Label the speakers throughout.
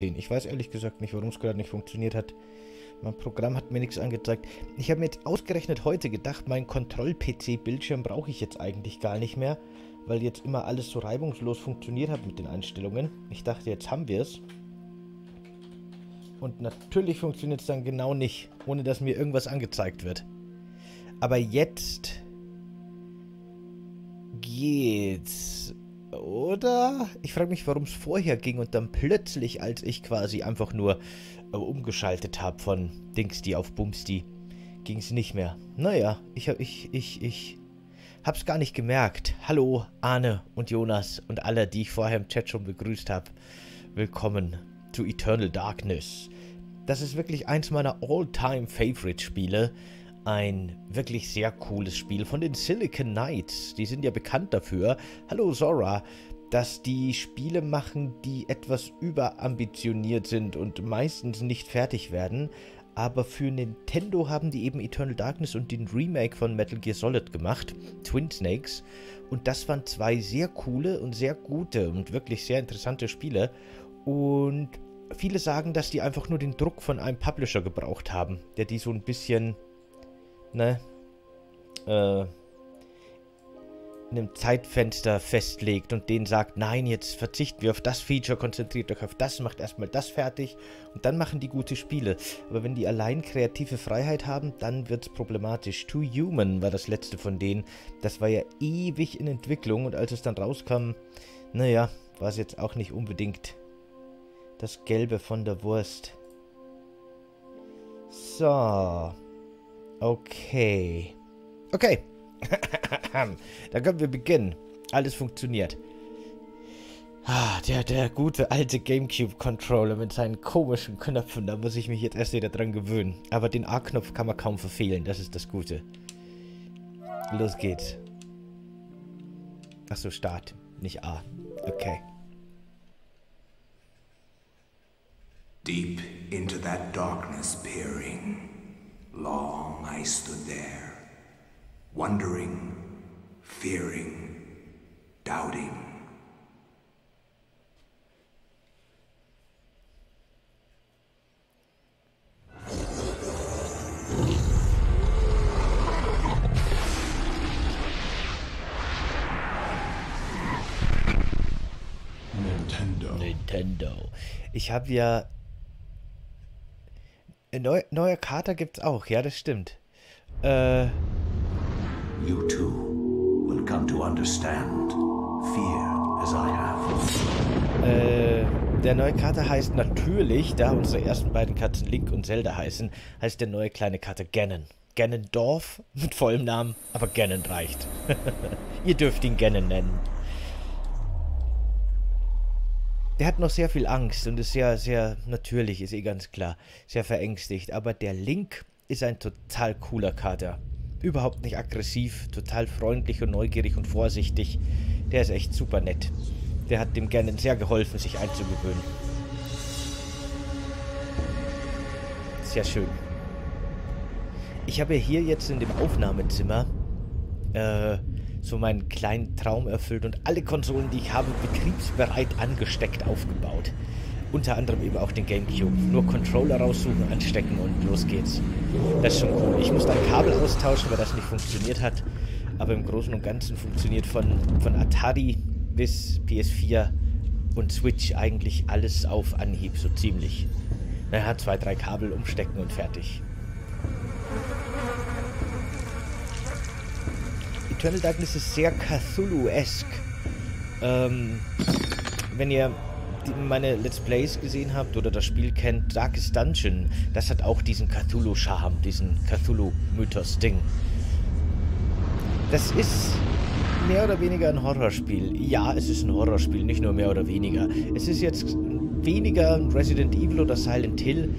Speaker 1: Ich weiß ehrlich gesagt nicht, warum es gerade nicht funktioniert hat. Mein Programm hat mir nichts angezeigt. Ich habe mir jetzt ausgerechnet heute gedacht, mein Kontroll-PC-Bildschirm brauche ich jetzt eigentlich gar nicht mehr, weil jetzt immer alles so reibungslos funktioniert hat mit den Einstellungen. Ich dachte, jetzt haben wir es. Und natürlich funktioniert es dann genau nicht, ohne dass mir irgendwas angezeigt wird. Aber jetzt geht's. Oder? Ich frage mich, warum es vorher ging und dann plötzlich, als ich quasi einfach nur äh, umgeschaltet habe von Dingsdi auf Bumsdi, ging es nicht mehr. Naja, ich hab, ich, ich, ich hab's gar nicht gemerkt. Hallo, Arne und Jonas und alle, die ich vorher im Chat schon begrüßt habe. Willkommen zu Eternal Darkness. Das ist wirklich eins meiner All-Time-Favorite-Spiele ein wirklich sehr cooles Spiel von den Silicon Knights. Die sind ja bekannt dafür. Hallo Zora, dass die Spiele machen, die etwas überambitioniert sind und meistens nicht fertig werden. Aber für Nintendo haben die eben Eternal Darkness und den Remake von Metal Gear Solid gemacht, Twin Snakes. Und das waren zwei sehr coole und sehr gute und wirklich sehr interessante Spiele. Und viele sagen, dass die einfach nur den Druck von einem Publisher gebraucht haben, der die so ein bisschen ne, äh, in einem Zeitfenster festlegt und denen sagt, nein, jetzt verzichten wir auf das Feature, konzentriert euch auf das, macht erstmal das fertig und dann machen die gute Spiele. Aber wenn die allein kreative Freiheit haben, dann wird es problematisch. Too Human war das letzte von denen. Das war ja ewig in Entwicklung und als es dann rauskam, naja, war es jetzt auch nicht unbedingt das Gelbe von der Wurst. So. Okay. Okay. Dann können wir beginnen. Alles funktioniert. Ah, der, der gute alte Gamecube-Controller mit seinen komischen Knöpfen, da muss ich mich jetzt erst wieder dran gewöhnen. Aber den A-Knopf kann man kaum verfehlen, das ist das Gute. Los geht's. Achso, Start, nicht A. Okay.
Speaker 2: Deep into that darkness peering. Long I stood there, wondering, fearing, doubting.
Speaker 1: Nintendo. Nintendo. Ich habe ja Neu, neuer Kater gibt's auch, ja, das stimmt. Äh.
Speaker 2: You too will come to understand fear as I have.
Speaker 1: Äh, der neue Kater heißt natürlich, da unsere ersten beiden Katzen Link und Zelda heißen, heißt der neue kleine Kater Ganon. Ganondorf mit vollem Namen, aber Ganon reicht. Ihr dürft ihn Ganon nennen der hat noch sehr viel Angst und ist sehr, sehr natürlich, ist eh ganz klar, sehr verängstigt. Aber der Link ist ein total cooler Kater. Überhaupt nicht aggressiv, total freundlich und neugierig und vorsichtig. Der ist echt super nett. Der hat dem gerne sehr geholfen, sich einzugewöhnen. Sehr schön. Ich habe hier jetzt in dem Aufnahmezimmer äh, so meinen kleinen Traum erfüllt und alle Konsolen, die ich habe, betriebsbereit angesteckt aufgebaut. Unter anderem eben auch den Gamecube. Nur Controller raussuchen, anstecken und los geht's. Das ist schon cool. Ich musste ein Kabel austauschen, weil das nicht funktioniert hat. Aber im Großen und Ganzen funktioniert von, von Atari bis PS4 und Switch eigentlich alles auf Anhieb, so ziemlich. Naja, zwei, drei Kabel umstecken und fertig. Eternal Darkness ist sehr Cthulhu-esque. Ähm, wenn ihr meine Let's Plays gesehen habt oder das Spiel kennt, Darkest Dungeon, das hat auch diesen Cthulhu-Charme, diesen Cthulhu-Mythos-Ding. Das ist mehr oder weniger ein Horrorspiel. Ja, es ist ein Horrorspiel, nicht nur mehr oder weniger. Es ist jetzt weniger Resident Evil oder Silent Hill,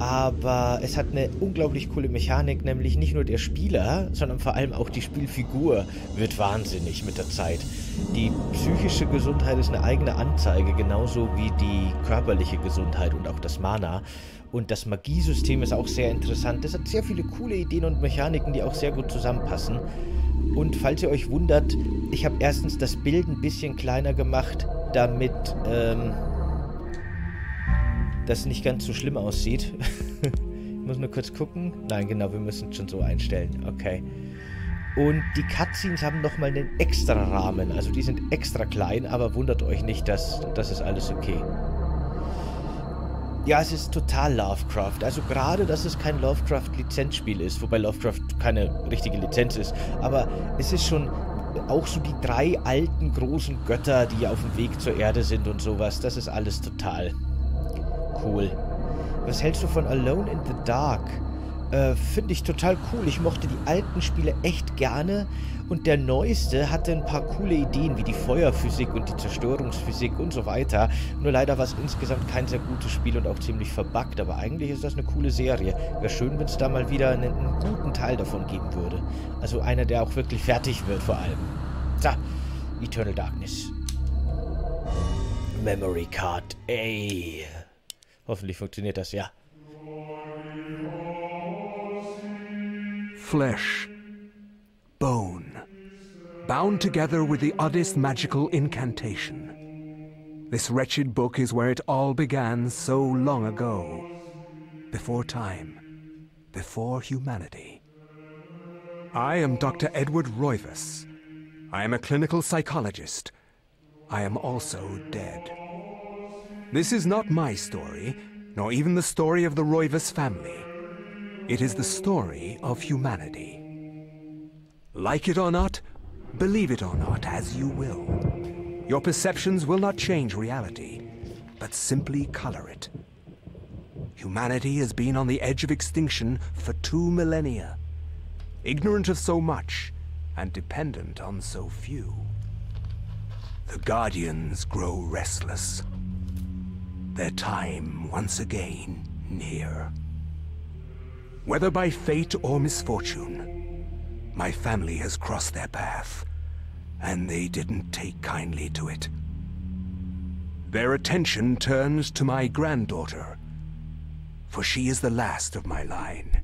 Speaker 1: aber es hat eine unglaublich coole Mechanik, nämlich nicht nur der Spieler, sondern vor allem auch die Spielfigur wird wahnsinnig mit der Zeit. Die psychische Gesundheit ist eine eigene Anzeige, genauso wie die körperliche Gesundheit und auch das Mana. Und das Magiesystem ist auch sehr interessant. Es hat sehr viele coole Ideen und Mechaniken, die auch sehr gut zusammenpassen. Und falls ihr euch wundert, ich habe erstens das Bild ein bisschen kleiner gemacht, damit ähm, das nicht ganz so schlimm aussieht. ich muss nur kurz gucken. Nein, genau, wir müssen es schon so einstellen. Okay. Und die Cutscenes haben nochmal einen extra Rahmen. Also die sind extra klein, aber wundert euch nicht, dass das ist alles okay. Ja, es ist total Lovecraft. Also gerade, dass es kein Lovecraft-Lizenzspiel ist, wobei Lovecraft keine richtige Lizenz ist. Aber es ist schon auch so die drei alten großen Götter, die auf dem Weg zur Erde sind und sowas. Das ist alles total cool. Was hältst du von Alone in the Dark? Äh, Finde ich total cool. Ich mochte die alten Spiele echt gerne. Und der neueste hatte ein paar coole Ideen, wie die Feuerphysik und die Zerstörungsphysik und so weiter. Nur leider war es insgesamt kein sehr gutes Spiel und auch ziemlich verbuggt. Aber eigentlich ist das eine coole Serie. Wäre schön, wenn es da mal wieder einen, einen, guten Teil davon geben würde. Also einer, der auch wirklich fertig wird vor allem. So, Eternal Darkness. Memory Card. Ey. Hoffentlich funktioniert das, ja.
Speaker 3: flesh, bone, bound together with the oddest magical incantation. This wretched book is where it all began so long ago. Before time, before humanity. I am Dr. Edward Roivas. I am a clinical psychologist. I am also dead. This is not my story, nor even the story of the Roivas family. It is the story of humanity. Like it or not, believe it or not, as you will. Your perceptions will not change reality, but simply color it. Humanity has been on the edge of extinction for two millennia, ignorant of so much and dependent on so few. The Guardians grow restless. Their time once again near. Whether by fate or misfortune, my family has crossed their path, and they didn't take kindly to it. Their attention turns to my granddaughter, for she is the last of my line,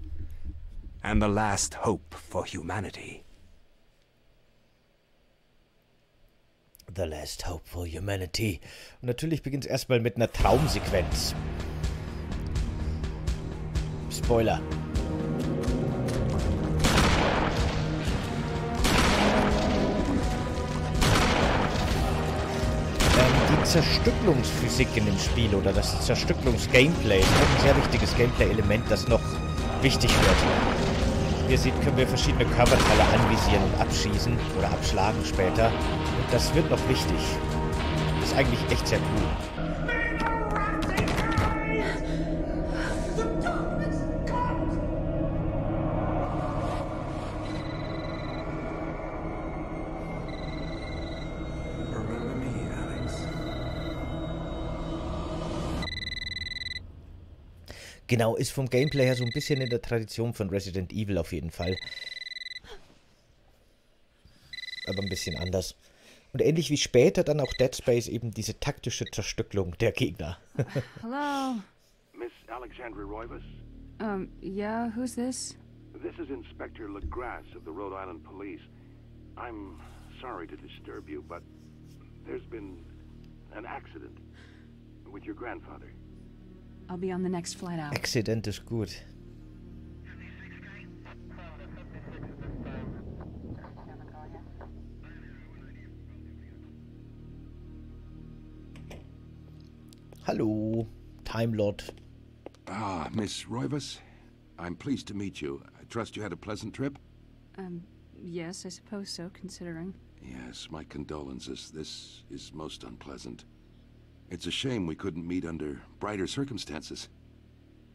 Speaker 3: and the last hope for humanity.
Speaker 1: The Last Hope for Humanity. Und natürlich beginnt es erstmal mit einer Traumsequenz. Spoiler. Zerstücklungsphysik in dem Spiel oder das Zerstücklungs-Gameplay ist ein sehr wichtiges Gameplay-Element, das noch wichtig wird. Ihr seht, können wir verschiedene Körperteile anvisieren und abschießen oder abschlagen später. Und das wird noch wichtig. Ist eigentlich echt sehr cool. Genau, ist vom Gameplay her so ein bisschen in der Tradition von Resident Evil auf jeden Fall. Aber ein bisschen anders. Und ähnlich wie später dann auch Dead Space eben diese taktische Zerstückelung der Gegner.
Speaker 4: Hello.
Speaker 5: Miss Alexandra Roivas?
Speaker 4: Um, yeah, who's this?
Speaker 5: This is Inspector LeGrasse of the Rhode Island Police. I'm sorry to disturb you, but there's been an accident with your grandfather.
Speaker 4: I'll be on the next flight out.
Speaker 1: Accident ist gut. Hallo, Time Lord.
Speaker 6: Ah, Miss Roivas. I'm pleased to meet you. I trust you had a pleasant trip?
Speaker 4: Um, yes, I suppose so, considering.
Speaker 6: Yes, my condolences. This is most unpleasant. It's a shame we couldn't meet under brighter circumstances.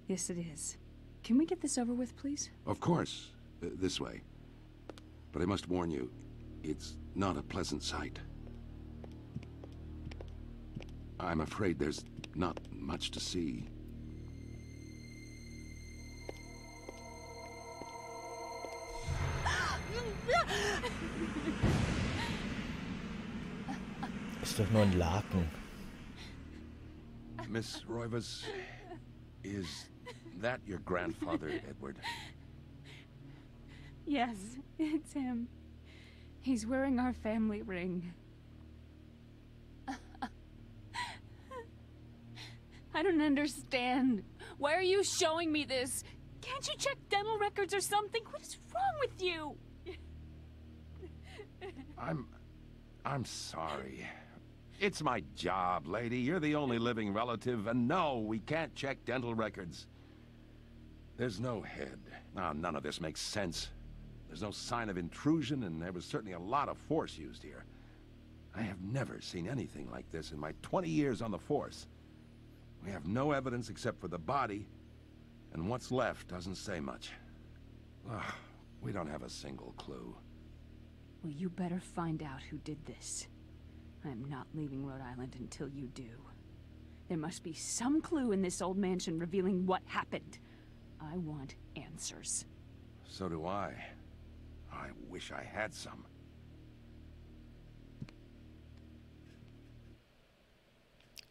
Speaker 4: Yes, it is. Can we get this over with, please?
Speaker 6: Of course. Uh, this way. But I must warn you, it's not a pleasant sight. I'm afraid there's not much to see.
Speaker 1: Ist doch nur ein Laken.
Speaker 6: Miss Roivas, is that your grandfather, Edward?
Speaker 4: Yes, it's him. He's wearing our family ring. I I don't understand. Why are you showing me this? Can't you check dental records or something? What is wrong with you?
Speaker 6: I'm... I'm sorry. It's my job, lady. You're the only living relative, and no, we can't check dental records. There's no head. Ah, none of this makes sense. There's no sign of intrusion, and there was certainly a lot of force used here. I have never seen anything like this in my 20 years on the force. We have no evidence except for the body, and what's left doesn't say much. Ugh, we don't have a single clue.
Speaker 4: Well, you better find out who did this. I'm not leaving Rhode Island until you do. There must be some clue in this old mansion revealing what happened. I want answers.
Speaker 6: So do I. I wish I had some.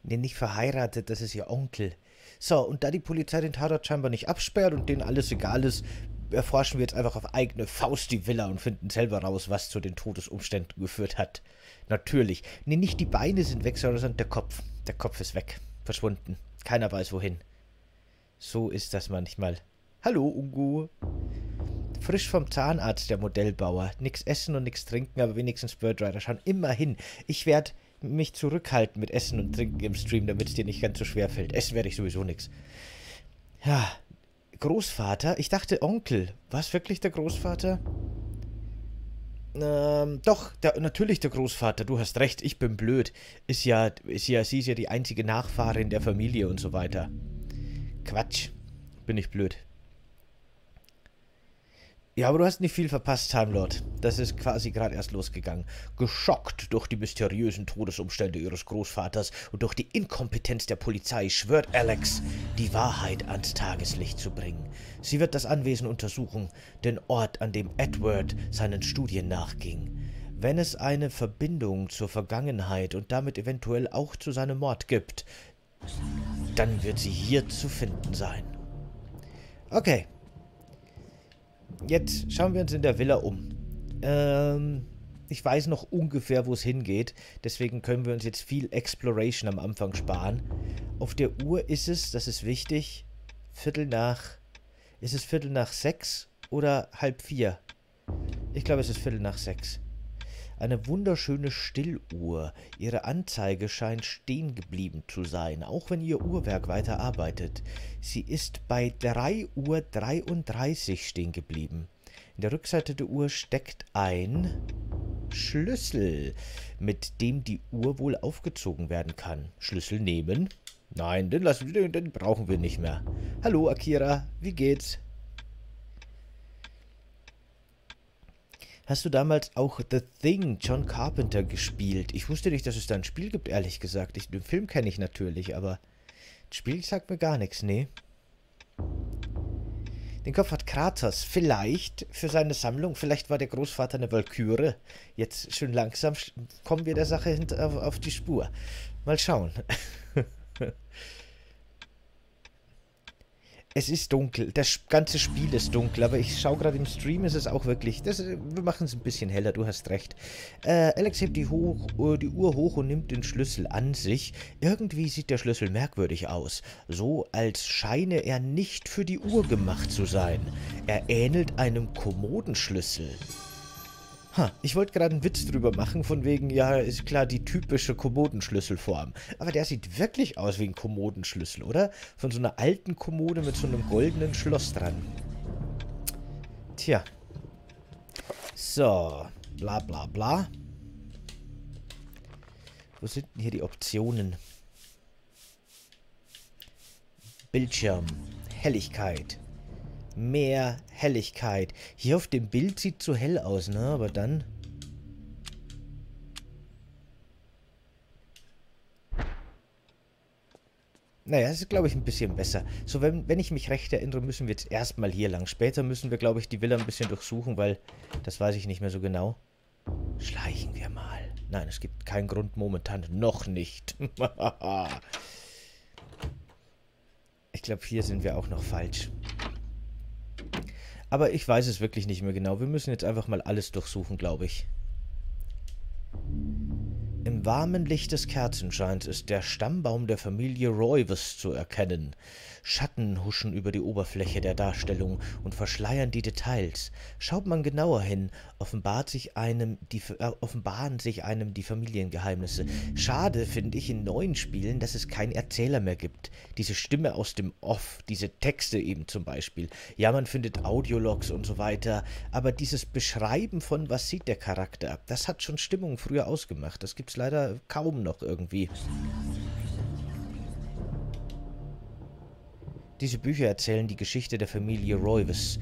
Speaker 1: Nee, nicht verheiratet, das ist ihr Onkel. So, und da die Polizei den Tatort scheinbar nicht absperrt und denen alles egal ist, erforschen wir jetzt einfach auf eigene Faust die Villa und finden selber raus, was zu den Todesumständen geführt hat. Natürlich. Nee, nicht die Beine sind weg, sondern der Kopf. Der Kopf ist weg. Verschwunden. Keiner weiß wohin. So ist das manchmal. Hallo, Ungu. Frisch vom Zahnarzt, der Modellbauer. Nix essen und nix trinken, aber wenigstens Birdrider schauen. Immerhin. Ich werde mich zurückhalten mit Essen und Trinken im Stream, damit es dir nicht ganz so schwer fällt. Essen werde ich sowieso nichts. Ja, Großvater? Ich dachte Onkel. War es wirklich der Großvater? Ähm, doch, der, natürlich der Großvater. Du hast recht, ich bin blöd. Ist ja, ist ja, sie ist ja die einzige Nachfahrin der Familie und so weiter. Quatsch. Bin ich blöd. Ja, aber du hast nicht viel verpasst, Time Lord. Das ist quasi gerade erst losgegangen. Geschockt durch die mysteriösen Todesumstände ihres Großvaters und durch die Inkompetenz der Polizei schwört Alex, die Wahrheit ans Tageslicht zu bringen. Sie wird das Anwesen untersuchen, den Ort, an dem Edward seinen Studien nachging. Wenn es eine Verbindung zur Vergangenheit und damit eventuell auch zu seinem Mord gibt, dann wird sie hier zu finden sein. Okay, Jetzt schauen wir uns in der Villa um. Ähm, ich weiß noch ungefähr, wo es hingeht. Deswegen können wir uns jetzt viel Exploration am Anfang sparen. Auf der Uhr ist es, das ist wichtig, Viertel nach... Ist es Viertel nach sechs oder halb vier? Ich glaube, es ist Viertel nach sechs. Eine wunderschöne Stilluhr. Ihre Anzeige scheint stehen geblieben zu sein, auch wenn ihr Uhrwerk weiter arbeitet. Sie ist bei 3 Uhr 33 stehen geblieben. In der Rückseite der Uhr steckt ein Schlüssel, mit dem die Uhr wohl aufgezogen werden kann. Schlüssel nehmen? Nein, den, lassen, den, den brauchen wir nicht mehr. Hallo Akira, wie geht's? Hast du damals auch The Thing, John Carpenter, gespielt? Ich wusste nicht, dass es da ein Spiel gibt, ehrlich gesagt. Ich, den Film kenne ich natürlich, aber das Spiel sagt mir gar nichts, nee. Den Kopf hat Kratos. Vielleicht für seine Sammlung. Vielleicht war der Großvater eine Valkyrie. Jetzt schön langsam kommen wir der Sache auf die Spur. Mal schauen. Es ist dunkel. Das ganze Spiel ist dunkel, aber ich schaue gerade im Stream, ist es auch wirklich... Das, wir machen es ein bisschen heller, du hast recht. Äh, Alex hebt die, hoch, uh, die Uhr hoch und nimmt den Schlüssel an sich. Irgendwie sieht der Schlüssel merkwürdig aus. So, als scheine er nicht für die Uhr gemacht zu sein. Er ähnelt einem Kommodenschlüssel. Ha, ich wollte gerade einen Witz drüber machen, von wegen, ja, ist klar, die typische Kommodenschlüsselform. Aber der sieht wirklich aus wie ein Kommodenschlüssel, oder? Von so einer alten Kommode mit so einem goldenen Schloss dran. Tja. So, bla bla bla. Wo sind denn hier die Optionen? Bildschirm, Helligkeit, mehr Helligkeit. Hier auf dem Bild sieht zu hell aus, ne? Aber dann... Naja, das ist, glaube ich, ein bisschen besser. So, wenn, wenn ich mich recht erinnere, müssen wir jetzt erstmal hier lang. Später müssen wir, glaube ich, die Villa ein bisschen durchsuchen, weil das weiß ich nicht mehr so genau. Schleichen wir mal. Nein, es gibt keinen Grund momentan. Noch nicht. ich glaube, hier sind wir auch noch falsch. Aber ich weiß es wirklich nicht mehr genau. Wir müssen jetzt einfach mal alles durchsuchen, glaube ich. Im warmen Licht des Kerzenscheins ist der Stammbaum der Familie Roivas zu erkennen. Schatten huschen über die Oberfläche der Darstellung und verschleiern die Details. Schaut man genauer hin, offenbart sich einem die, äh, offenbaren sich einem die Familiengeheimnisse. Schade finde ich in neuen Spielen, dass es keinen Erzähler mehr gibt. Diese Stimme aus dem Off, diese Texte eben zum Beispiel. Ja, man findet Audiologs und so weiter, aber dieses Beschreiben von was sieht der Charakter, das hat schon Stimmung früher ausgemacht. Das gibt es leider kaum noch irgendwie. Diese Bücher erzählen die Geschichte der Familie Roivas.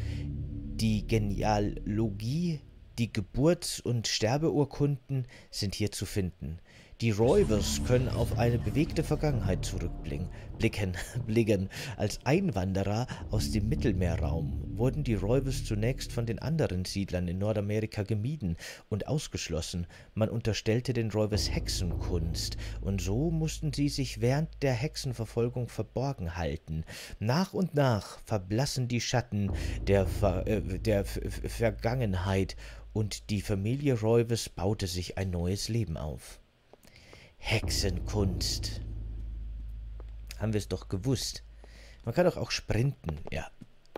Speaker 1: Die Genealogie, die Geburts- und Sterbeurkunden sind hier zu finden. Die Roivers können auf eine bewegte Vergangenheit zurückblicken. Blicken, blicken. Als Einwanderer aus dem Mittelmeerraum wurden die Roivers zunächst von den anderen Siedlern in Nordamerika gemieden und ausgeschlossen. Man unterstellte den Roivers Hexenkunst und so mussten sie sich während der Hexenverfolgung verborgen halten. Nach und nach verblassen die Schatten der, Ver äh, der Vergangenheit und die Familie Roivers baute sich ein neues Leben auf. Hexenkunst. Haben wir es doch gewusst. Man kann doch auch sprinten. Ja,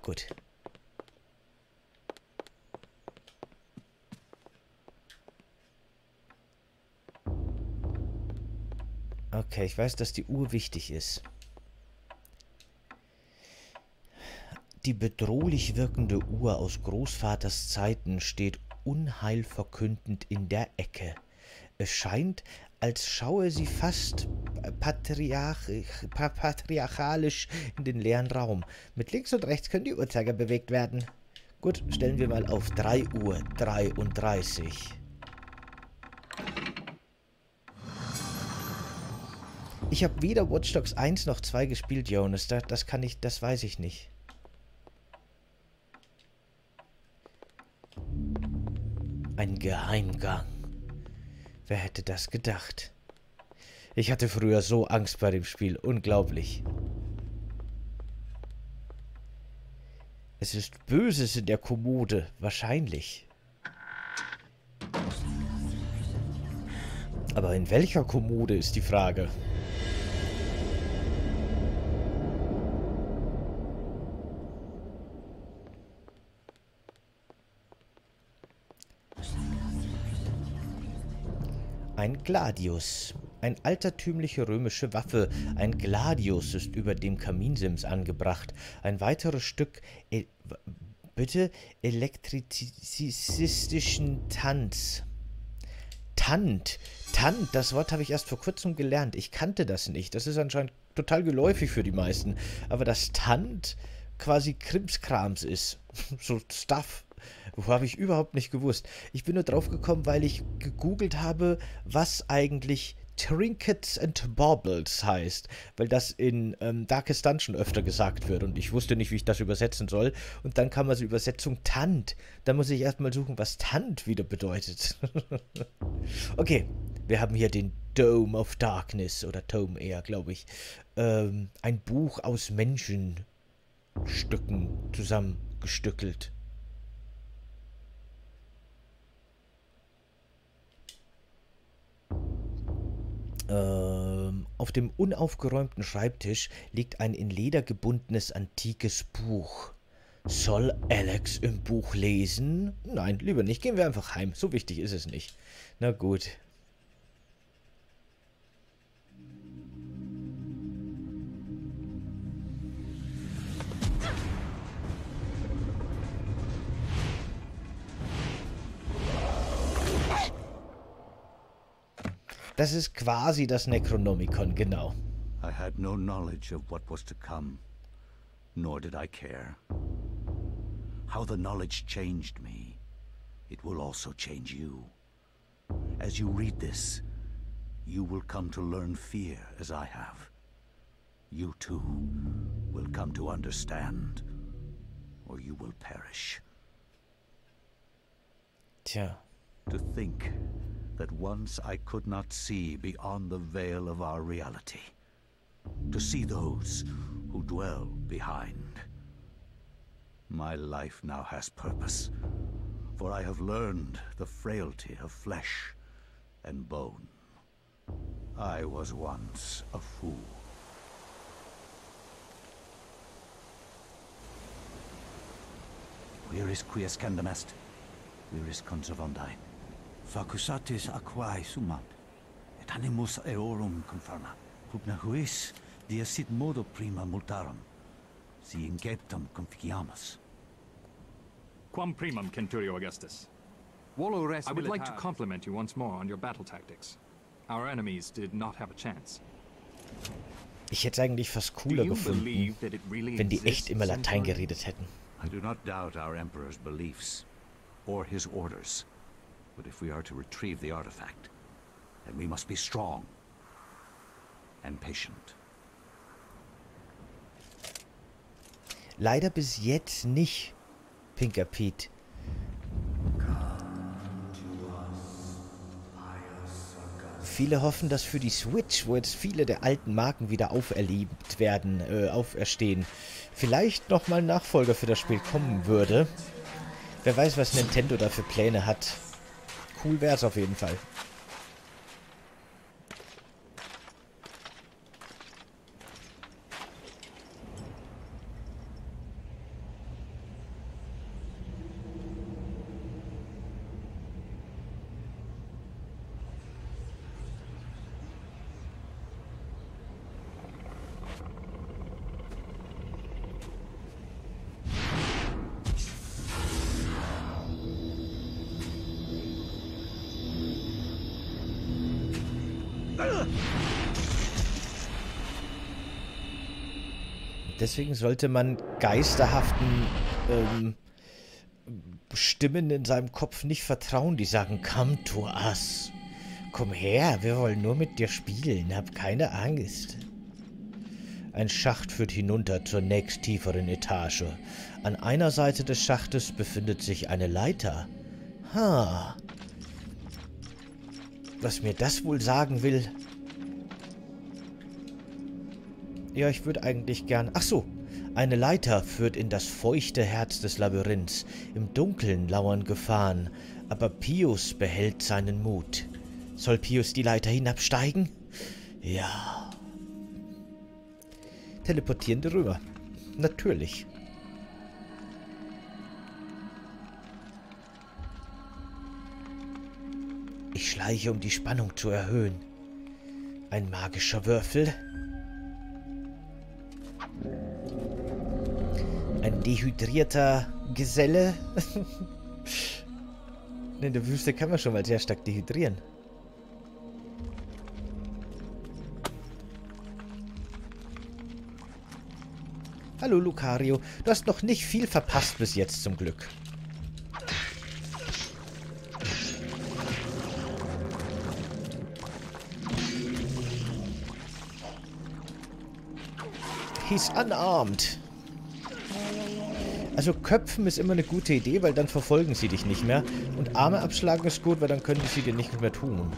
Speaker 1: gut. Okay, ich weiß, dass die Uhr wichtig ist. Die bedrohlich wirkende Uhr aus Großvaters Zeiten steht unheilverkündend in der Ecke. Es scheint, als schaue sie fast patriarch patriarchalisch in den leeren Raum. Mit links und rechts können die Uhrzeiger bewegt werden. Gut, stellen wir mal auf 3 Uhr 33. Ich habe weder Watch Dogs 1 noch 2 gespielt, Jonas. Das, das kann ich, das weiß ich nicht. Ein Geheimgang. Wer hätte das gedacht? Ich hatte früher so Angst bei dem Spiel. Unglaublich. Es ist Böses in der Kommode. Wahrscheinlich. Aber in welcher Kommode ist die Frage? Ein Gladius. Ein altertümliche römische Waffe. Ein Gladius ist über dem Kaminsims angebracht. Ein weiteres Stück. E bitte elektrizistischen Tanz. Tant. Tant, das Wort habe ich erst vor kurzem gelernt. Ich kannte das nicht. Das ist anscheinend total geläufig für die meisten. Aber dass Tant quasi Krimskrams ist. so Stuff. Habe ich überhaupt nicht gewusst. Ich bin nur drauf gekommen, weil ich gegoogelt habe, was eigentlich Trinkets and Baubles heißt, weil das in ähm, Darkest Dungeon öfter gesagt wird und ich wusste nicht, wie ich das übersetzen soll. Und dann kam also Übersetzung Tant. Da muss ich erstmal suchen, was Tant wieder bedeutet. okay, wir haben hier den Dome of Darkness oder Tome eher, glaube ich. Ähm, ein Buch aus Menschenstücken zusammengestückelt. Auf dem unaufgeräumten Schreibtisch liegt ein in Leder gebundenes antikes Buch. Soll Alex im Buch lesen? Nein, lieber nicht. Gehen wir einfach heim. So wichtig ist es nicht. Na gut. Das ist quasi das Necronomicon, genau.
Speaker 2: I had no knowledge of what was to come, nor did I care. How the knowledge changed me, it will also change you. As you read this, you will come to learn fear as I have. You too will come to understand, or you will perish.
Speaker 1: Tja.
Speaker 2: To think that once I could not see beyond the veil of our reality. To see those who dwell behind. My life now has purpose, for I have learned the frailty of flesh and bone. I was once a fool. Where is quies candamest? Where is conservandi? Facusatis aquae sumat, et animus eorum conferma. Pugna huis, dia sit modo prima multarum, si inceptum conficiamus.
Speaker 7: Quam primum, Centurio Augustus.
Speaker 3: Volo res
Speaker 7: I would like to compliment you once more on your battle tactics. Our enemies did not have a chance.
Speaker 1: Ich hätte eigentlich fast cooler gefunden, wenn die echt immer Latein geredet hätten.
Speaker 2: I do not doubt our Emperor's beliefs, or his orders. But if we are to retrieve the artifact, then we must be strong and patient.
Speaker 1: Leider bis jetzt nicht, Pinker Pete. Viele hoffen, dass für die Switch, wo jetzt viele der alten Marken wieder auferlebt werden, äh, auferstehen, vielleicht nochmal ein Nachfolger für das Spiel kommen würde. Wer weiß, was Nintendo da für Pläne hat. Cool wär's auf jeden Fall. Deswegen sollte man geisterhaften ähm, Stimmen in seinem Kopf nicht vertrauen, die sagen, come to us. Komm her, wir wollen nur mit dir spielen, hab keine Angst. Ein Schacht führt hinunter zur nächst tieferen Etage. An einer Seite des Schachtes befindet sich eine Leiter. Ha. Was mir das wohl sagen will, Ja, ich würde eigentlich gern... Ach so, eine Leiter führt in das feuchte Herz des Labyrinths. Im Dunkeln lauern Gefahren, aber Pius behält seinen Mut. Soll Pius die Leiter hinabsteigen? Ja. Teleportierende Römer. Natürlich. Ich schleiche, um die Spannung zu erhöhen. Ein magischer Würfel. Ein dehydrierter Geselle. In der Wüste kann man schon mal sehr stark dehydrieren. Hallo Lucario, du hast noch nicht viel verpasst bis jetzt zum Glück. He's unarmed. Also köpfen ist immer eine gute Idee, weil dann verfolgen sie dich nicht mehr. Und Arme abschlagen ist gut, weil dann können sie dir nichts mehr tun.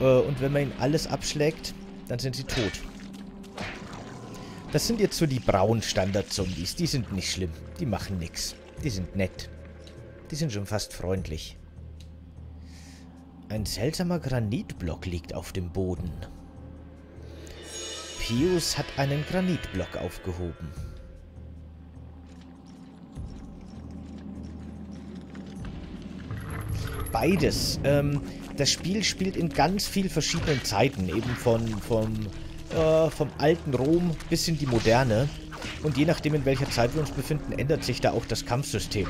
Speaker 1: Äh, und wenn man ihnen alles abschlägt, dann sind sie tot. Das sind jetzt so die braunen Standard-Zombies. Die sind nicht schlimm. Die machen nichts. Die sind nett. Die sind schon fast freundlich. Ein seltsamer Granitblock liegt auf dem Boden. Pius hat einen Granitblock aufgehoben. Beides. Ähm, das Spiel spielt in ganz vielen verschiedenen Zeiten, eben von, vom, äh, vom alten Rom bis in die Moderne. Und je nachdem, in welcher Zeit wir uns befinden, ändert sich da auch das Kampfsystem.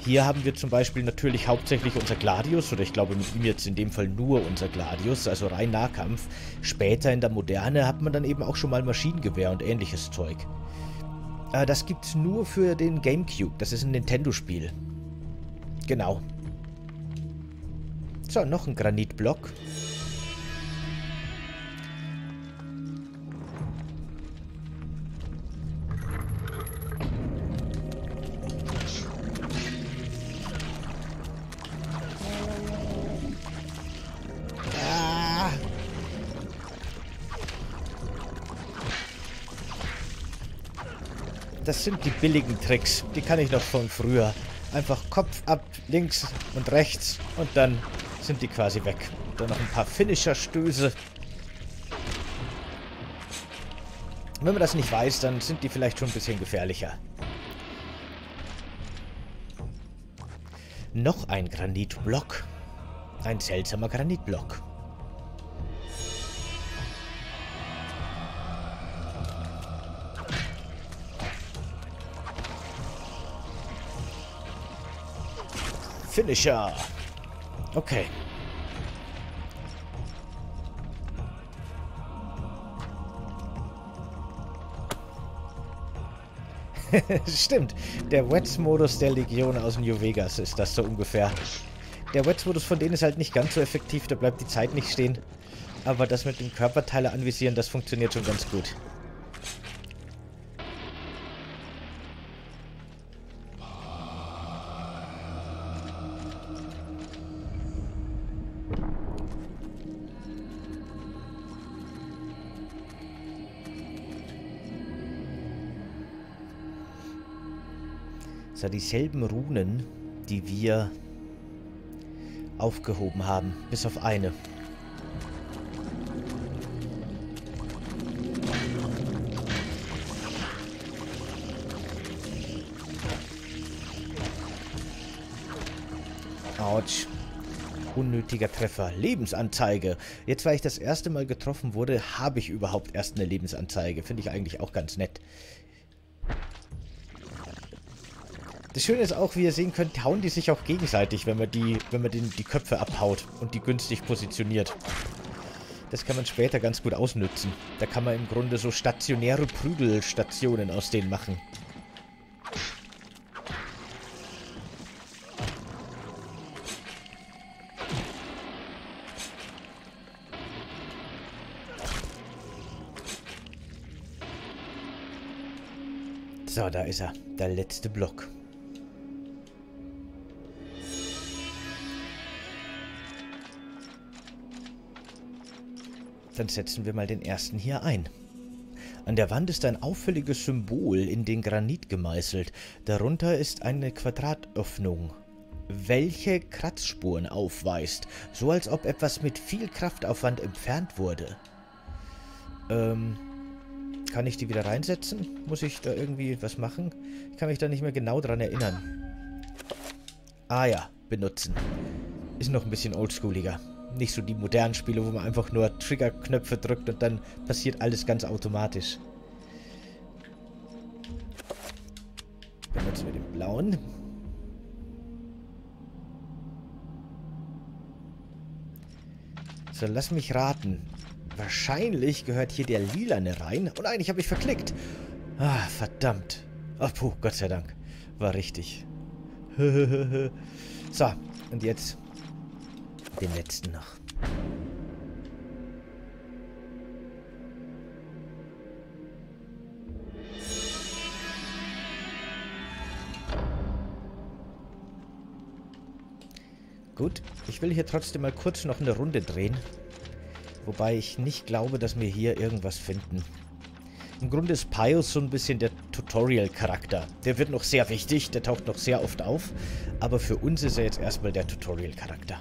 Speaker 1: Hier haben wir zum Beispiel natürlich hauptsächlich unser Gladius, oder ich glaube mit ihm jetzt in dem Fall nur unser Gladius, also rein Nahkampf. Später in der Moderne hat man dann eben auch schon mal Maschinengewehr und ähnliches Zeug. Äh, das gibt's nur für den Gamecube, das ist ein Nintendo-Spiel. Genau. So, noch ein Granitblock. Ah. Das sind die billigen Tricks. Die kann ich noch von früher. Einfach Kopf ab, links und rechts und dann sind die quasi weg. Und dann noch ein paar Finisher-Stöße. Wenn man das nicht weiß, dann sind die vielleicht schon ein bisschen gefährlicher. Noch ein Granitblock. Ein seltsamer Granitblock. Finisher. Okay. Stimmt. Der Wets-Modus der Legion aus New Vegas ist das so ungefähr. Der Wets-Modus von denen ist halt nicht ganz so effektiv, da bleibt die Zeit nicht stehen. Aber das mit dem Körperteile anvisieren, das funktioniert schon ganz gut. So, dieselben Runen, die wir aufgehoben haben. Bis auf eine. Autsch. Unnötiger Treffer. Lebensanzeige. Jetzt, weil ich das erste Mal getroffen wurde, habe ich überhaupt erst eine Lebensanzeige. Finde ich eigentlich auch ganz nett. Das Schöne ist auch, wie ihr sehen könnt, hauen die sich auch gegenseitig, wenn man die, wenn man den, die Köpfe abhaut und die günstig positioniert. Das kann man später ganz gut ausnützen. Da kann man im Grunde so stationäre Prügelstationen aus denen machen. So, da ist er. Der letzte Block. Dann setzen wir mal den ersten hier ein. An der Wand ist ein auffälliges Symbol in den Granit gemeißelt. Darunter ist eine Quadratöffnung, welche Kratzspuren aufweist, so als ob etwas mit viel Kraftaufwand entfernt wurde. Ähm, kann ich die wieder reinsetzen? Muss ich da irgendwie was machen? Ich kann mich da nicht mehr genau dran erinnern. Ah ja, benutzen. Ist noch ein bisschen oldschooliger nicht so die modernen Spiele, wo man einfach nur Triggerknöpfe drückt und dann passiert alles ganz automatisch. Benutzen wir den blauen. So, lass mich raten. Wahrscheinlich gehört hier der lilane rein. Oh nein, ich habe mich verklickt. Ah, verdammt. Ach, puh, Gott sei Dank. War richtig. so, und jetzt den letzten noch. Gut, ich will hier trotzdem mal kurz noch eine Runde drehen. Wobei ich nicht glaube, dass wir hier irgendwas finden. Im Grunde ist Pius so ein bisschen der Tutorial-Charakter. Der wird noch sehr wichtig, der taucht noch sehr oft auf. Aber für uns ist er jetzt erstmal der Tutorial-Charakter.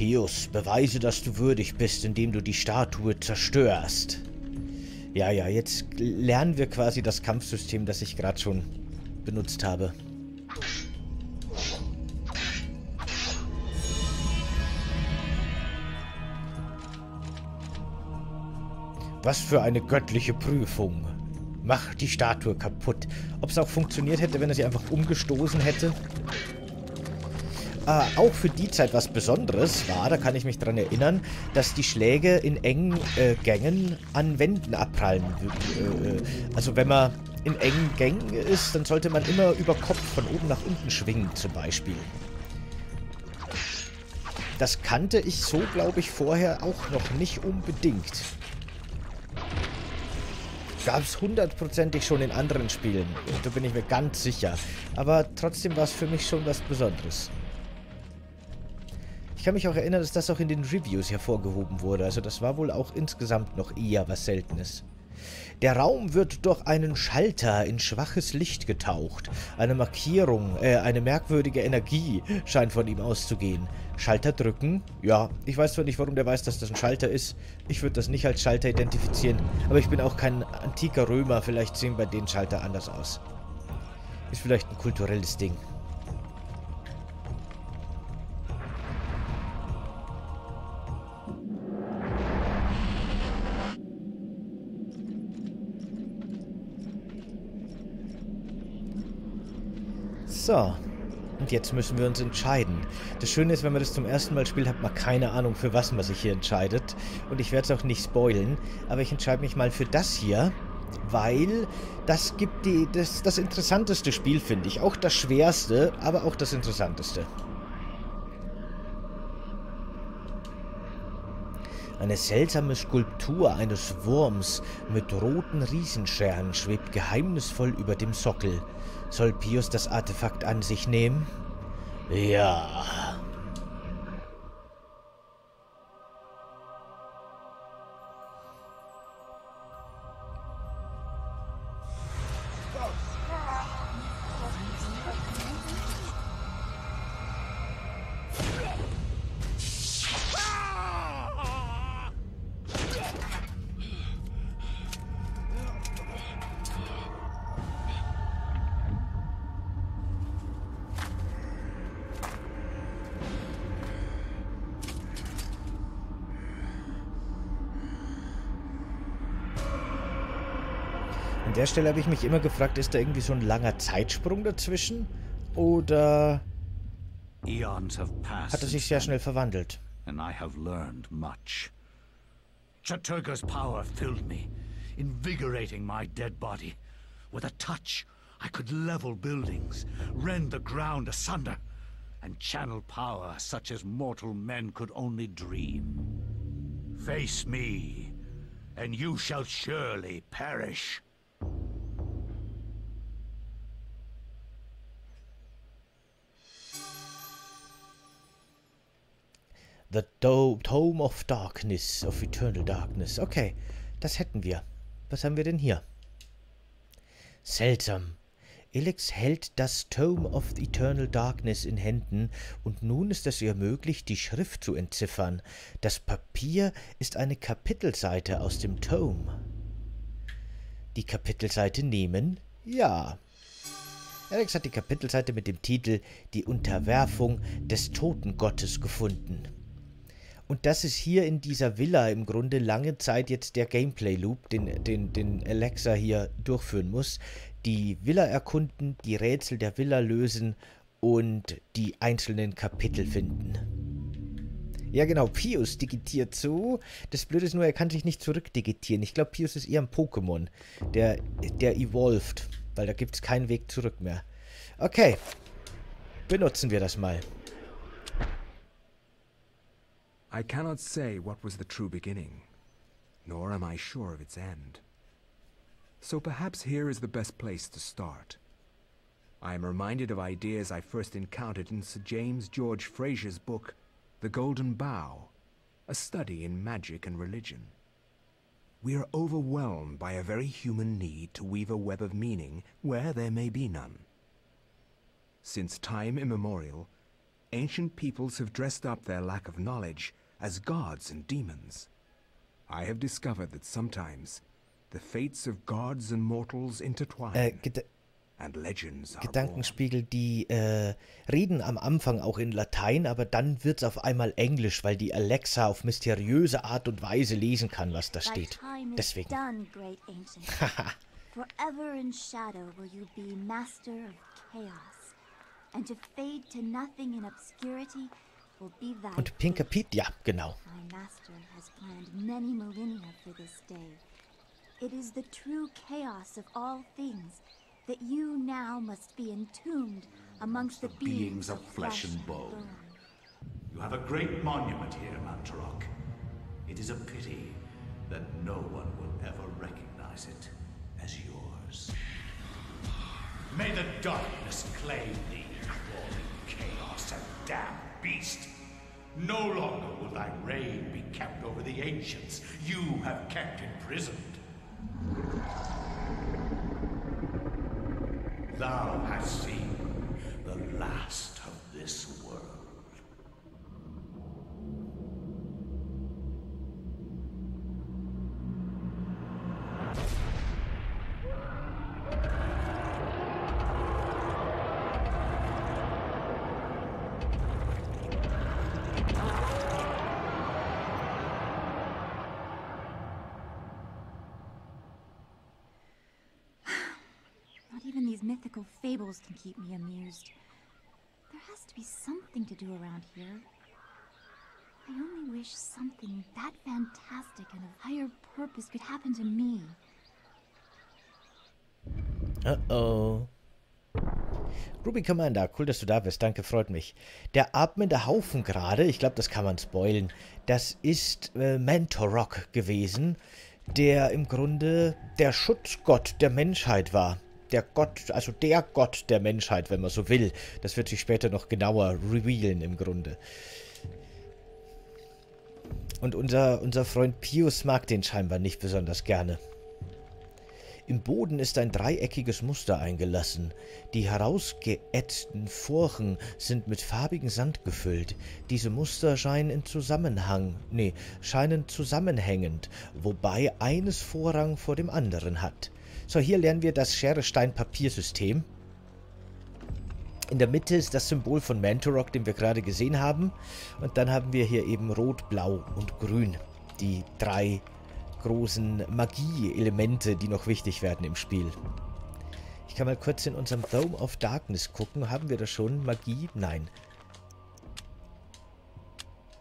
Speaker 1: Pius, beweise, dass du würdig bist, indem du die Statue zerstörst. Ja, ja, jetzt lernen wir quasi das Kampfsystem, das ich gerade schon benutzt habe. Was für eine göttliche Prüfung. Mach die Statue kaputt. Ob es auch funktioniert hätte, wenn er sie einfach umgestoßen hätte? Äh, auch für die Zeit was Besonderes war, da kann ich mich dran erinnern, dass die Schläge in engen äh, Gängen an Wänden abprallen. Äh, äh, also wenn man in engen Gängen ist, dann sollte man immer über Kopf von oben nach unten schwingen zum Beispiel. Das kannte ich so, glaube ich, vorher auch noch nicht unbedingt. Gab es hundertprozentig schon in anderen Spielen. Da bin ich mir ganz sicher. Aber trotzdem war es für mich schon was Besonderes. Ich kann mich auch erinnern, dass das auch in den Reviews hervorgehoben wurde. Also das war wohl auch insgesamt noch eher was Seltenes. Der Raum wird durch einen Schalter in schwaches Licht getaucht. Eine Markierung, äh, eine merkwürdige Energie scheint von ihm auszugehen. Schalter drücken? Ja, ich weiß zwar nicht, warum der weiß, dass das ein Schalter ist. Ich würde das nicht als Schalter identifizieren, aber ich bin auch kein antiker Römer. Vielleicht sehen bei den Schalter anders aus. Ist vielleicht ein kulturelles Ding. So. Und jetzt müssen wir uns entscheiden. Das Schöne ist, wenn man das zum ersten Mal spielt, hat man keine Ahnung, für was man sich hier entscheidet. Und ich werde es auch nicht spoilen. Aber ich entscheide mich mal für das hier, weil das gibt die, das, das interessanteste Spiel, finde ich. Auch das schwerste, aber auch das interessanteste. Eine seltsame Skulptur eines Wurms mit roten Riesenscheren schwebt geheimnisvoll über dem Sockel. Soll Pius das Artefakt an sich nehmen? Ja. Der Stelle habe ich mich immer gefragt, ist da irgendwie so ein langer Zeitsprung dazwischen? Oder hat er sich sehr schnell verwandelt?
Speaker 2: and I have learned much. Chaturga's power filled me, invigorating my dead body. With a touch, I could level buildings, rend the ground asunder, and channel power such as mortal men could only dream. Face me, and you shall surely perish.
Speaker 1: The Tome of Darkness, of Eternal Darkness. Okay, das hätten wir. Was haben wir denn hier? Seltsam. Elix hält das Tome of Eternal Darkness in Händen und nun ist es ihr möglich, die Schrift zu entziffern. Das Papier ist eine Kapitelseite aus dem Tome. Die Kapitelseite nehmen? Ja. Alex hat die Kapitelseite mit dem Titel Die Unterwerfung des Totengottes gefunden. Und das ist hier in dieser Villa im Grunde lange Zeit jetzt der Gameplay-Loop, den, den, den Alexa hier durchführen muss. Die Villa erkunden, die Rätsel der Villa lösen und die einzelnen Kapitel finden. Ja genau, Pius digitiert so. Das Blöde ist nur, er kann sich nicht zurückdigitieren. Ich glaube, Pius ist eher ein Pokémon, der, der evolved, weil da gibt es keinen Weg zurück mehr. Okay, benutzen wir das mal.
Speaker 3: I cannot say what was the true beginning, nor am I sure of its end. So perhaps here is the best place to start. I am reminded of ideas I first encountered in Sir James George Fraser's book, The Golden Bough, a study in magic and religion. We are overwhelmed by a very human need to weave a web of meaning where there may be none. Since time immemorial, ancient peoples have dressed up their lack of knowledge as gods and demons. I have discovered that sometimes the fates of gods and mortals intertwine,
Speaker 1: Äh, Ged
Speaker 3: and legends are born.
Speaker 1: Gedankenspiegel, die äh, reden am Anfang auch in Latein, aber dann wird es auf einmal Englisch, weil die Alexa auf mysteriöse Art und Weise lesen kann, was da steht. Deswegen.
Speaker 8: ancient. Forever in shadow will you be master of chaos, and to fade to nothing in obscurity
Speaker 1: Und Pinker
Speaker 8: fate.
Speaker 1: Pete, ja, genau.
Speaker 8: My master has planned many millennia for this day. It is the true chaos of all things that you now must be entombed amongst the,
Speaker 2: beings of flesh and bone. You have a great monument here, Mantarok. It is a pity that no one will ever recognize it as yours. May the darkness claim thee, crawling chaos and damned beast. No longer will thy reign be kept over the ancients you have kept imprisoned. Thou hast seen the last of this
Speaker 8: fables can keep me amused. There has to be something to do around here. I only wish something that fantastic and of higher purpose could happen to me.
Speaker 1: Uh-oh. Ruby Commander, cool, dass du da bist. Danke, freut mich. Der atmende Haufen gerade, ich glaube, das kann man spoilen, das ist äh, Mentorok gewesen, der im Grunde der Schutzgott der Menschheit war. Der Gott, also der Gott der Menschheit, wenn man so will. Das wird sich später noch genauer revealen im Grunde. Und unser, unser Freund Pius mag den scheinbar nicht besonders gerne. Im Boden ist ein dreieckiges Muster eingelassen. Die herausgeätzten Furchen sind mit farbigem Sand gefüllt. Diese Muster scheinen in Zusammenhang, nee, scheinen zusammenhängend, wobei eines Vorrang vor dem anderen hat. So, hier lernen wir das Schere-Stein-Papier-System. In der Mitte ist das Symbol von Mantorok, den wir gerade gesehen haben. Und dann haben wir hier eben Rot, Blau und Grün. Die drei großen Magie-Elemente, die noch wichtig werden im Spiel. Ich kann mal kurz in unserem Dome of Darkness gucken. Haben wir da schon Magie? Nein.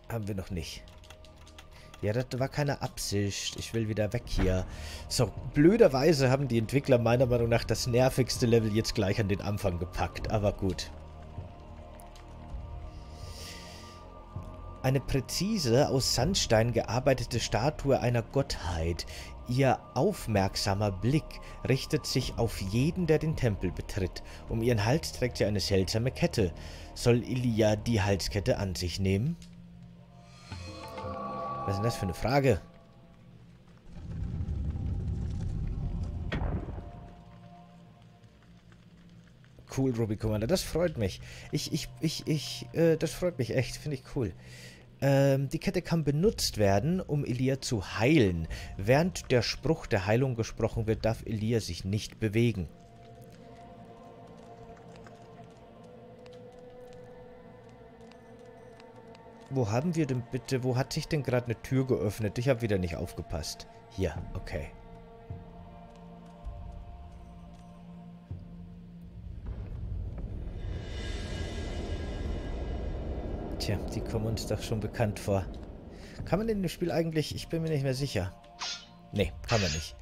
Speaker 1: Haben wir noch nicht. Ja, das war keine Absicht. Ich will wieder weg hier. So, blöderweise haben die Entwickler meiner Meinung nach das nervigste Level jetzt gleich an den Anfang gepackt. Aber gut. Eine präzise aus Sandstein gearbeitete Statue einer Gottheit. Ihr aufmerksamer Blick richtet sich auf jeden, der den Tempel betritt. Um ihren Hals trägt sie eine seltsame Kette. Soll Ilia die Halskette an sich nehmen? Was ist denn das für eine Frage? Cool, Ruby Commander. Das freut mich. Ich, ich, ich, ich, äh, das freut mich echt. Finde ich cool. Ähm, die Kette kann benutzt werden, um Elia zu heilen. Während der Spruch der Heilung gesprochen wird, darf Elia sich nicht bewegen. Wo haben wir denn bitte... Wo hat sich denn gerade eine Tür geöffnet? Ich habe wieder nicht aufgepasst. Hier, okay. Tja, die kommen uns doch schon bekannt vor. Kann man in dem Spiel eigentlich... Ich bin mir nicht mehr sicher. Nee, kann man nicht.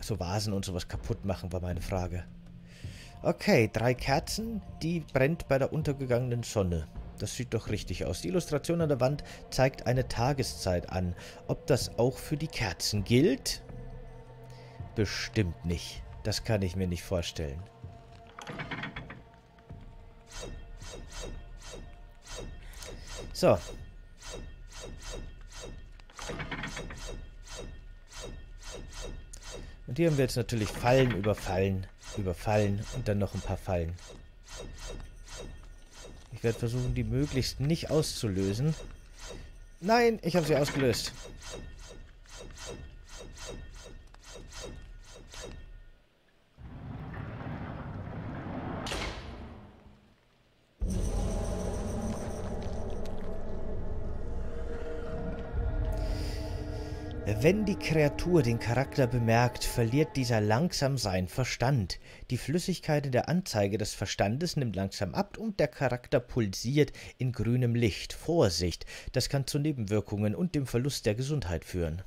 Speaker 1: So Vasen und sowas kaputt machen, war meine Frage. Okay, drei Kerzen, die brennt bei der untergegangenen Sonne. Das sieht doch richtig aus. Die Illustration an der Wand zeigt eine Tageszeit an. Ob das auch für die Kerzen gilt? Bestimmt nicht. Das kann ich mir nicht vorstellen. So. Und hier haben wir jetzt natürlich Fallen überfallen, überfallen und dann noch ein paar Fallen. Ich werde versuchen, die möglichst nicht auszulösen. Nein, ich habe sie ausgelöst. Wenn die Kreatur den Charakter bemerkt, verliert dieser langsam seinen Verstand. Die Flüssigkeit in der Anzeige des Verstandes nimmt langsam ab und der Charakter pulsiert in grünem Licht. Vorsicht, das kann zu Nebenwirkungen und dem Verlust der Gesundheit führen.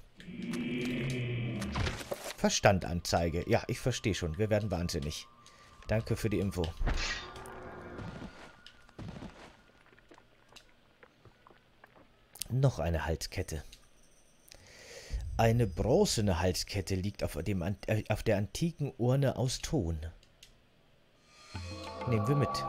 Speaker 1: Verstandanzeige. Ja, ich verstehe schon. Wir werden wahnsinnig. Danke für die Info. Noch eine Halskette. Eine bronzene Halskette liegt auf, dem, äh, auf der antiken Urne aus Ton. Nehmen wir mit.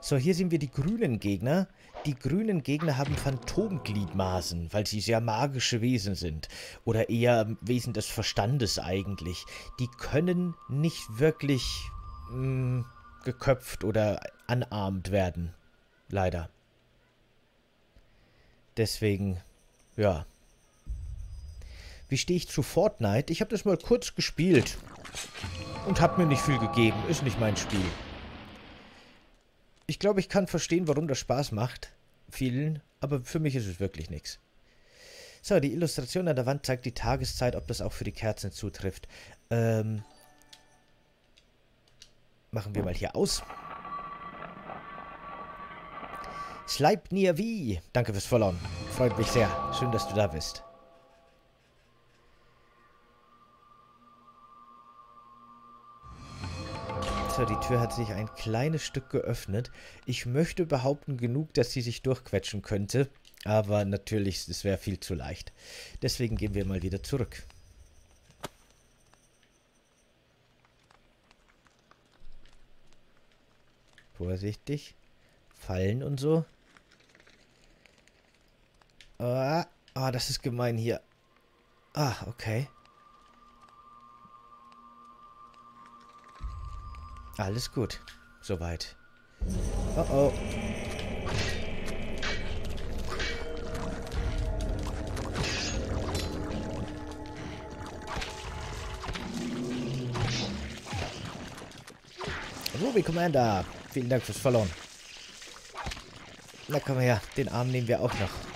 Speaker 1: So, hier sehen wir die grünen Gegner. Die grünen Gegner haben Phantomgliedmaßen, weil sie sehr magische Wesen sind. Oder eher Wesen des Verstandes eigentlich. Die können nicht wirklich mh, hm, geköpft oder anarmt werden. Leider. Deswegen, ja. Wie stehe ich zu Fortnite? Ich habe das mal kurz gespielt. Und habe mir nicht viel gegeben. Ist nicht mein Spiel. Ich glaube, ich kann verstehen, warum das Spaß macht. Vielen. Aber für mich ist es wirklich nichts. So, die Illustration an der Wand zeigt die Tageszeit, ob das auch für die Kerzen zutrifft. Ähm, machen wir mal hier aus. Sleipnir wie. Danke fürs Followen. Freut mich sehr. Schön, dass du da bist. So, die Tür hat sich ein kleines Stück geöffnet. Ich möchte behaupten, genug, dass sie sich durchquetschen könnte. Aber natürlich, es wäre viel zu leicht. Deswegen gehen wir mal wieder zurück. Vorsichtig. Fallen und so. Ah, ah, das ist gemein hier. Ah, okay. Alles gut. Soweit. Oh oh. Ruby Commander, vielen Dank fürs Verloren. Na komm her, den Arm nehmen wir auch noch.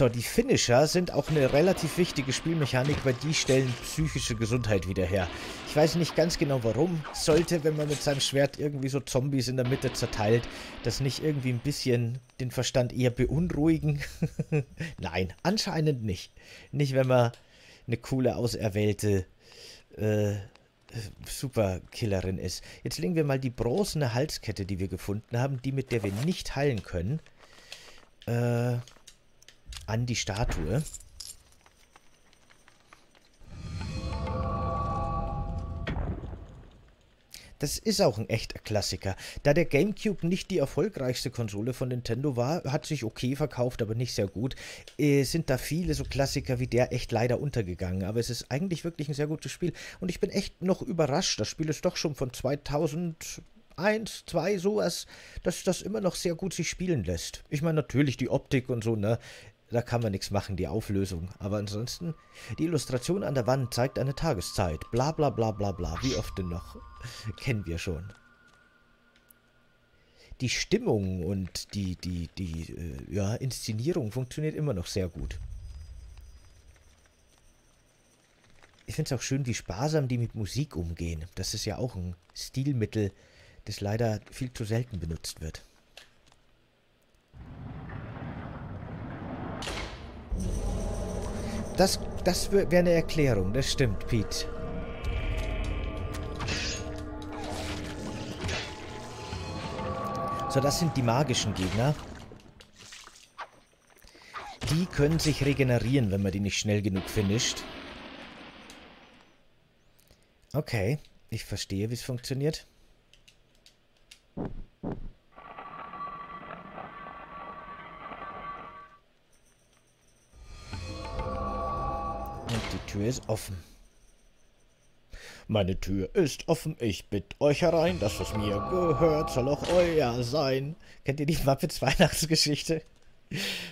Speaker 1: So, die Finisher sind auch eine relativ wichtige Spielmechanik, weil die stellen psychische Gesundheit wieder her. Ich weiß nicht ganz genau warum. Sollte, wenn man mit seinem Schwert irgendwie so Zombies in der Mitte zerteilt, das nicht irgendwie ein bisschen den Verstand eher beunruhigen? Nein, anscheinend nicht. Nicht, wenn man eine coole, auserwählte äh, Superkillerin ist. Jetzt legen wir mal die bronzene Halskette, die wir gefunden haben, die mit der wir nicht heilen können, äh, an die Statue. Das ist auch ein echter Klassiker. Da der GameCube nicht die erfolgreichste Konsole von Nintendo war, hat sich okay verkauft, aber nicht sehr gut, äh, sind da viele so Klassiker wie der echt leider untergegangen. Aber es ist eigentlich wirklich ein sehr gutes Spiel. Und ich bin echt noch überrascht. Das Spiel ist doch schon von 2000 1, 2, sowas, dass das immer noch sehr gut sich spielen lässt. Ich meine, natürlich die Optik und so, ne? Da kann man nichts machen, die Auflösung. Aber ansonsten, die Illustration an der Wand zeigt eine Tageszeit. Bla bla bla bla bla. Wie oft denn noch? Kennen wir schon. Die Stimmung und die, die, die äh, ja, Inszenierung funktioniert immer noch sehr gut. Ich finde es auch schön, wie sparsam die mit Musik umgehen. Das ist ja auch ein Stilmittel, das leider viel zu selten benutzt wird. Das, das wäre eine Erklärung, das stimmt, Pete. So, das sind die magischen Gegner. Die können sich regenerieren, wenn man die nicht schnell genug finisht. Okay, ich verstehe, wie es funktioniert. Tür ist offen. Meine Tür ist offen, ich bitte euch herein, das, was mir gehört, soll auch euer sein. Kennt ihr die Muppets Weihnachtsgeschichte?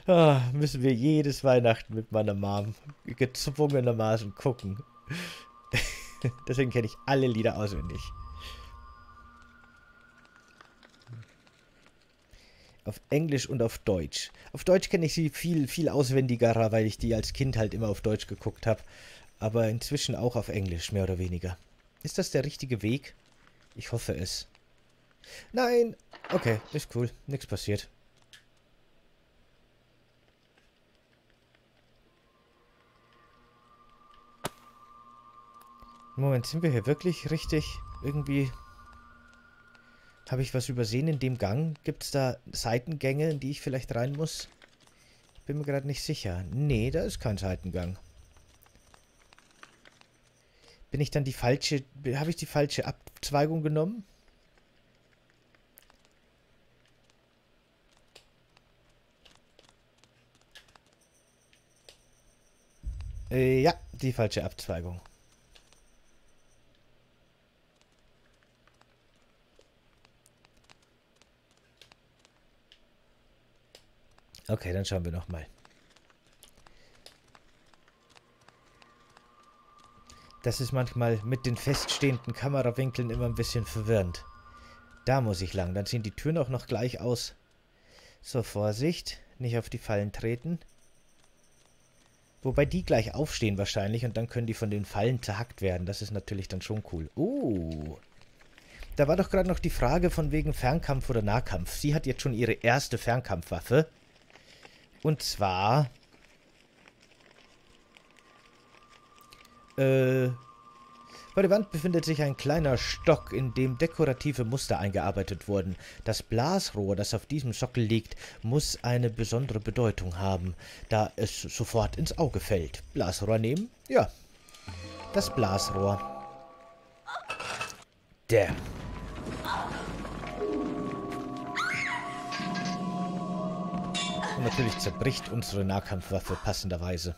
Speaker 1: Ah, müssen wir jedes Weihnachten mit meiner Mom gezwungenermaßen gucken. Deswegen kenne ich alle Lieder auswendig. Auf Englisch und auf Deutsch. Auf Deutsch kenne ich sie viel, viel auswendiger, weil ich die als Kind halt immer auf Deutsch geguckt habe. Aber inzwischen auch auf Englisch, mehr oder weniger. Ist das der richtige Weg? Ich hoffe es. Nein! Okay, ist cool. Nichts passiert. Moment, sind wir hier wirklich richtig irgendwie habe ich was übersehen in dem Gang? Gibt es da Seitengänge, in die ich vielleicht rein muss? Bin mir gerade nicht sicher. Nee, da ist kein Seitengang. Bin ich dann die falsche... Habe ich die falsche Abzweigung genommen? Äh, ja, die falsche Abzweigung. Okay, dann schauen wir nochmal. Das ist manchmal mit den feststehenden Kamerawinkeln immer ein bisschen verwirrend. Da muss ich lang. Dann sehen die Türen auch noch gleich aus. So, Vorsicht. Nicht auf die Fallen treten. Wobei die gleich aufstehen wahrscheinlich und dann können die von den Fallen zerhackt werden. Das ist natürlich dann schon cool. Uh. Da war doch gerade noch die Frage von wegen Fernkampf oder Nahkampf. Sie hat jetzt schon ihre erste Fernkampfwaffe. Und zwar... Äh... Bei der Wand befindet sich ein kleiner Stock, in dem dekorative Muster eingearbeitet wurden. Das Blasrohr, das auf diesem Sockel liegt, muss eine besondere Bedeutung haben, da es sofort ins Auge fällt. Blasrohr nehmen? Ja. Das Blasrohr. Der. Und natürlich zerbricht unsere Nahkampfwaffe passenderweise.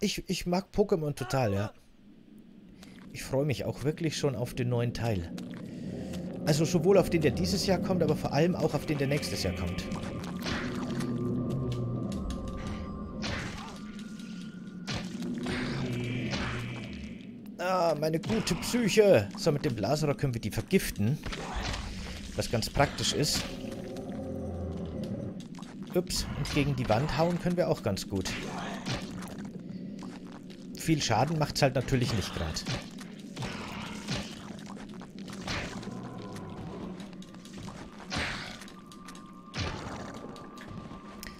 Speaker 1: Ich, ich mag Pokémon total, ja. Ich freue mich auch wirklich schon auf den neuen Teil. Also sowohl auf den, der dieses Jahr kommt, aber vor allem auch auf den, der nächstes Jahr kommt. Ah, meine gute Psyche. So, mit dem Blaserer können wir die vergiften. Was ganz praktisch ist. Ups, und gegen die Wand hauen können wir auch ganz gut viel Schaden macht es halt natürlich nicht gerade.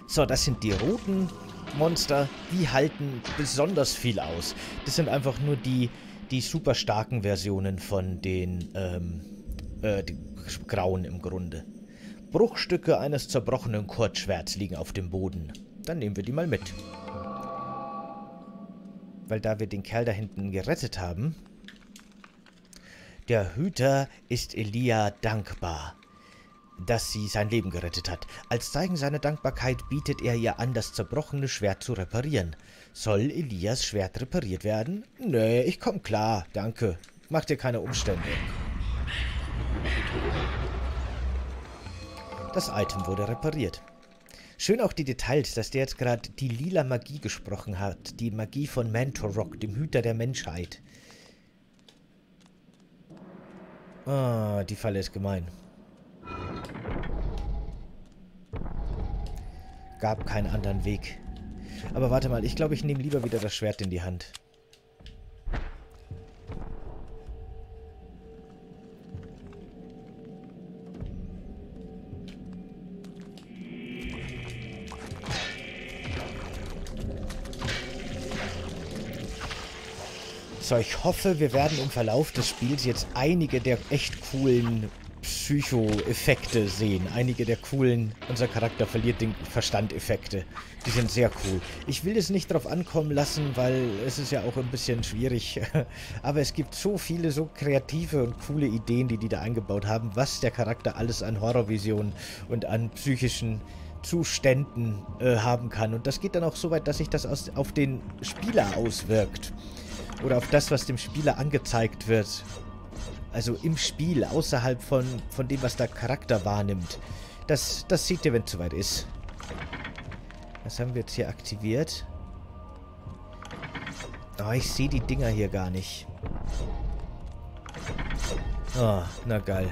Speaker 1: So, das sind die roten Monster. Die halten besonders viel aus. Das sind einfach nur die, die super starken Versionen von den ähm, äh, grauen im Grunde. Bruchstücke eines zerbrochenen Kurzschwerts liegen auf dem Boden. Dann nehmen wir die mal mit weil da wir den Kerl da hinten gerettet haben. Der Hüter ist Elia dankbar, dass sie sein Leben gerettet hat. Als Zeichen seiner Dankbarkeit bietet er ihr an, das zerbrochene Schwert zu reparieren. Soll Elias Schwert repariert werden? Nee, ich komm klar, danke. Mach dir keine Umstände. Das Item wurde repariert. Schön auch die Details, dass der jetzt gerade die lila Magie gesprochen hat. Die Magie von Mantorok, dem Hüter der Menschheit. Ah, die Falle ist gemein. Gab keinen anderen Weg. Aber warte mal, ich glaube, ich nehme lieber wieder das Schwert in die Hand. So, ich hoffe, wir werden im Verlauf des Spiels jetzt einige der echt coolen Psycho-Effekte sehen. Einige der coolen, unser Charakter verliert den Verstand-Effekte. Die sind sehr cool. Ich will es nicht drauf ankommen lassen, weil es ist ja auch ein bisschen schwierig. Aber es gibt so viele, so kreative und coole Ideen, die die da eingebaut haben, was der Charakter alles an Horrorvisionen und an psychischen Zuständen äh, haben kann. Und das geht dann auch so weit, dass sich das aus, auf den Spieler auswirkt. Oder auf das, was dem Spieler angezeigt wird. Also im Spiel, außerhalb von, von dem, was der Charakter wahrnimmt. Das, das seht ihr, wenn es soweit ist. Was haben wir jetzt hier aktiviert? Oh, ich sehe die Dinger hier gar nicht. Oh, na geil.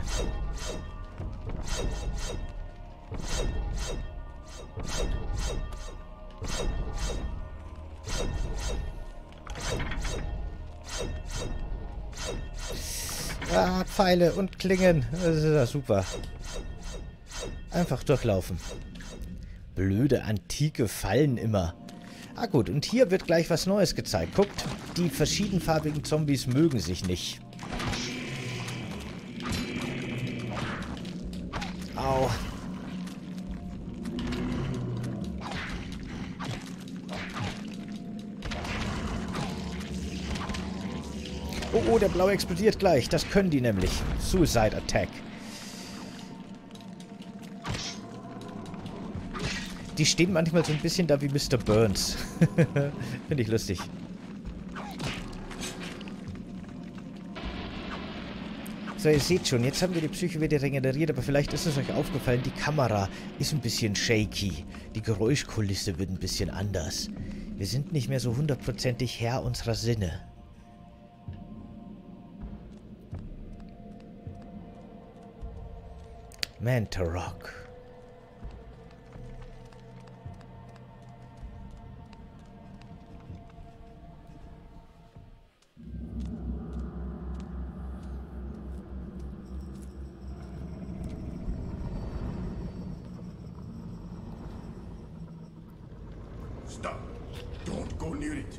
Speaker 1: Ah, Pfeile und Klingen. Das ist ja super. Einfach durchlaufen. Blöde antike Fallen immer. Ah gut, und hier wird gleich was Neues gezeigt. Guckt, die verschiedenfarbigen Zombies mögen sich nicht. Au. Oh, oh, der Blaue explodiert gleich. Das können die nämlich. Suicide Attack. die stehen manchmal so ein bisschen da wie Mr. Burns. Finde ich lustig. So, ihr seht schon, jetzt haben wir die Psyche wieder regeneriert, aber vielleicht ist es euch aufgefallen, die Kamera ist ein bisschen shaky. Die Geräuschkulisse wird ein bisschen anders. Wir sind nicht mehr so hundertprozentig Herr unserer Sinne. Mantarok.
Speaker 9: Stop. Don't go near it.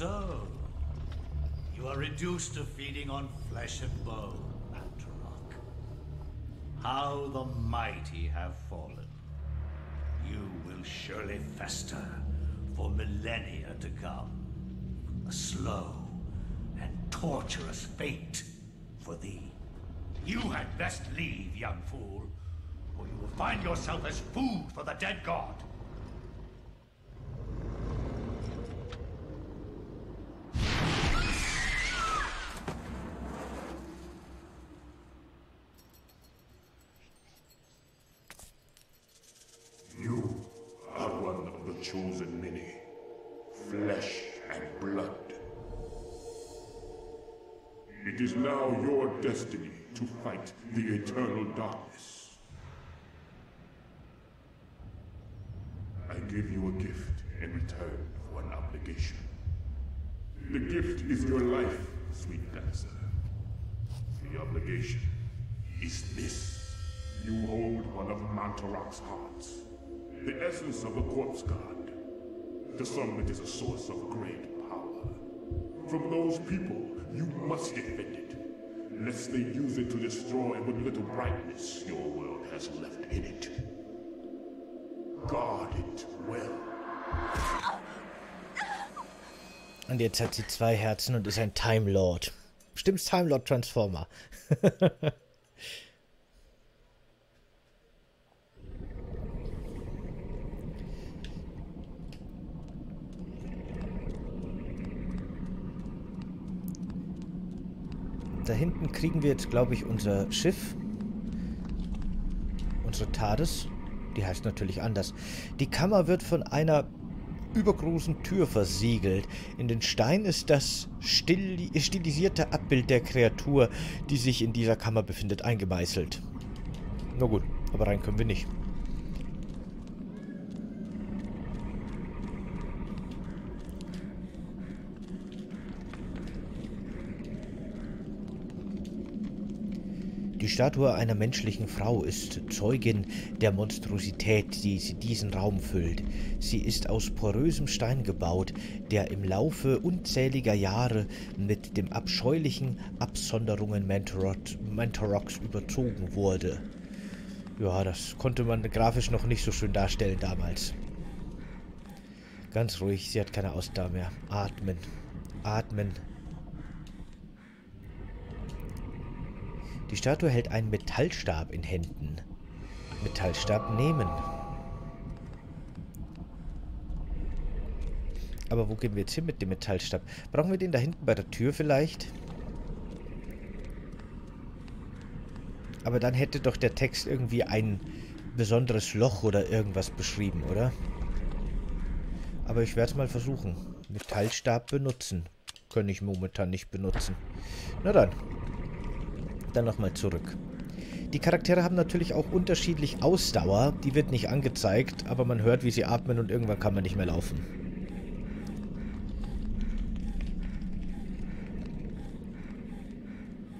Speaker 2: So, you are reduced to feeding on flesh and bone, Mantarok. How the mighty have fallen. You will surely fester for millennia to come. A slow and torturous fate for thee. You had best leave, young fool, or you will find yourself as food for the dead god.
Speaker 9: You are one of the chosen many. Flesh and blood. It is now your destiny to fight the eternal darkness. I give you a gift in return for an obligation. The gift is your life, sweet dancer. The obligation is this. You hold one of Mantarok's hearts. The essence of the corpse god. It is a source of great power. From those people, you must defend it, lest they use it to destroy what little brightness your world has left in it. Guard it well.
Speaker 1: Und jetzt hat sie zwei Herzen und ist ein Time Lord. Stimmt's, Time Lord Transformer. da hinten kriegen wir jetzt, glaube ich, unser Schiff. Unsere TARDIS. Die heißt natürlich anders. Die Kammer wird von einer übergroßen Tür versiegelt. In den Stein ist das stili stilisierte Abbild der Kreatur, die sich in dieser Kammer befindet, eingemeißelt. Na gut, aber rein können wir nicht. Statue einer menschlichen Frau ist Zeugin der Monstrosität, die diesen Raum füllt. Sie ist aus porösem Stein gebaut, der im Laufe unzähliger Jahre mit den abscheulichen Absonderungen Mantoroks überzogen wurde. Ja, das konnte man grafisch noch nicht so schön darstellen damals. Ganz ruhig, sie hat keine Ausdauer mehr. Atmen. Atmen. Die Statue hält einen Metallstab in Händen. Metallstab nehmen. Aber wo gehen wir jetzt hin mit dem Metallstab? Brauchen wir den da hinten bei der Tür vielleicht? Aber dann hätte doch der Text irgendwie ein besonderes Loch oder irgendwas beschrieben, oder? Aber ich werde es mal versuchen. Metallstab benutzen. Kann ich momentan nicht benutzen. Na dann. Dann nochmal zurück. Die Charaktere haben natürlich auch unterschiedlich Ausdauer. Die wird nicht angezeigt, aber man hört, wie sie atmen und irgendwann kann man nicht mehr laufen.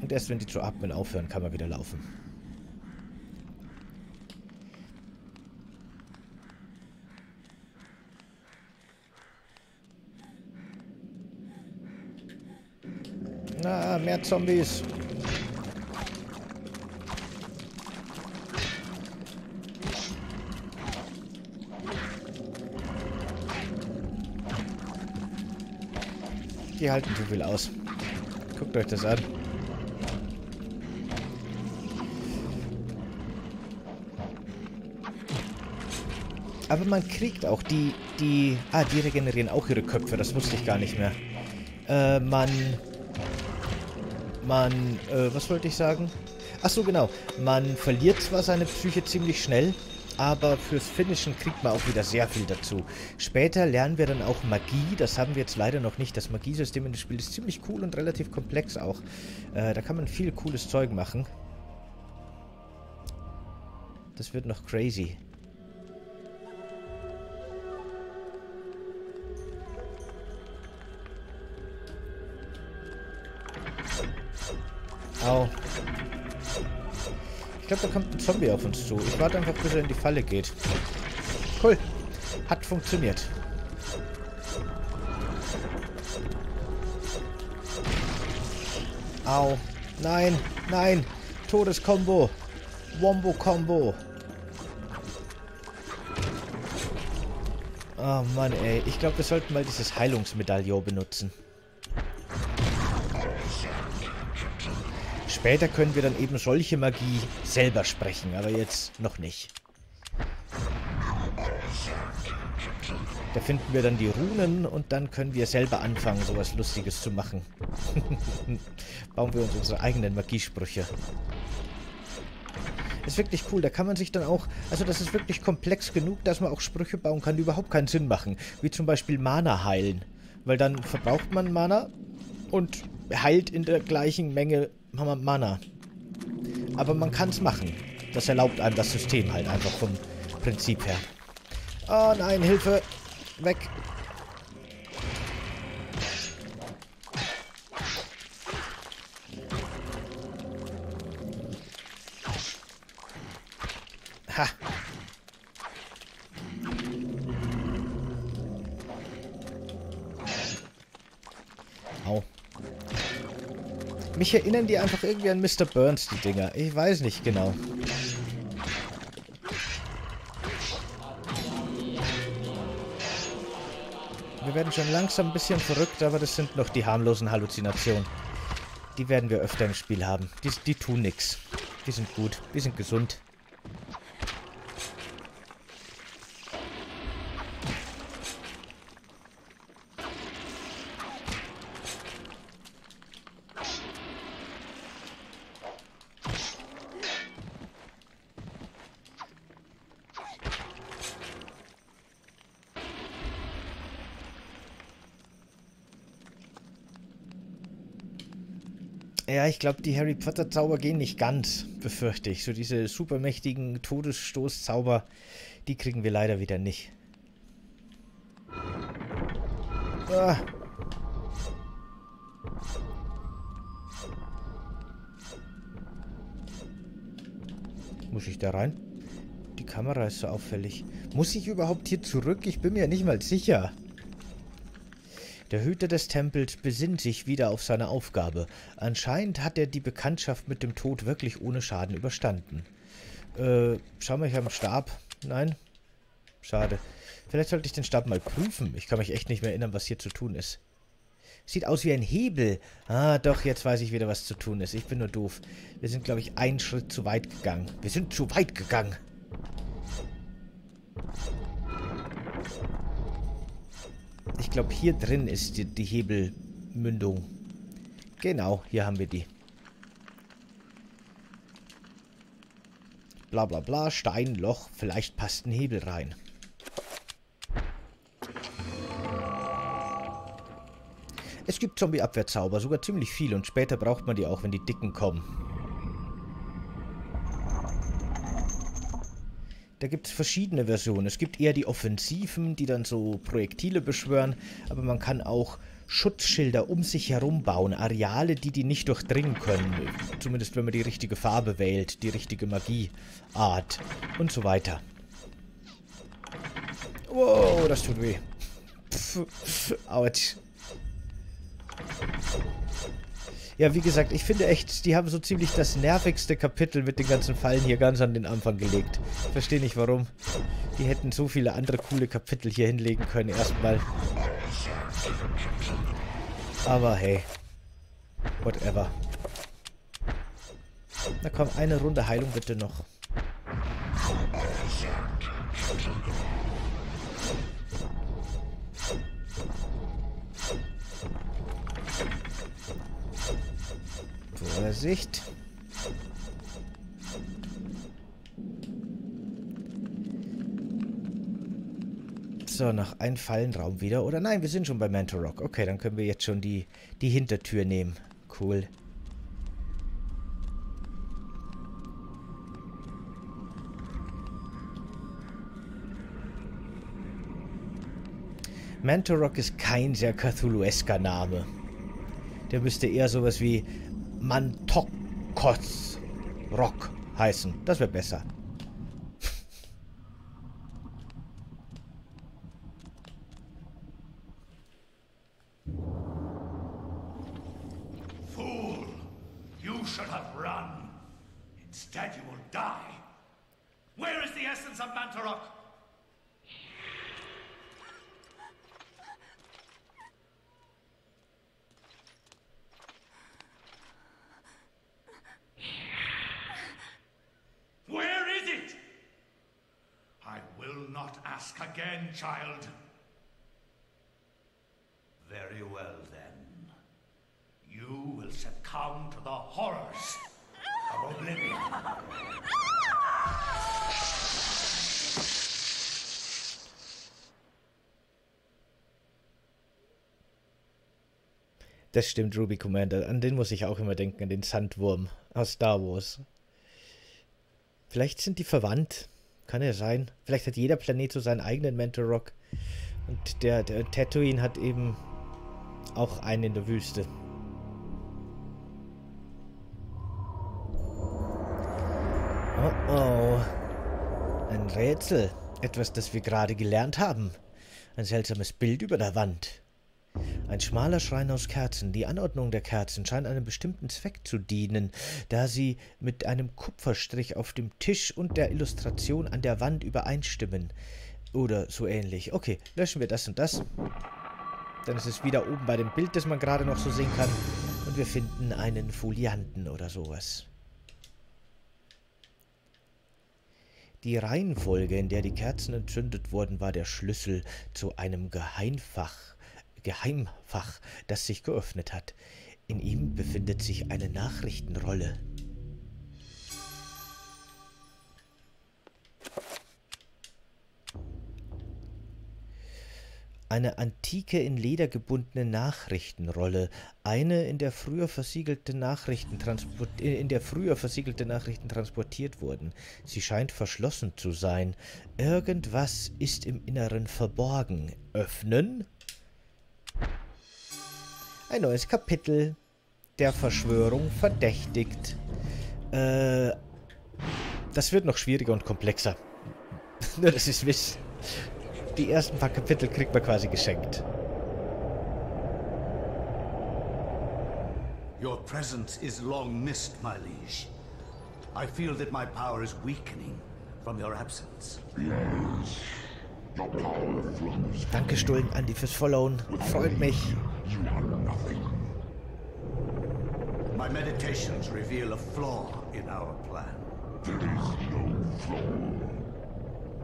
Speaker 1: Und erst wenn die zu atmen aufhören, kann man wieder laufen. Na, mehr Zombies. die halten so viel aus. Guckt euch das an. Aber man kriegt auch die, die... Ah, die regenerieren auch ihre Köpfe. Das wusste ich gar nicht mehr. Äh, man... Man... Äh, was wollte ich sagen? Ach so, genau. Man verliert zwar seine Psyche ziemlich schnell, aber fürs Finishen kriegt man auch wieder sehr viel dazu. Später lernen wir dann auch Magie, das haben wir jetzt leider noch nicht. Das Magiesystem in dem Spiel ist ziemlich cool und relativ komplex auch. Äh, da kann man viel cooles Zeug machen. Das wird noch crazy. Au. Ich glaube, da kommt ein Zombie auf uns zu. Ich warte einfach, bis er in die Falle geht. Cool. Hat funktioniert. Au. Nein, nein. Todeskombo. Wombo-Kombo. Oh Mann, ey. Ich glaube, wir sollten mal dieses Heilungsmedaillon benutzen. Später können wir dann eben solche Magie selber sprechen, aber jetzt noch nicht. Da finden wir dann die Runen und dann können wir selber anfangen, sowas Lustiges zu machen. Bauen wir uns unsere eigenen Magiesprüche. Ist wirklich cool, da kann man sich dann auch, also das ist wirklich komplex genug, dass man auch Sprüche bauen kann, die überhaupt keinen Sinn machen. Wie zum Beispiel Mana heilen. Weil dann verbraucht man Mana und heilt in der gleichen Menge Mana. Aber man kann es machen. Das erlaubt einem das System halt einfach vom Prinzip her. Oh nein, Hilfe! Weg! Ha! Au. Mich erinnern die einfach irgendwie an Mr. Burns, die Dinger. Ich weiß nicht genau. Wir werden schon langsam ein bisschen verrückt, aber das sind noch die harmlosen Halluzinationen. Die werden wir öfter im Spiel haben. Die, die tun nichts. Die sind gut. Die sind gesund. Glaube, die Harry Potter Zauber gehen nicht ganz, befürchte ich. So diese supermächtigen Todesstoßzauber, die kriegen wir leider wieder nicht. Ah. Muss ich da rein? Die Kamera ist so auffällig. Muss ich überhaupt hier zurück? Ich bin mir nicht mal sicher. Der Hüter des Tempels besinnt sich wieder auf seine Aufgabe. Anscheinend hat er die Bekanntschaft mit dem Tod wirklich ohne Schaden überstanden. Äh, schau mal, ich habe einen Stab. Nein? Schade. Vielleicht sollte ich den Stab mal prüfen. Ich kann mich echt nicht mehr erinnern, was hier zu tun ist. Sieht aus wie ein Hebel. Ah, doch, jetzt weiß ich wieder, was zu tun ist. Ich bin nur doof. Wir sind, glaube ich, einen Schritt zu weit gegangen. Wir sind zu weit gegangen. Ich glaube, hier drin ist die, die Hebelmündung. Genau, hier haben wir die. Bla bla bla, Stein, Loch, vielleicht passt ein Hebel rein. Es gibt Zombie-Abwehrzauber, sogar ziemlich viel und später braucht man die auch, wenn die Dicken kommen. Da gibt es verschiedene Versionen. Es gibt eher die Offensiven, die dann so Projektile beschwören, aber man kann auch Schutzschilder um sich herum bauen, Areale, die die nicht durchdringen können. Zumindest wenn man die richtige Farbe wählt, die richtige Magieart und so weiter. Wow, das tut weh. Pff, autsch. Ja, wie gesagt, ich finde echt, die haben so ziemlich das nervigste Kapitel mit den ganzen Fallen hier ganz an den Anfang gelegt. Verstehe nicht warum. Die hätten so viele andere coole Kapitel hier hinlegen können erstmal. Aber hey. Whatever. Na komm, eine Runde Heilung bitte noch. Sicht. So, noch ein Fallenraum wieder. Oder nein, wir sind schon bei Mantorok. Okay, dann können wir jetzt schon die, die Hintertür nehmen. Cool. Mantorok ist kein sehr Cthulhuesker Name. Der müsste eher sowas wie Mantokos Rock heißen. Das wäre besser.
Speaker 2: Fool! You should have run. Instead, you will die. Where is the essence of Mantarok? Where is it? I will not ask again, child. Very well, then. You will succumb to the horrors of oblivion.
Speaker 1: Das stimmt, Ruby Commander. An den muss ich auch immer denken, an den Sandwurm aus Star Wars. Vielleicht sind die verwandt. Kann ja sein. Vielleicht hat jeder Planet so seinen eigenen Mentorok. Und der, der Tatooine hat eben auch einen in der Wüste. Oh oh. Ein Rätsel. Etwas, das wir gerade gelernt haben. Ein seltsames Bild über der Wand. Ein schmaler Schrein aus Kerzen. Die Anordnung der Kerzen scheint einem bestimmten Zweck zu dienen, da sie mit einem Kupferstrich auf dem Tisch und der Illustration an der Wand übereinstimmen. Oder so ähnlich. Okay, löschen wir das und das. Dann ist es wieder oben bei dem Bild, das man gerade noch so sehen kann. Und wir finden einen Folianten oder sowas. Die Reihenfolge, in der die Kerzen entzündet wurden, war der Schlüssel zu einem Geheimfach, Geheimfach, das sich geöffnet hat. In ihm befindet sich eine Nachrichtenrolle. Eine antike in Leder gebundene Nachrichtenrolle, eine in der früher versiegelte Nachrichten in der früher versiegelte Nachrichten transportiert wurden. Sie scheint verschlossen zu sein. Irgendwas ist im Inneren verborgen. Öffnen? Ein neues Kapitel der Verschwörung verdächtigt. Äh, das wird noch schwieriger und komplexer. Nur, dass ihr es wisst. Die ersten paar Kapitel kriegt man quasi geschenkt.
Speaker 2: Your presence is long missed, my liege. I feel that my power is weakening from your absence.
Speaker 10: Yes. Your power.
Speaker 1: Danke, Stullen, Andi, fürs Followen. Freut mich.
Speaker 10: You are nothing.
Speaker 2: My meditations reveal a flaw in our plan.
Speaker 10: There is no flaw.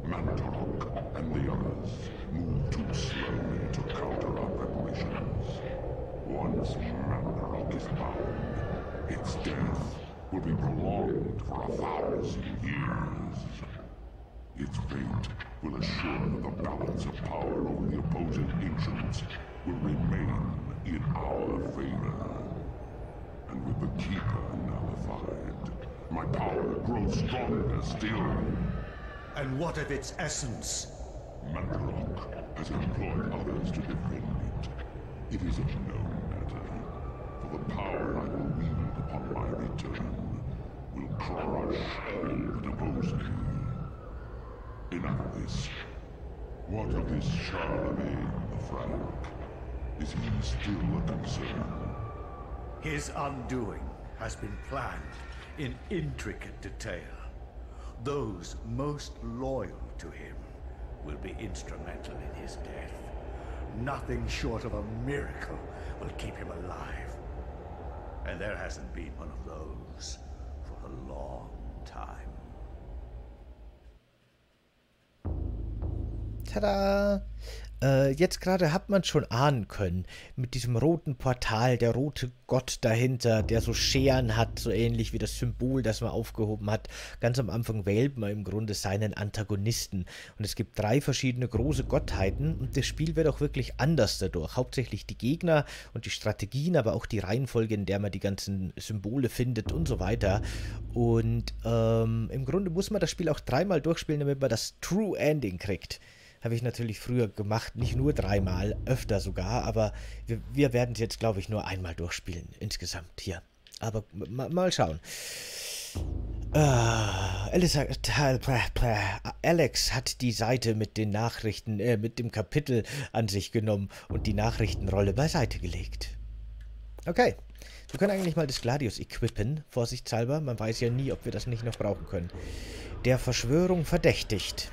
Speaker 10: Mantarok and the others move too slowly to counter our preparations. Once Mantarok is bound, its death will be prolonged for a thousand years. Its fate will assure that the balance of power over the opposing ancients will remain in our favor. And with the Keeper nullified, my power grows stronger still.
Speaker 2: And what of its essence?
Speaker 10: Mandarok has employed others to defend it. It is of no matter, for the power I will wield upon my return will crush all that oppose me. Enough of this. What of this Charlemagne the Frank? Is he still a concern?
Speaker 2: His undoing has been planned in intricate detail. Those most loyal to him will be instrumental in his death. Nothing short of a miracle will keep him alive. And there hasn't been one of those for a long time.
Speaker 1: Tada! Äh, jetzt gerade hat man schon ahnen können, mit diesem roten Portal, der rote Gott dahinter, der so Scheren hat, so ähnlich wie das Symbol, das man aufgehoben hat. Ganz am Anfang wählt man im Grunde seinen Antagonisten. Und es gibt drei verschiedene große Gottheiten und das Spiel wird auch wirklich anders dadurch. Hauptsächlich die Gegner und die Strategien, aber auch die Reihenfolge, in der man die ganzen Symbole findet und so weiter. Und ähm, im Grunde muss man das Spiel auch dreimal durchspielen, damit man das True Ending kriegt. Habe ich natürlich früher gemacht, nicht nur dreimal, öfter sogar, aber wir, wir werden es jetzt, glaube ich, nur einmal durchspielen insgesamt hier. Aber mal schauen. Uh, Alex hat die Seite mit den Nachrichten, äh, mit dem Kapitel an sich genommen und die Nachrichtenrolle beiseite gelegt. Okay. Wir können eigentlich mal das Gladius equippen, vorsichtshalber. Man weiß ja nie, ob wir das nicht noch brauchen können. Der Verschwörung verdächtigt.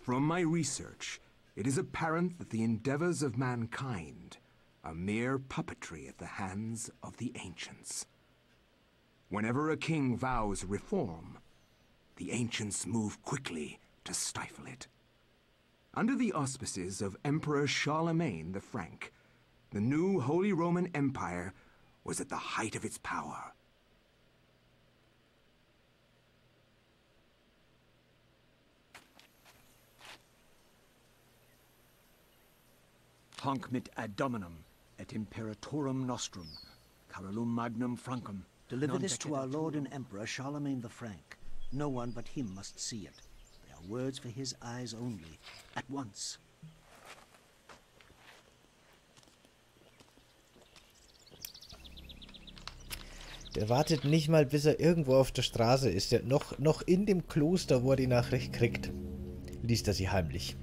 Speaker 3: From my research, it is apparent that the endeavors of mankind are mere puppetry at the hands of the ancients. Whenever a king vows reform, the ancients move quickly to stifle it. Under the auspices of Emperor Charlemagne the Frank, the new Holy Roman Empire was at the height of its power.
Speaker 11: Hanc mit ad dominum et imperatorum nostrum, Carolum magnum francum.
Speaker 12: Deliver this to our Lord and Emperor Charlemagne the Frank. No one but him must see it. They are words for his eyes only. At once.
Speaker 1: Der wartet nicht mal, bis er irgendwo auf der Straße ist. Der noch, noch in dem Kloster, wo er die Nachricht kriegt, liest er sie heimlich.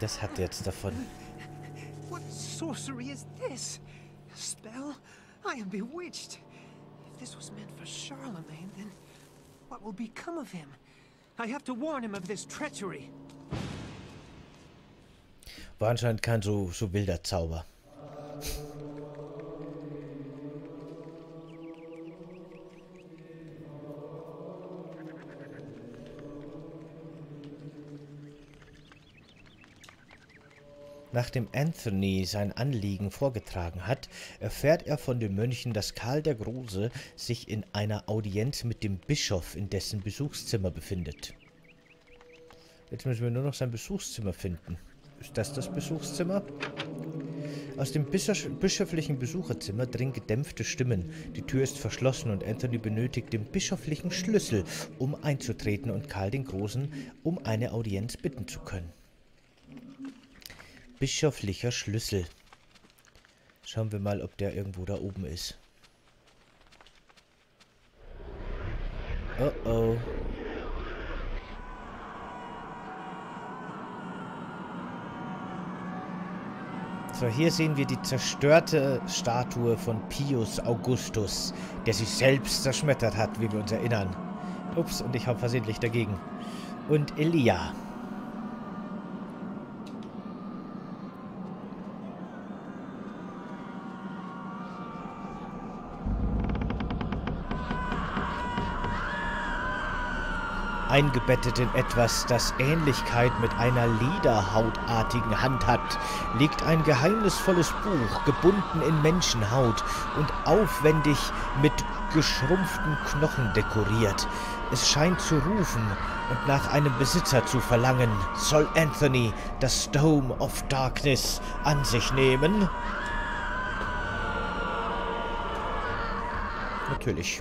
Speaker 1: Das hat jetzt davon.
Speaker 13: What sorcery is this? A spell? I am bewitched. If this was meant for Charlemagne, then what will become of him? I have to warn him of this treachery.
Speaker 1: War anscheinend kein so, so wilder Zauber. Nachdem Anthony sein Anliegen vorgetragen hat, erfährt er von den Mönchen, dass Karl der Große sich in einer Audienz mit dem Bischof in dessen Besuchszimmer befindet. Jetzt müssen wir nur noch sein Besuchszimmer finden. Ist das das Besuchszimmer? Aus dem bischöflichen Besucherzimmer dringen gedämpfte Stimmen. Die Tür ist verschlossen und Anthony benötigt den bischöflichen Schlüssel, um einzutreten und Karl den Großen um eine Audienz bitten zu können bischöflicher Schlüssel. Schauen wir mal, ob der irgendwo da oben ist. Oh oh. So, hier sehen wir die zerstörte Statue von Pius Augustus, der sich selbst zerschmettert hat, wie wir uns erinnern. Ups, und ich habe versehentlich dagegen. Und Elia. Eingebettet in etwas, das Ähnlichkeit mit einer lederhautartigen Hand hat, liegt ein geheimnisvolles Buch, gebunden in Menschenhaut und aufwendig mit geschrumpften Knochen dekoriert. Es scheint zu rufen und nach einem Besitzer zu verlangen. Soll Anthony das Dome of Darkness an sich nehmen? Natürlich.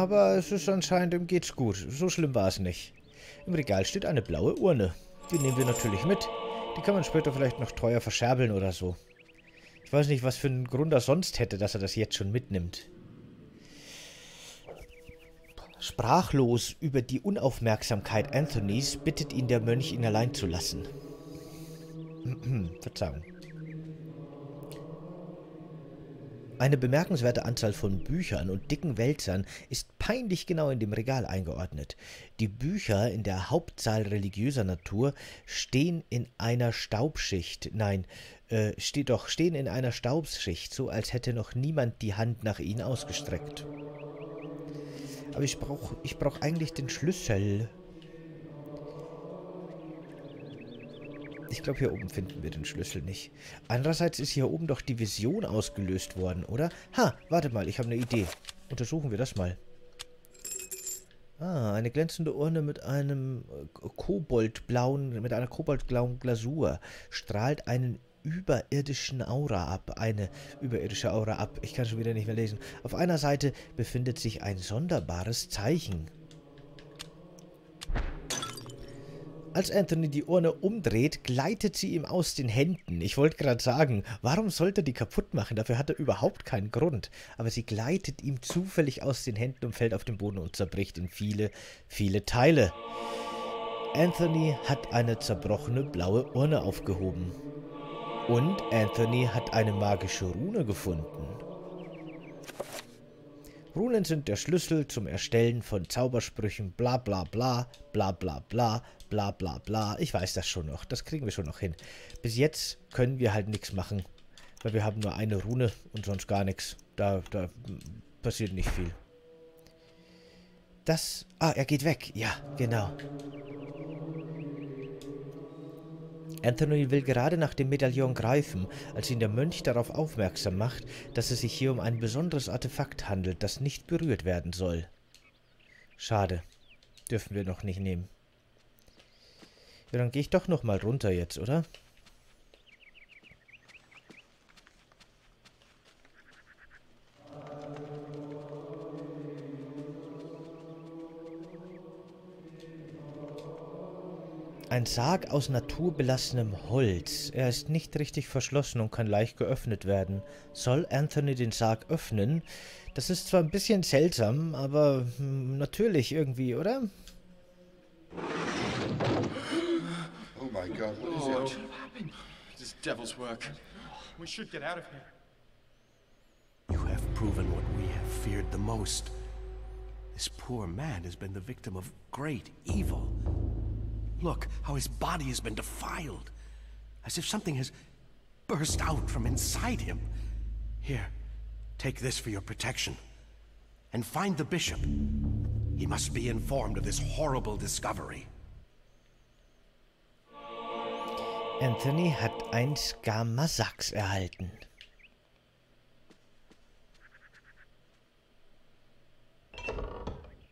Speaker 1: Aber es ist anscheinend, ihm geht's gut. So schlimm war es nicht. Im Regal steht eine blaue Urne. Die nehmen wir natürlich mit. Die kann man später vielleicht noch teuer verscherbeln oder so. Ich weiß nicht, was für einen Grund er sonst hätte, dass er das jetzt schon mitnimmt. Sprachlos über die Unaufmerksamkeit Anthonys bittet ihn der Mönch, ihn allein zu lassen. Verzeihung. Eine bemerkenswerte Anzahl von Büchern und dicken Wälzern ist peinlich genau in dem Regal eingeordnet. Die Bücher in der Hauptzahl religiöser Natur stehen in einer Staubschicht, nein, äh, steht doch, stehen in einer Staubschicht, so als hätte noch niemand die Hand nach ihnen ausgestreckt. Aber ich brauche ich brauch eigentlich den Schlüssel. Ich glaube, hier oben finden wir den Schlüssel nicht. Andererseits ist hier oben doch die Vision ausgelöst worden, oder? Ha, warte mal, ich habe eine Idee. Untersuchen wir das mal. Ah, eine glänzende Urne mit einem äh, koboldblauen, mit einer koboldblauen Glasur strahlt einen überirdischen Aura ab. Eine überirdische Aura ab. Ich kann schon wieder nicht mehr lesen. Auf einer Seite befindet sich ein sonderbares Zeichen. Als Anthony die Urne umdreht, gleitet sie ihm aus den Händen. Ich wollte gerade sagen, warum sollte er die kaputt machen? Dafür hat er überhaupt keinen Grund. Aber sie gleitet ihm zufällig aus den Händen und fällt auf den Boden und zerbricht in viele, viele Teile. Anthony hat eine zerbrochene blaue Urne aufgehoben. Und Anthony hat eine magische Rune gefunden. Runen sind der Schlüssel zum Erstellen von Zaubersprüchen, bla bla bla, bla bla bla, bla bla bla. Ich weiß das schon noch, das kriegen wir schon noch hin. Bis jetzt können wir halt nichts machen, weil wir haben nur eine Rune und sonst gar nichts. Da, da passiert nicht viel. Das... Ah, er geht weg. Ja, genau. Anthony will gerade nach dem Medaillon greifen, als ihn der Mönch darauf aufmerksam macht, dass es sich hier um ein besonderes Artefakt handelt, das nicht berührt werden soll. Schade. Dürfen wir noch nicht nehmen. Ja, dann gehe ich doch noch mal runter jetzt, oder? Ein Sarg aus naturbelassenem Holz. Er ist nicht richtig verschlossen und kann leicht geöffnet werden. Soll Anthony den Sarg öffnen? Das ist zwar ein bisschen seltsam, aber hm, natürlich irgendwie, oder?
Speaker 14: Oh my god, what is
Speaker 15: Lord.
Speaker 14: it?
Speaker 15: This devil's work. We should get out of here.
Speaker 16: You have proven what we have feared the most. This poor man has been the victim of great evil. Look how his body has been defiled, as if something has burst out from inside him. Here, take this for your protection. And find the bishop. He must be informed of this horrible discovery.
Speaker 1: Anthony hat ein Skamasax erhalten.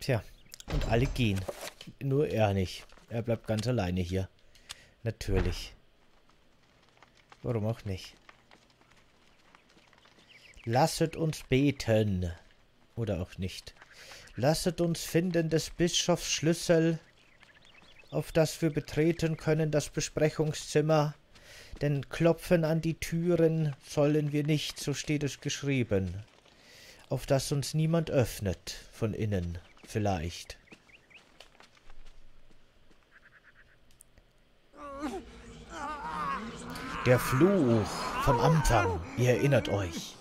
Speaker 1: Tja, und alle gehen. Nur er nicht. Er bleibt ganz alleine hier. Natürlich. Warum auch nicht? Lasset uns beten. Oder auch nicht. Lasset uns finden des Bischofs Schlüssel, auf das wir betreten können das Besprechungszimmer. Denn klopfen an die Türen sollen wir nicht, so steht es geschrieben. Auf das uns niemand öffnet, von innen vielleicht. Der Fluch vom Anfang, ihr erinnert euch.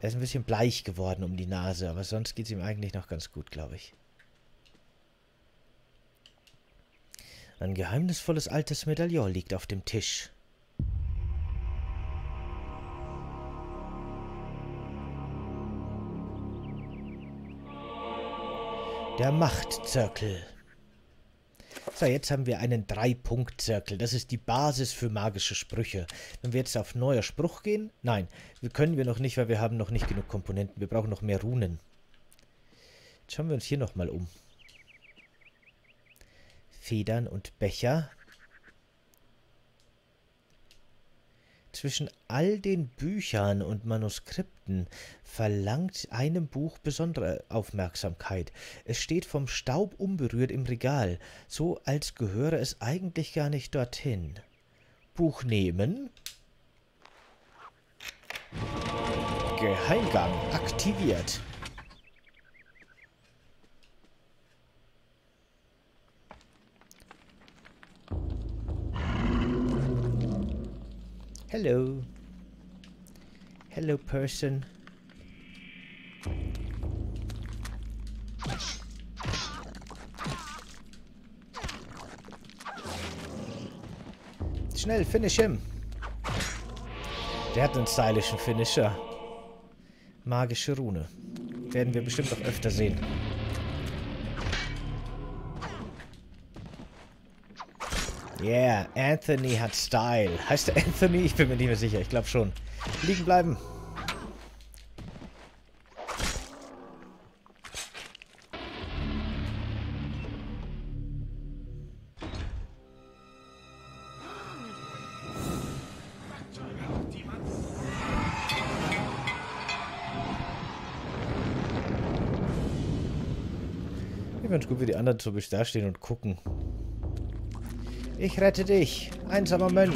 Speaker 1: Er ist ein bisschen bleich geworden um die Nase, aber sonst geht es ihm eigentlich noch ganz gut, glaube ich. Ein geheimnisvolles altes Medaillon liegt auf dem Tisch. Der Machtzirkel. So, jetzt haben wir einen Drei-Punkt-Zirkel. Das ist die Basis für magische Sprüche. Wenn wir jetzt auf neuer Spruch gehen, nein, wir können wir noch nicht, weil wir haben noch nicht genug Komponenten. Wir brauchen noch mehr Runen. Jetzt schauen wir uns hier nochmal um. Federn und Becher. Zwischen all den Büchern und Manuskripten verlangt einem Buch besondere Aufmerksamkeit. Es steht vom Staub unberührt im Regal, so als gehöre es eigentlich gar nicht dorthin. Buch nehmen. Geheimgang aktiviert. Hello. Hello, person. Schnell, finish him. Der hat einen stylischen Finisher. Magische Rune. Werden wir bestimmt noch öfter sehen. Yeah, Anthony hat Style. Heißt er Anthony? Ich bin mir nicht mehr sicher. Ich glaube schon. Liegen bleiben. Ich finde gut, wie die anderen so da stehen und gucken. Ich rette dich, einsamer Mönch.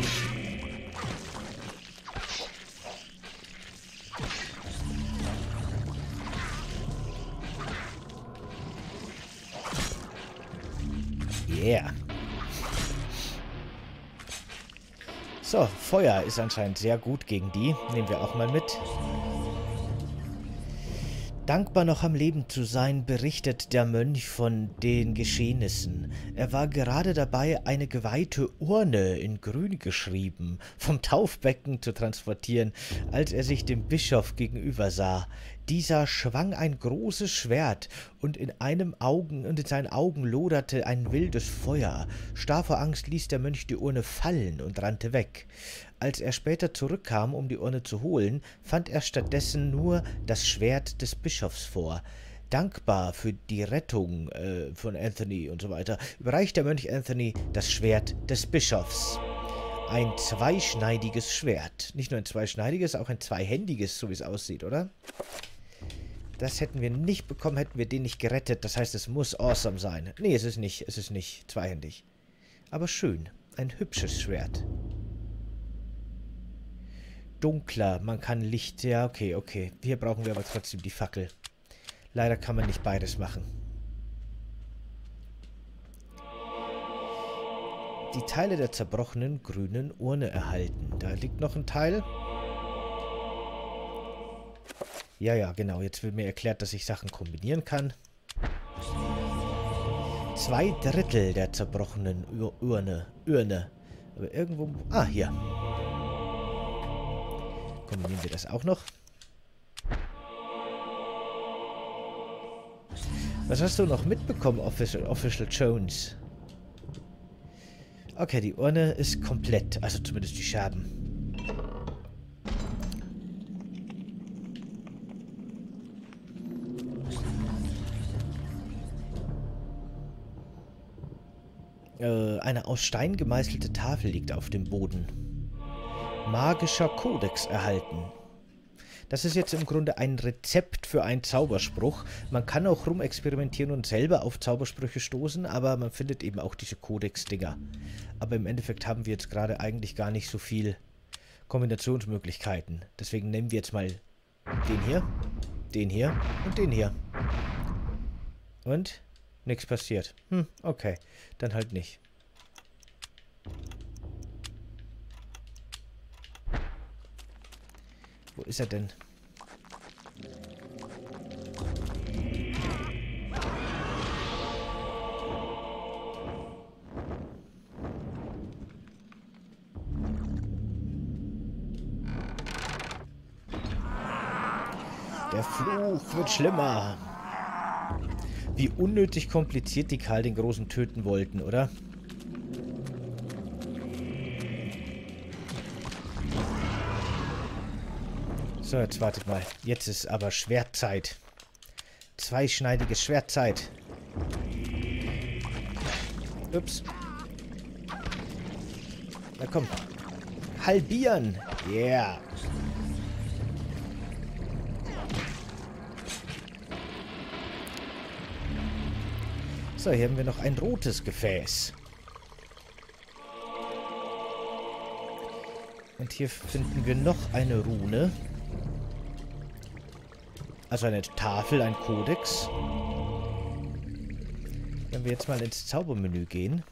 Speaker 1: Yeah. So, Feuer ist anscheinend sehr gut gegen die. Nehmen wir auch mal mit. Dankbar noch am Leben zu sein, berichtet der Mönch von den Geschehnissen. Er war gerade dabei, eine geweihte Urne in Grün geschrieben, vom Taufbecken zu transportieren, als er sich dem Bischof gegenüber sah. Dieser schwang ein großes Schwert, und in einem Augen und in seinen Augen loderte ein wildes Feuer. Starr vor Angst ließ der Mönch die Urne fallen und rannte weg. Als er später zurückkam, um die Urne zu holen, fand er stattdessen nur das Schwert des Bischofs vor. Dankbar für die Rettung äh, von Anthony und so weiter, überreicht der Mönch Anthony das Schwert des Bischofs. Ein zweischneidiges Schwert. Nicht nur ein zweischneidiges, auch ein zweihändiges, so wie es aussieht, oder? Das hätten wir nicht bekommen, hätten wir den nicht gerettet. Das heißt, es muss awesome sein. Nee, es ist nicht. Es ist nicht zweihändig. Aber schön. Ein hübsches Schwert dunkler, man kann Licht... Ja, okay, okay. Hier brauchen wir aber trotzdem die Fackel. Leider kann man nicht beides machen. Die Teile der zerbrochenen grünen Urne erhalten. Da liegt noch ein Teil. Ja, ja, genau. Jetzt wird mir erklärt, dass ich Sachen kombinieren kann. Zwei Drittel der zerbrochenen Ur Urne. Urne. Aber irgendwo... Ah, hier. Kombinieren wir das auch noch. Was hast du noch mitbekommen, Official, Official Jones? Okay, die Urne ist komplett. Also zumindest die Scherben. Äh, eine aus Stein gemeißelte Tafel liegt auf dem Boden magischer Kodex erhalten. Das ist jetzt im Grunde ein Rezept für einen Zauberspruch. Man kann auch rumexperimentieren und selber auf Zaubersprüche stoßen, aber man findet eben auch diese Kodex-Dinger. Aber im Endeffekt haben wir jetzt gerade eigentlich gar nicht so viel Kombinationsmöglichkeiten. Deswegen nehmen wir jetzt mal den hier, den hier und den hier. Und? Nichts passiert. Hm, okay. Dann halt nicht. Wo ist er denn? Der Fluch wird schlimmer. Wie unnötig kompliziert die Karl den Großen töten wollten, oder? So, jetzt wartet mal. Jetzt ist aber Schwertzeit. Zweischneidige Schwertzeit. Ups. Na komm. Halbieren. Yeah. So, hier haben wir noch ein rotes Gefäß. Und hier finden wir noch eine Rune. Also eine Tafel, ein Kodex. Wenn wir jetzt mal ins Zaubermenü gehen.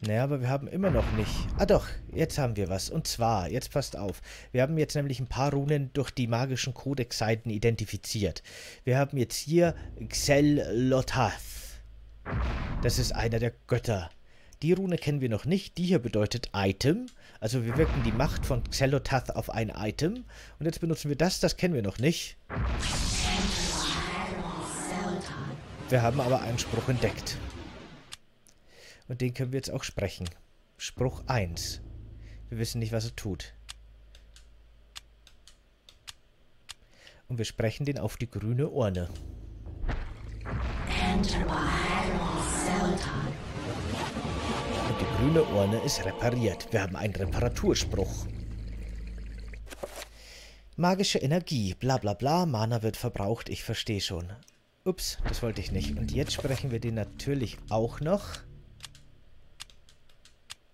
Speaker 1: Naja, aber wir haben immer noch nicht... Ah doch, jetzt haben wir was. Und zwar, jetzt passt auf. Wir haben jetzt nämlich ein paar Runen durch die magischen Codex-Seiten identifiziert. Wir haben jetzt hier Xel-Lotath. Das ist einer der Götter. Die Rune kennen wir noch nicht. Die hier bedeutet Item. Also wir wirken die Macht von Xelotath auf ein Item. Und jetzt benutzen wir das. Das kennen wir noch nicht. Wir haben aber einen Spruch entdeckt. Und den können wir jetzt auch sprechen. Spruch 1. Wir wissen nicht, was er tut. Und wir sprechen den auf die grüne Urne. Und die grüne Urne ist repariert. Wir haben einen Reparaturspruch. Magische Energie, bla bla bla, Mana wird verbraucht, ich verstehe schon. Ups, das wollte ich nicht. Und jetzt sprechen wir den natürlich auch noch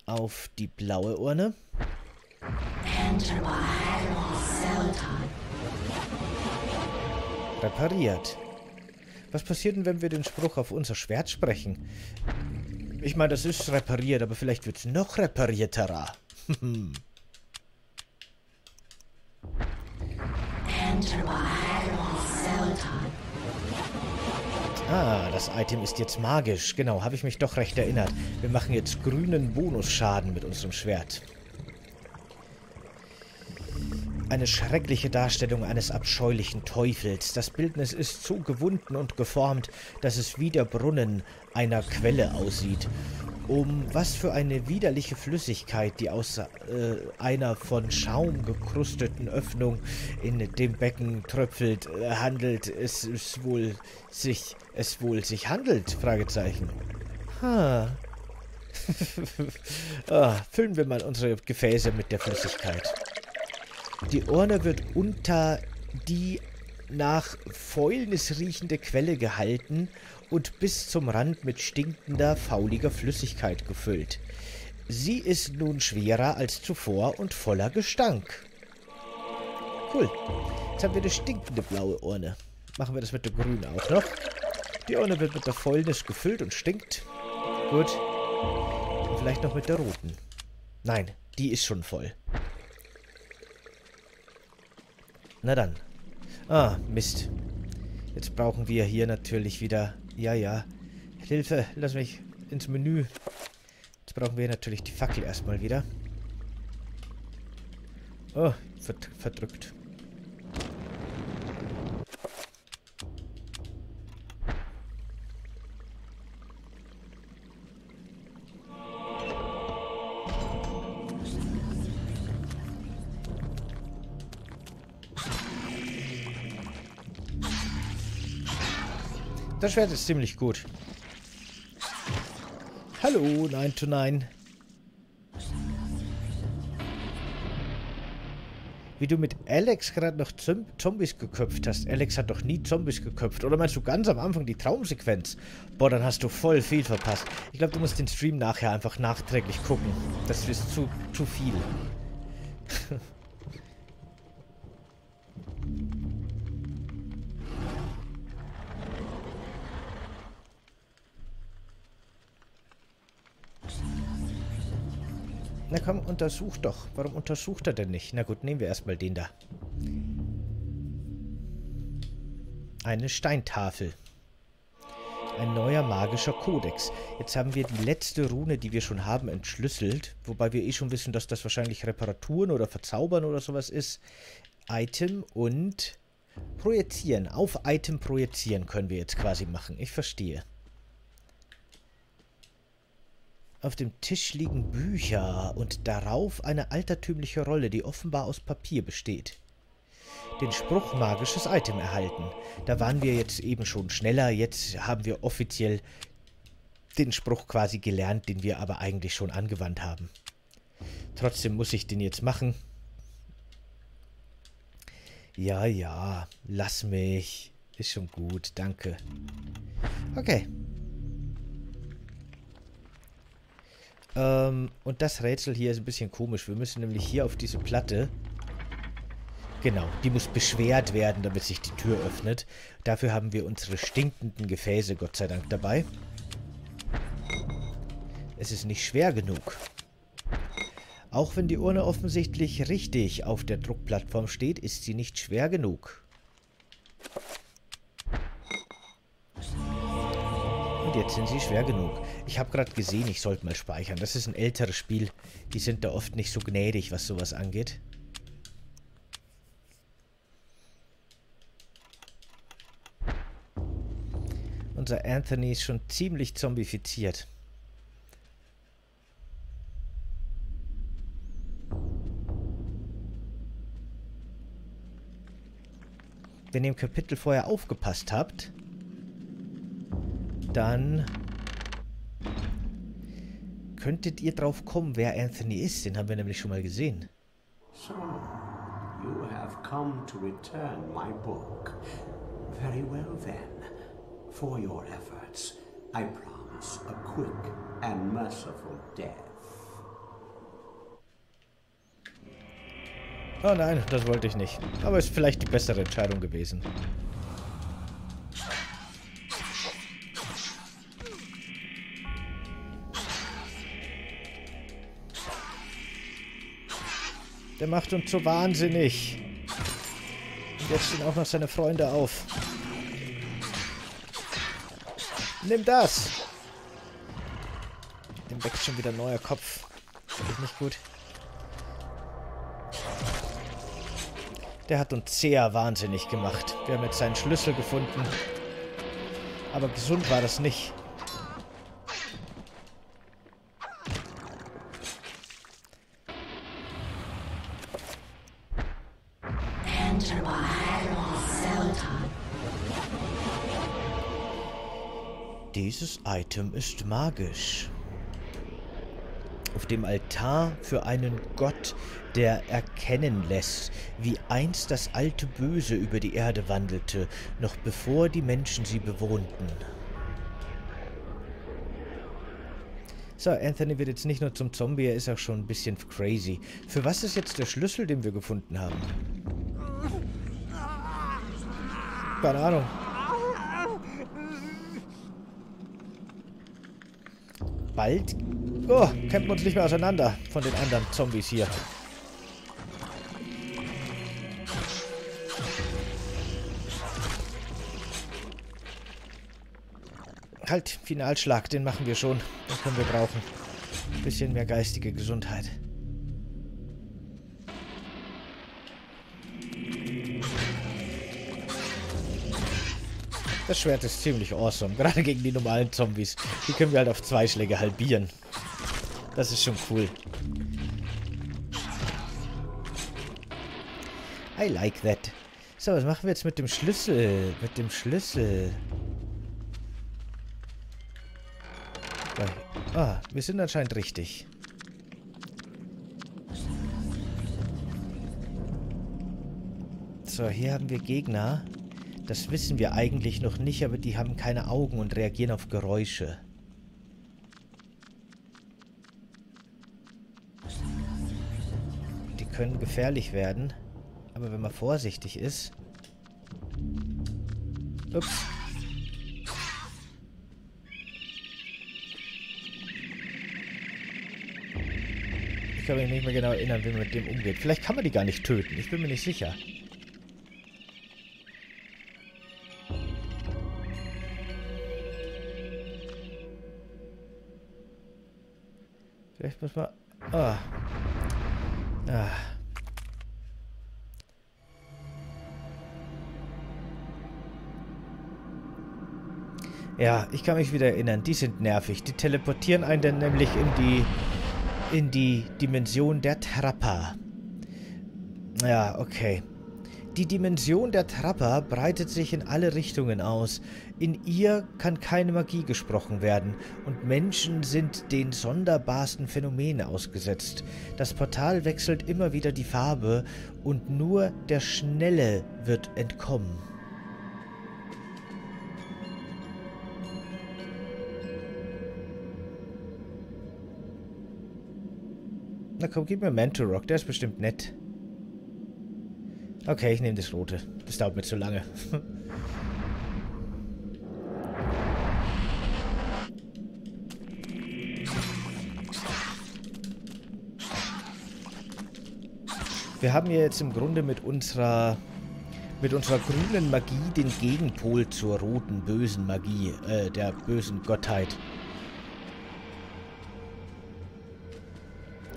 Speaker 1: auf die blaue Urne. Repariert. Was passiert denn, wenn wir den Spruch auf unser Schwert sprechen? Ich meine, das ist repariert, aber vielleicht wird es noch reparierterer. Ah, das Item ist jetzt magisch. Genau, habe ich mich doch recht erinnert. Wir machen jetzt grünen Bonusschaden mit unserem Schwert. Eine schreckliche Darstellung eines abscheulichen Teufels. Das Bildnis ist so gewunden und geformt, dass es wie der Brunnen einer Quelle aussieht. Um was für eine widerliche Flüssigkeit, die aus äh, einer von Schaum gekrusteten Öffnung in dem Becken tröpfelt, äh, handelt es, es wohl sich es wohl sich handelt? Fragezeichen. Ha. ah, füllen wir mal unsere Gefäße mit der Flüssigkeit. Die Urne wird unter die nach Fäulnis riechende Quelle gehalten und bis zum Rand mit stinkender, fauliger Flüssigkeit gefüllt. Sie ist nun schwerer als zuvor und voller Gestank. Cool. Jetzt haben wir eine stinkende blaue Urne. Machen wir das mit der grünen auch noch. Die Urne wird mit der Fäulnis gefüllt und stinkt. Gut. Und vielleicht noch mit der roten. Nein, die ist schon voll. Na dann. Ah, Mist. Jetzt brauchen wir hier natürlich wieder... Ja, ja. Hilfe, lass mich ins Menü. Jetzt brauchen wir natürlich die Fackel erstmal wieder. Oh, verdrückt. Das Schwert ist ziemlich gut. Hallo, 9 to 9. Wie du mit Alex gerade noch Zombies geköpft hast. Alex hat doch nie Zombies geköpft. Oder meinst du ganz am Anfang die Traumsequenz? Boah, dann hast du voll viel verpasst. Ich glaube, du musst den Stream nachher einfach nachträglich gucken. Das ist zu, zu viel. Na komm, untersuch doch. Warum untersucht er denn nicht? Na gut, nehmen wir erstmal den da. Eine Steintafel. Ein neuer magischer Kodex. Jetzt haben wir die letzte Rune, die wir schon haben, entschlüsselt. Wobei wir eh schon wissen, dass das wahrscheinlich Reparaturen oder Verzaubern oder sowas ist. Item und Projizieren. Auf Item projizieren können wir jetzt quasi machen. Ich verstehe. Auf dem Tisch liegen Bücher und darauf eine altertümliche Rolle, die offenbar aus Papier besteht. Den Spruch magisches Item erhalten. Da waren wir jetzt eben schon schneller, jetzt haben wir offiziell den Spruch quasi gelernt, den wir aber eigentlich schon angewandt haben. Trotzdem muss ich den jetzt machen. Ja, ja, lass mich. Ist schon gut, danke. Okay. Ähm, und das Rätsel hier ist ein bisschen komisch. Wir müssen nämlich hier auf diese Platte... Genau, die muss beschwert werden, damit sich die Tür öffnet. Dafür haben wir unsere stinkenden Gefäße, Gott sei Dank, dabei. Es ist nicht schwer genug. Auch wenn die Urne offensichtlich richtig auf der Druckplattform steht, ist sie nicht schwer genug. Und jetzt sind sie schwer genug. Ich habe gerade gesehen, ich sollte mal speichern. Das ist ein älteres Spiel. Die sind da oft nicht so gnädig, was sowas angeht. Unser Anthony ist schon ziemlich zombifiziert. Wenn ihr im Kapitel vorher aufgepasst habt, dann könntet ihr drauf kommen, wer Anthony ist. Den haben wir nämlich schon mal gesehen.
Speaker 17: So, you have come to return my book. Very well then. For your efforts, I promise a quick and merciful death.
Speaker 1: Oh nein, das wollte ich nicht. Aber ist vielleicht die bessere Entscheidung gewesen. Der macht uns so wahnsinnig. Und jetzt stehen auch noch seine Freunde auf. Nimm das! Dem wächst schon wieder neuer Kopf. Das ist nicht gut. Der hat uns sehr wahnsinnig gemacht. Wir haben jetzt seinen Schlüssel gefunden. Aber gesund war das nicht. Dieses Item ist magisch. Auf dem Altar für einen Gott, der erkennen lässt, wie einst das alte Böse über die Erde wandelte, noch bevor die Menschen sie bewohnten. So, Anthony wird jetzt nicht nur zum Zombie, er ist auch schon ein bisschen crazy. Für was ist jetzt der Schlüssel, den wir gefunden haben? Keine Ahnung. Bald oh, kämpfen wir uns nicht mehr auseinander von den anderen Zombies hier. Halt, Finalschlag, den machen wir schon. Den können wir brauchen. Ein bisschen mehr geistige Gesundheit. Das Schwert ist ziemlich awesome, gerade gegen die normalen Zombies. Die können wir halt auf zwei Schläge halbieren. Das ist schon cool. I like that. So, was machen wir jetzt mit dem Schlüssel? Mit dem Schlüssel. Ah, wir sind anscheinend richtig. So, hier haben wir Gegner. Das wissen wir eigentlich noch nicht, aber die haben keine Augen und reagieren auf Geräusche. Die können gefährlich werden. Aber wenn man vorsichtig ist... Ups. Ich kann mich nicht mehr genau erinnern, wie man mit dem umgeht. Vielleicht kann man die gar nicht töten. Ich bin mir nicht sicher. Muss man... Ah. Ah. Ja, ich kann mich wieder erinnern. Die sind nervig. Die teleportieren einen dann nämlich in die... in die Dimension der Trapper. Ja, okay. Die Dimension der Trapper breitet sich in alle Richtungen aus. In ihr kann keine Magie gesprochen werden und Menschen sind den sonderbarsten Phänomenen ausgesetzt. Das Portal wechselt immer wieder die Farbe und nur der Schnelle wird entkommen. Na komm, gib mir Rock, der ist bestimmt nett. Okay, ich nehme das rote. Das dauert mir zu lange. Wir haben ja jetzt im Grunde mit unserer mit unserer grünen Magie den Gegenpol zur roten bösen Magie, äh, der bösen Gottheit.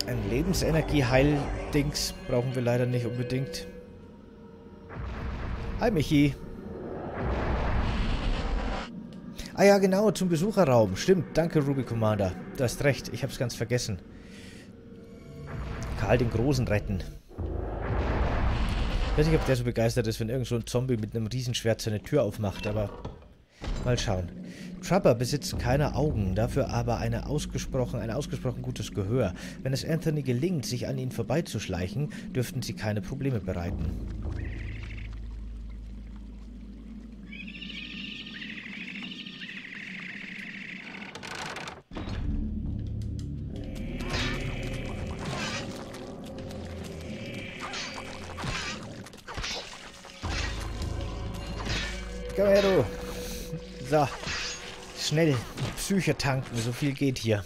Speaker 1: Ein Lebensenergieheil-Dings brauchen wir leider nicht unbedingt. Hi, Michi. Ah ja, genau, zum Besucherraum. Stimmt, danke, Ruby Commander. Du hast recht, ich hab's ganz vergessen. Karl den Großen retten. Ich weiß nicht, ob der so begeistert ist, wenn irgend so ein Zombie mit einem Riesenschwert seine Tür aufmacht, aber mal schauen. Trapper besitzen keine Augen, dafür aber eine ausgesprochen, ein ausgesprochen gutes Gehör. Wenn es Anthony gelingt, sich an ihnen vorbeizuschleichen, dürften sie keine Probleme bereiten. Schnell. Psyche tanken. So viel geht hier.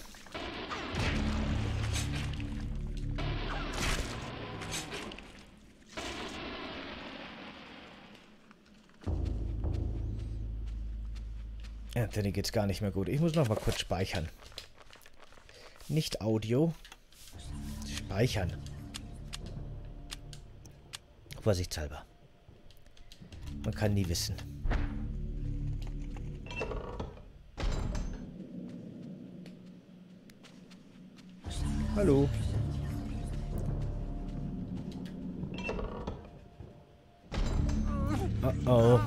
Speaker 1: Anthony geht's gar nicht mehr gut. Ich muss noch mal kurz speichern. Nicht Audio. Speichern. Vorsichtshalber. Man kann nie wissen. Hallo. Oh oh.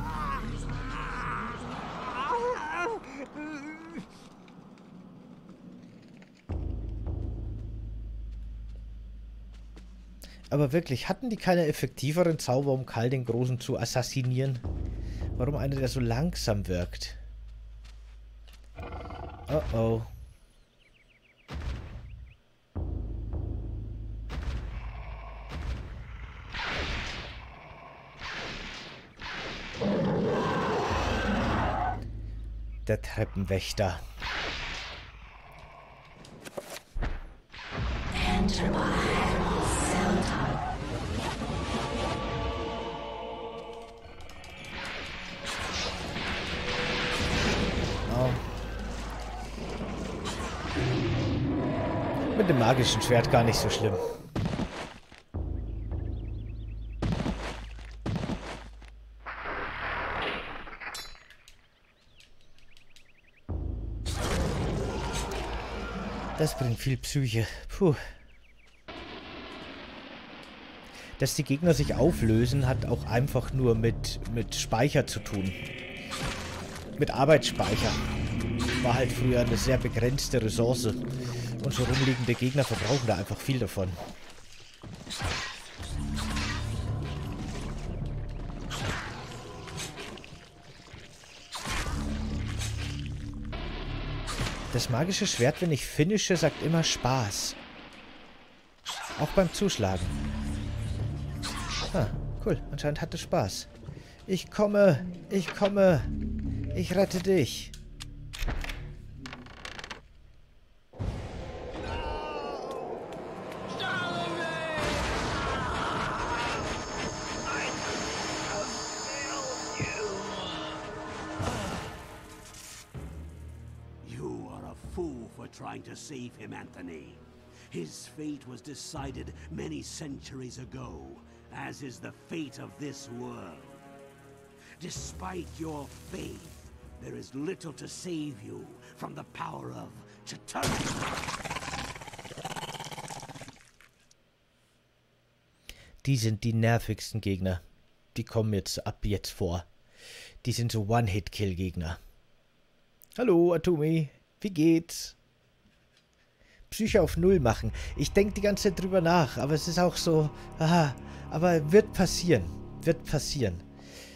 Speaker 1: Aber wirklich, hatten die keine effektiveren Zauber, um Karl den Großen zu assassinieren? Warum einer, der so langsam wirkt? Oh oh. Der Treppenwächter. Oh. Mit dem magischen Schwert gar nicht so schlimm. Das bringt viel Psyche. Puh. Dass die Gegner sich auflösen, hat auch einfach nur mit, mit Speicher zu tun. Mit Arbeitsspeicher. War halt früher eine sehr begrenzte Ressource. Und so rumliegende Gegner verbrauchen da einfach viel davon. Das magische Schwert, wenn ich finische, sagt immer Spaß. Auch beim Zuschlagen. Ah, cool. Anscheinend hatte Spaß. Ich komme. Ich komme. Ich rette dich.
Speaker 17: His fate was decided many centuries ago, as is the fate of this world. Despite your faith, there is little to save you from the power of Chitauri.
Speaker 1: Die sind die nervigsten Gegner. Die kommen jetzt ab jetzt vor. Die sind so One-Hit-Kill-Gegner. Hallo, Atumi. Wie geht's? Psyche auf Null machen. Ich denke die ganze Zeit drüber nach, aber es ist auch so... Aha, aber wird passieren. Wird passieren.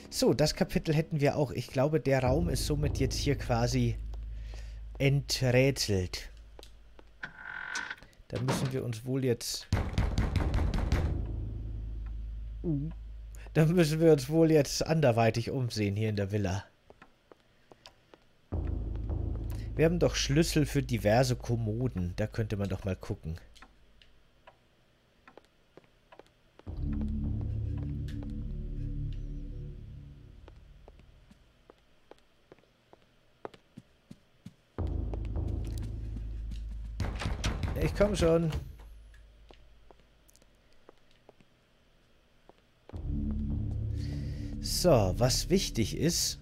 Speaker 1: So, das Kapitel hätten wir auch. Ich glaube, der Raum ist somit jetzt hier quasi enträtselt. Da müssen wir uns wohl jetzt... Uh, da müssen wir uns wohl jetzt anderweitig umsehen hier in der Villa. Wir haben doch Schlüssel für diverse Kommoden. Da könnte man doch mal gucken. Ich komme schon. So, was wichtig ist,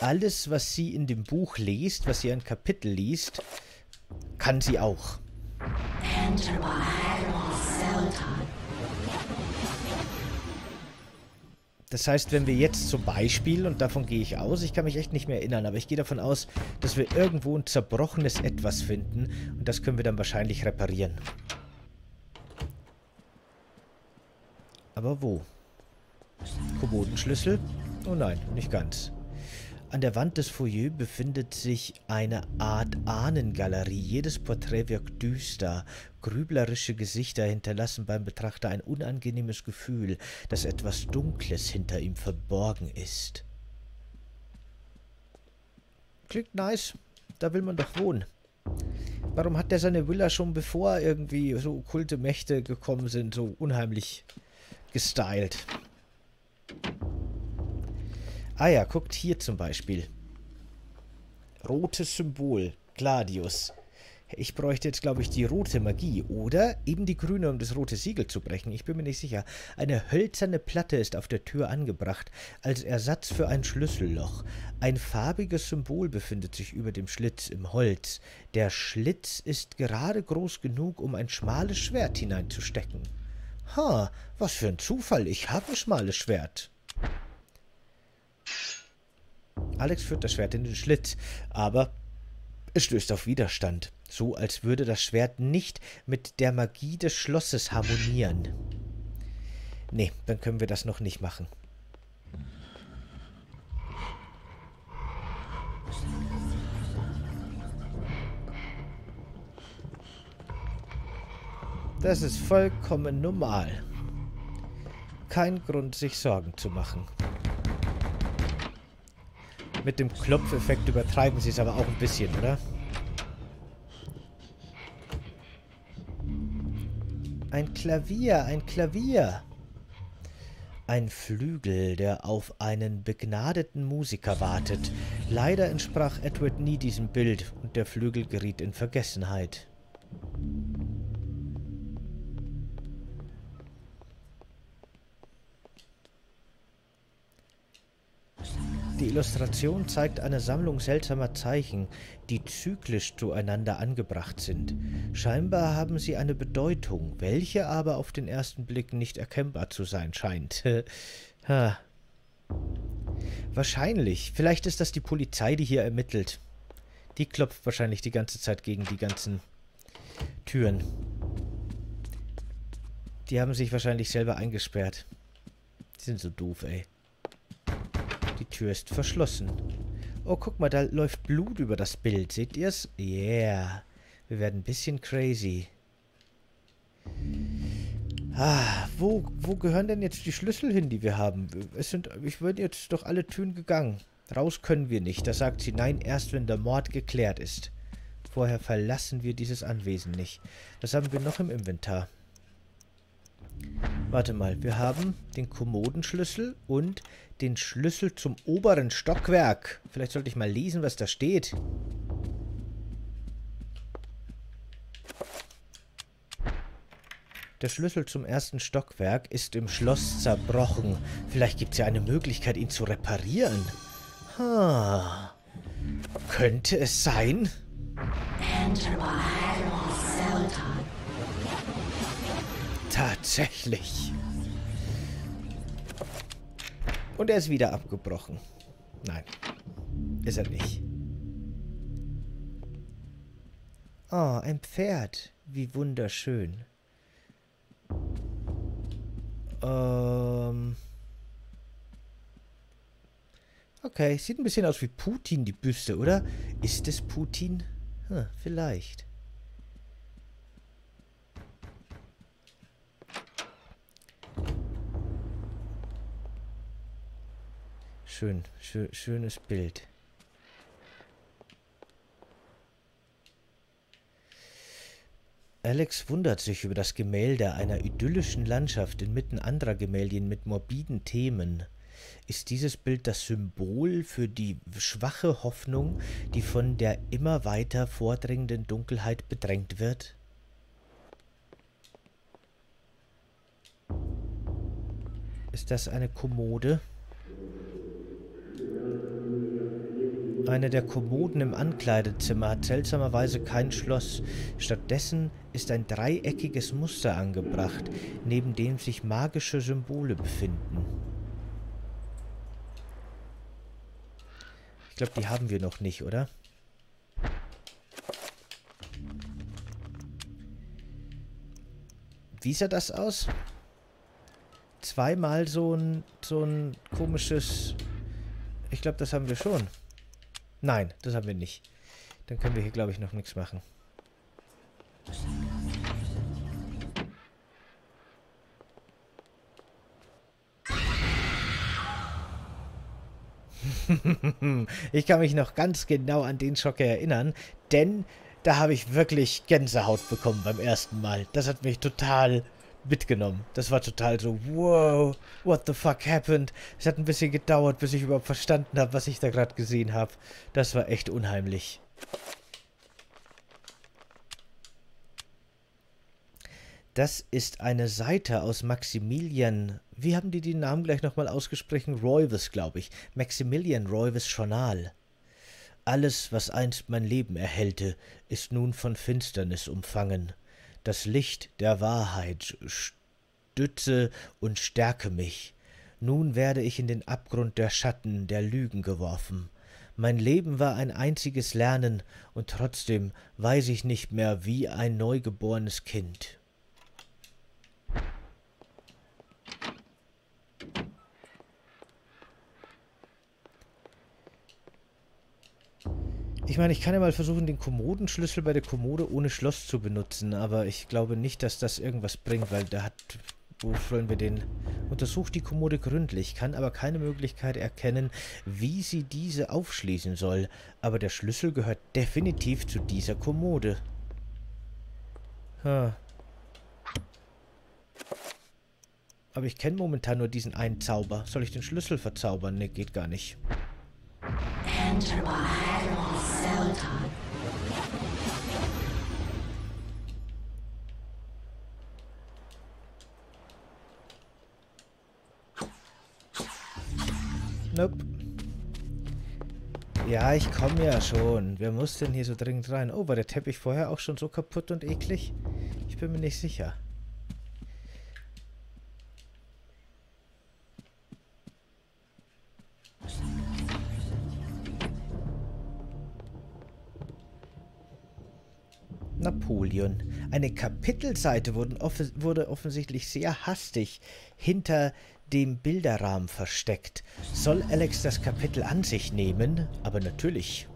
Speaker 1: alles, was sie in dem Buch liest, was sie ein Kapitel liest, kann sie auch. Das heißt, wenn wir jetzt zum Beispiel, und davon gehe ich aus, ich kann mich echt nicht mehr erinnern, aber ich gehe davon aus, dass wir irgendwo ein zerbrochenes Etwas finden und das können wir dann wahrscheinlich reparieren. Aber wo? Kommodenschlüssel? Oh nein, nicht ganz. An der Wand des Foyer befindet sich eine Art Ahnengalerie. Jedes Porträt wirkt düster. Grüblerische Gesichter hinterlassen beim Betrachter ein unangenehmes Gefühl, dass etwas Dunkles hinter ihm verborgen ist. Klingt nice. Da will man doch wohnen. Warum hat der seine Villa schon bevor irgendwie so okkulte Mächte gekommen sind, so unheimlich gestylt? Ah ja, guckt hier zum Beispiel. Rotes Symbol. Gladius. Ich bräuchte jetzt, glaube ich, die rote Magie. Oder eben die grüne, um das rote Siegel zu brechen. Ich bin mir nicht sicher. Eine hölzerne Platte ist auf der Tür angebracht, als Ersatz für ein Schlüsselloch. Ein farbiges Symbol befindet sich über dem Schlitz im Holz. Der Schlitz ist gerade groß genug, um ein schmales Schwert hineinzustecken. Ha, was für ein Zufall. Ich habe ein schmales Schwert. Alex führt das Schwert in den Schlitz, aber es stößt auf Widerstand, so als würde das Schwert nicht mit der Magie des Schlosses harmonieren. Nee, dann können wir das noch nicht machen. Das ist vollkommen normal. Kein Grund, sich Sorgen zu machen. Mit dem Klopfeffekt übertreiben sie es aber auch ein bisschen, oder? Ein Klavier, ein Klavier. Ein Flügel, der auf einen begnadeten Musiker wartet. Leider entsprach Edward nie diesem Bild und der Flügel geriet in Vergessenheit. Die Illustration zeigt eine Sammlung seltsamer Zeichen, die zyklisch zueinander angebracht sind. Scheinbar haben sie eine Bedeutung, welche aber auf den ersten Blick nicht erkennbar zu sein scheint. Wahrscheinlich. Vielleicht ist das die Polizei, die hier ermittelt. Die klopft wahrscheinlich die ganze Zeit gegen die ganzen Türen. Die haben sich wahrscheinlich selber eingesperrt. Die sind so doof, ey. Die Tür ist verschlossen. Oh, guck mal, da läuft Blut über das Bild. Seht ihr's? Yeah. Wir werden ein bisschen crazy. Ah, wo, wo gehören denn jetzt die Schlüssel hin, die wir haben? Es sind, ich würde jetzt doch alle Türen gegangen. Raus können wir nicht. Da sagt sie, nein, erst wenn der Mord geklärt ist. Vorher verlassen wir dieses Anwesen nicht. Was haben wir noch im Inventar? Warte mal, wir haben den Kommodenschlüssel und den Schlüssel zum oberen Stockwerk. Vielleicht sollte ich mal lesen, was da steht. Der Schlüssel zum ersten Stockwerk ist im Schloss zerbrochen. Vielleicht gibt es ja eine Möglichkeit, ihn zu reparieren. Ha. Könnte es sein? Tatsächlich. Und er ist wieder abgebrochen. Nein, ist er nicht. Oh, ein Pferd. Wie wunderschön. Ähm... Okay, sieht ein bisschen aus wie Putin, die Büste, oder? Ist es Putin? Hm, vielleicht. Schön, schön schönes Bild. Alex wundert sich über das Gemälde einer idyllischen Landschaft inmitten anderer Gemäldien mit morbiden Themen. Ist dieses Bild das Symbol für die schwache Hoffnung, die von der immer weiter vordringenden Dunkelheit bedrängt wird? Ist das eine Kommode? Eine der Kommoden im Ankleidezimmer hat seltsamerweise kein Schloss. Stattdessen ist ein dreieckiges Muster angebracht, neben dem sich magische Symbole befinden. Ich glaube, die haben wir noch nicht, oder? Wie sah das aus? Zweimal so ein, so ein komisches... Ich glaube, das haben wir schon. Nein, das haben wir nicht. Dann können wir hier, glaube ich, noch nichts machen. ich kann mich noch ganz genau an den Schock erinnern, denn da habe ich wirklich Gänsehaut bekommen beim ersten Mal. Das hat mich total mitgenommen. Das war total so, wow, what the fuck happened? Es hat ein bisschen gedauert, bis ich überhaupt verstanden habe, was ich da gerade gesehen habe. Das war echt unheimlich. Das ist eine Seite aus Maximilian. Wie haben die den Namen gleich nochmal ausgesprochen? Roives, glaube ich. Maximilian Roives Journal. Alles, was einst mein Leben erhellte, ist nun von Finsternis umfangen das Licht der Wahrheit stütze und stärke mich. Nun werde ich in den Abgrund der Schatten der Lügen geworfen. Mein Leben war ein einziges Lernen, und trotzdem weiß ich nicht mehr wie ein neugeborenes Kind. Ich meine, ich kann ja mal versuchen, den Kommodenschlüssel bei der Kommode ohne Schloss zu benutzen, aber ich glaube nicht, dass das irgendwas bringt, weil da hat... Wo wollen wir den... Untersucht die Kommode gründlich, kann aber keine Möglichkeit erkennen, wie sie diese aufschließen soll, aber der Schlüssel gehört definitiv zu dieser Kommode. Hm. Aber ich kenne momentan nur diesen einen Zauber. Soll ich den Schlüssel verzaubern? Ne, geht gar nicht. Enter Nope. Ja, ich komme ja schon. Wer muss denn hier so dringend rein? Oh, war der Teppich vorher auch schon so kaputt und eklig? Ich bin mir nicht sicher. Napoleon. Eine Kapitelseite off wurde offensichtlich sehr hastig hinter dem Bilderrahmen versteckt. Soll Alex das Kapitel an sich nehmen? Aber natürlich.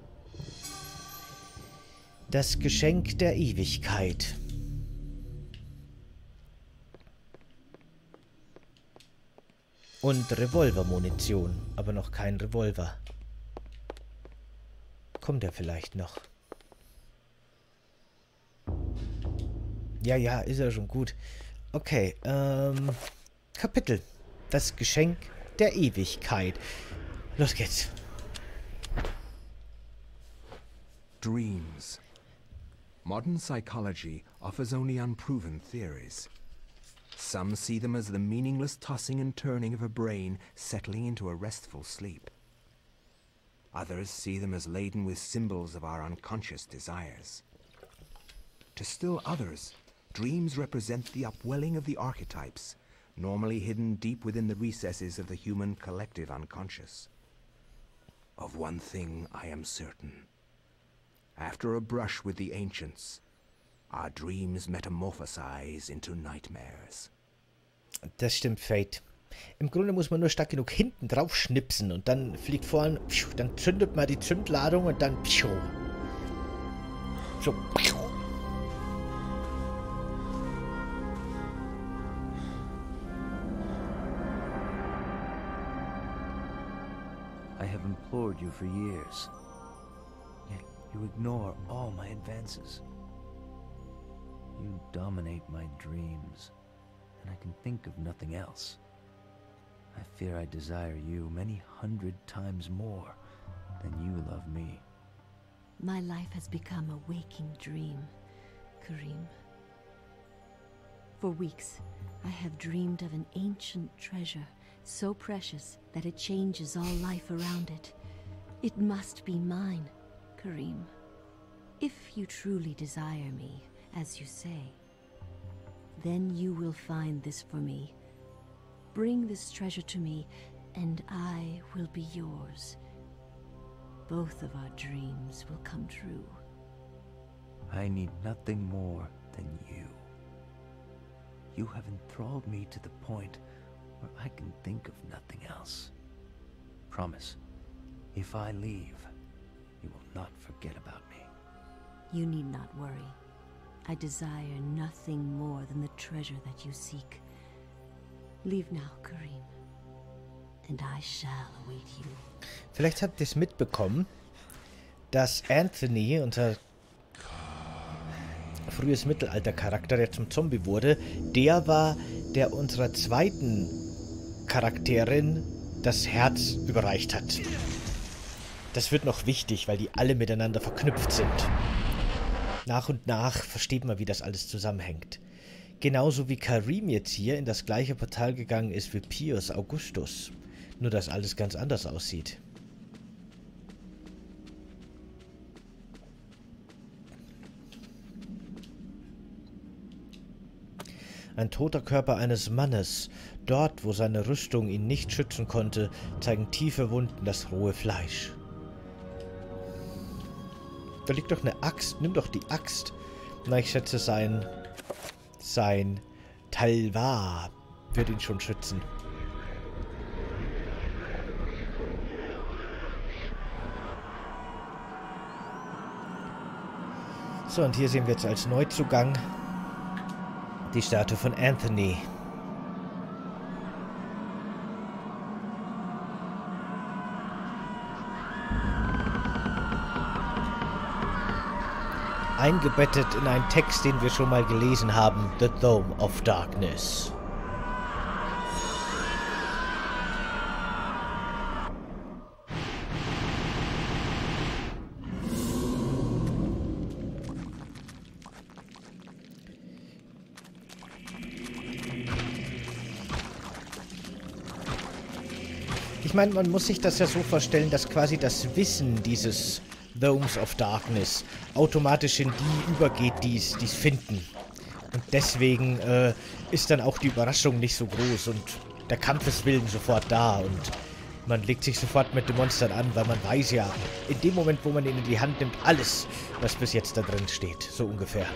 Speaker 1: Das Geschenk der Ewigkeit. Und Revolvermunition, aber noch kein Revolver. Kommt er vielleicht noch? Ja, ja, ist ja schon gut. Okay, ähm, Kapitel. Das Geschenk der Ewigkeit. Los geht's.
Speaker 3: Dreams. Modern psychology offers only unproven theories. Some see them as the meaningless tossing and turning of a brain settling into a restful sleep. Others see them as laden with symbols of our unconscious desires. To still others, Dreams represent the upwelling of the archetypes, normally hidden deep within the recesses of the human collective unconscious. Of one thing I am certain. After a brush with the ancients, our dreams metamorphosize into nightmares.
Speaker 1: Das stimmt, Fate. Im Grunde muss man nur stark genug hinten drauf schnipsen und dann fliegt vorne, dann zündet man die Zündladung und dann so
Speaker 18: implored you for years. Yet you ignore all my advances. You dominate my dreams, and I can think of nothing else. I fear I desire you many hundred times more than you love me.
Speaker 19: My life has become a waking dream, Karim. For weeks, I have dreamed of an ancient treasure so precious that it changes all life around it. It must be mine, Kareem. If you truly desire me, as you say, then you will find this for me. Bring this treasure to me, and I will be yours. Both of our dreams will come true.
Speaker 18: I need nothing more than you. You have enthralled me to the point where I can think of nothing else. Promise, if I leave, you will not forget about me.
Speaker 19: You need not worry. I desire nothing more than the treasure that you seek. Leave now, Kareem, and I shall await you.
Speaker 1: Vielleicht habt ihr es mitbekommen, dass Anthony, unser frühes Mittelalter-Charakter, der zum Zombie wurde, der war, der unserer zweiten Charakterin das Herz überreicht hat. Das wird noch wichtig, weil die alle miteinander verknüpft sind. Nach und nach versteht man, wie das alles zusammenhängt. Genauso wie Karim jetzt hier in das gleiche Portal gegangen ist wie Pius Augustus. Nur, dass alles ganz anders aussieht. Ein toter Körper eines Mannes. Dort, wo seine Rüstung ihn nicht schützen konnte, zeigen tiefe Wunden das rohe Fleisch. Da liegt doch eine Axt. Nimm doch die Axt. Na, ich schätze, sein... Sein Talvar wird ihn schon schützen. So, und hier sehen wir jetzt als Neuzugang die Statue von Anthony. Eingebettet in einen Text, den wir schon mal gelesen haben, The Dome of Darkness. Ich meine, man muss sich das ja so vorstellen, dass quasi das Wissen dieses Domes of Darkness automatisch in die übergeht, die es finden. Und deswegen äh, ist dann auch die Überraschung nicht so groß und der Kampfeswillen sofort da und man legt sich sofort mit den Monstern an, weil man weiß ja, in dem Moment, wo man ihn in die Hand nimmt, alles, was bis jetzt da drin steht. So ungefähr.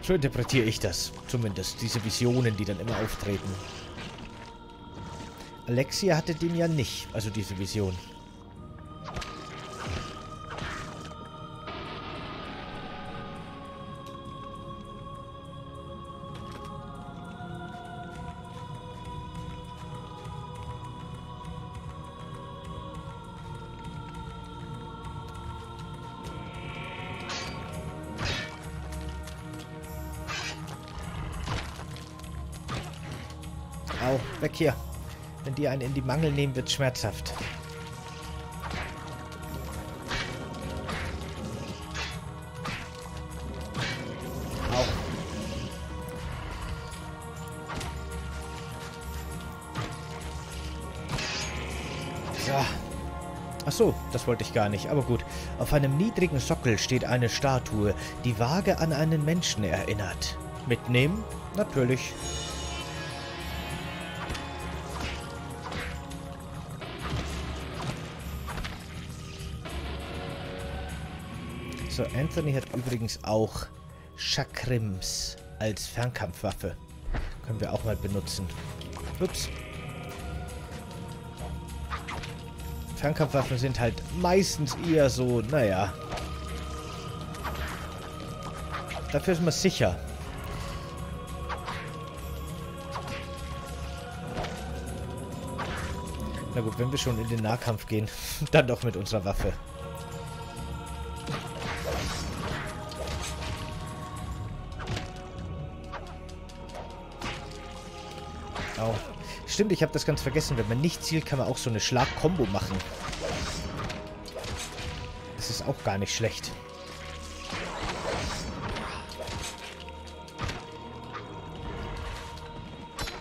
Speaker 1: So interpretiere ich das, zumindest. Diese Visionen, die dann immer auftreten. Alexia hatte den ja nicht, also diese Vision. In die Mangel nehmen, wird's schmerzhaft. So. Ach so, das wollte ich gar nicht, aber gut. Auf einem niedrigen Sockel steht eine Statue, die vage an einen Menschen erinnert. Mitnehmen? Natürlich. So, Anthony hat übrigens auch Chakrims als Fernkampfwaffe. Können wir auch mal benutzen. Ups. Fernkampfwaffen sind halt meistens eher so, naja. Dafür ist man sicher. Na gut, wenn wir schon in den Nahkampf gehen, dann doch mit unserer Waffe. Stimmt, ich habe das ganz vergessen. Wenn man nicht zielt, kann man auch so eine Schlag-Kombo machen. Das ist auch gar nicht schlecht.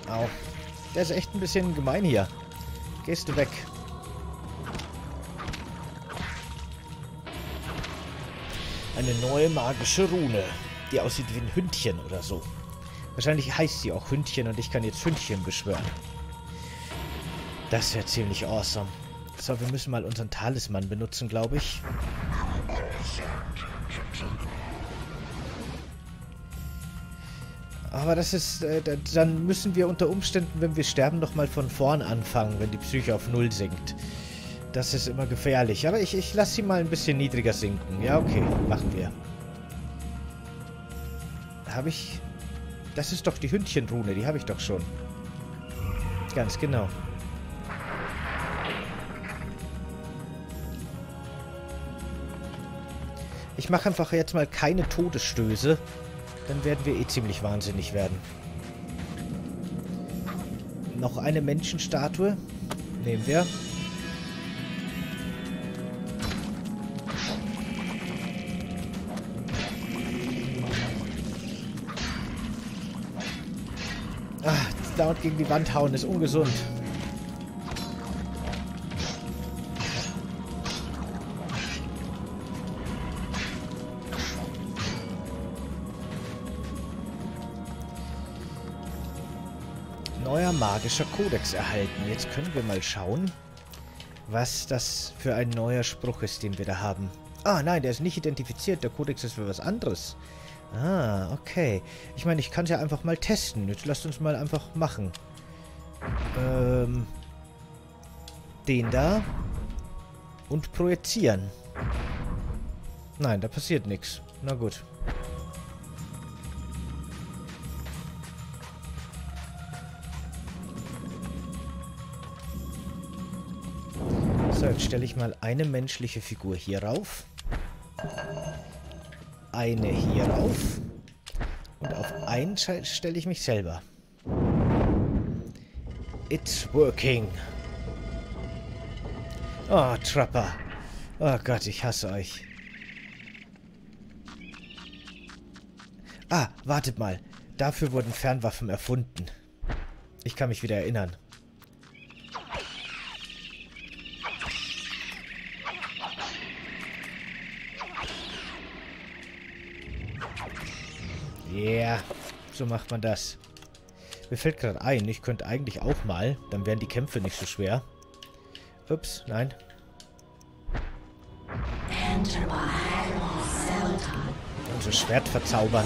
Speaker 1: Au. der ist echt ein bisschen gemein hier. Gehst du weg. Eine neue magische Rune, die aussieht wie ein Hündchen oder so. Wahrscheinlich heißt sie auch Hündchen und ich kann jetzt Hündchen beschwören. Das wäre ziemlich awesome. So, wir müssen mal unseren Talisman benutzen, glaube ich. Aber das ist... Äh, dann müssen wir unter Umständen, wenn wir sterben, nochmal von vorn anfangen, wenn die Psyche auf Null sinkt. Das ist immer gefährlich. Aber ich, ich lasse sie mal ein bisschen niedriger sinken. Ja, okay. Machen wir. Habe ich... Das ist doch die Hündchenrune. Die habe ich doch schon. Ganz genau. Ich mache einfach jetzt mal keine Todesstöße. Dann werden wir eh ziemlich wahnsinnig werden. Noch eine Menschenstatue. Nehmen wir. Ah, dauernd gegen die Wand hauen ist ungesund. Magischer Kodex erhalten. Jetzt können wir mal schauen, was das für ein neuer Spruch ist, den wir da haben. Ah, nein, der ist nicht identifiziert. Der Kodex ist für was anderes. Ah, okay. Ich meine, ich kann es ja einfach mal testen. Jetzt lasst uns mal einfach machen. Ähm, den da. Und projizieren. Nein, da passiert nichts. Na gut. Stelle ich mal eine menschliche Figur hier rauf. Eine hier rauf. Und auf einen stelle ich mich selber. It's working. Oh, Trapper. Oh Gott, ich hasse euch. Ah, wartet mal. Dafür wurden Fernwaffen erfunden. Ich kann mich wieder erinnern. Ja, yeah, so macht man das. Mir fällt gerade ein, ich könnte eigentlich auch mal. Dann wären die Kämpfe nicht so schwer. Ups, nein. Unser Schwert verzaubern.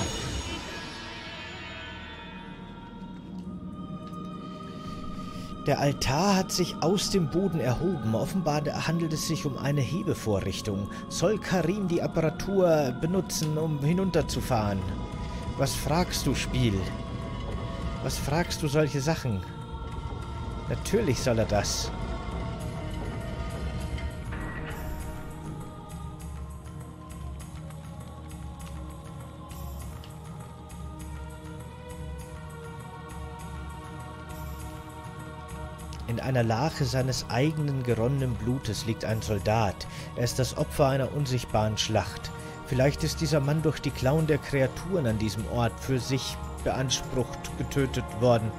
Speaker 1: Der Altar hat sich aus dem Boden erhoben. Offenbar handelt es sich um eine Hebevorrichtung. Soll Karim die Apparatur benutzen, um hinunterzufahren? Was fragst du, Spiel? Was fragst du solche Sachen? Natürlich soll er das. In einer Lache seines eigenen geronnenen Blutes liegt ein Soldat. Er ist das Opfer einer unsichtbaren Schlacht. Vielleicht ist dieser Mann durch die Klauen der Kreaturen an diesem Ort für sich beansprucht, getötet worden.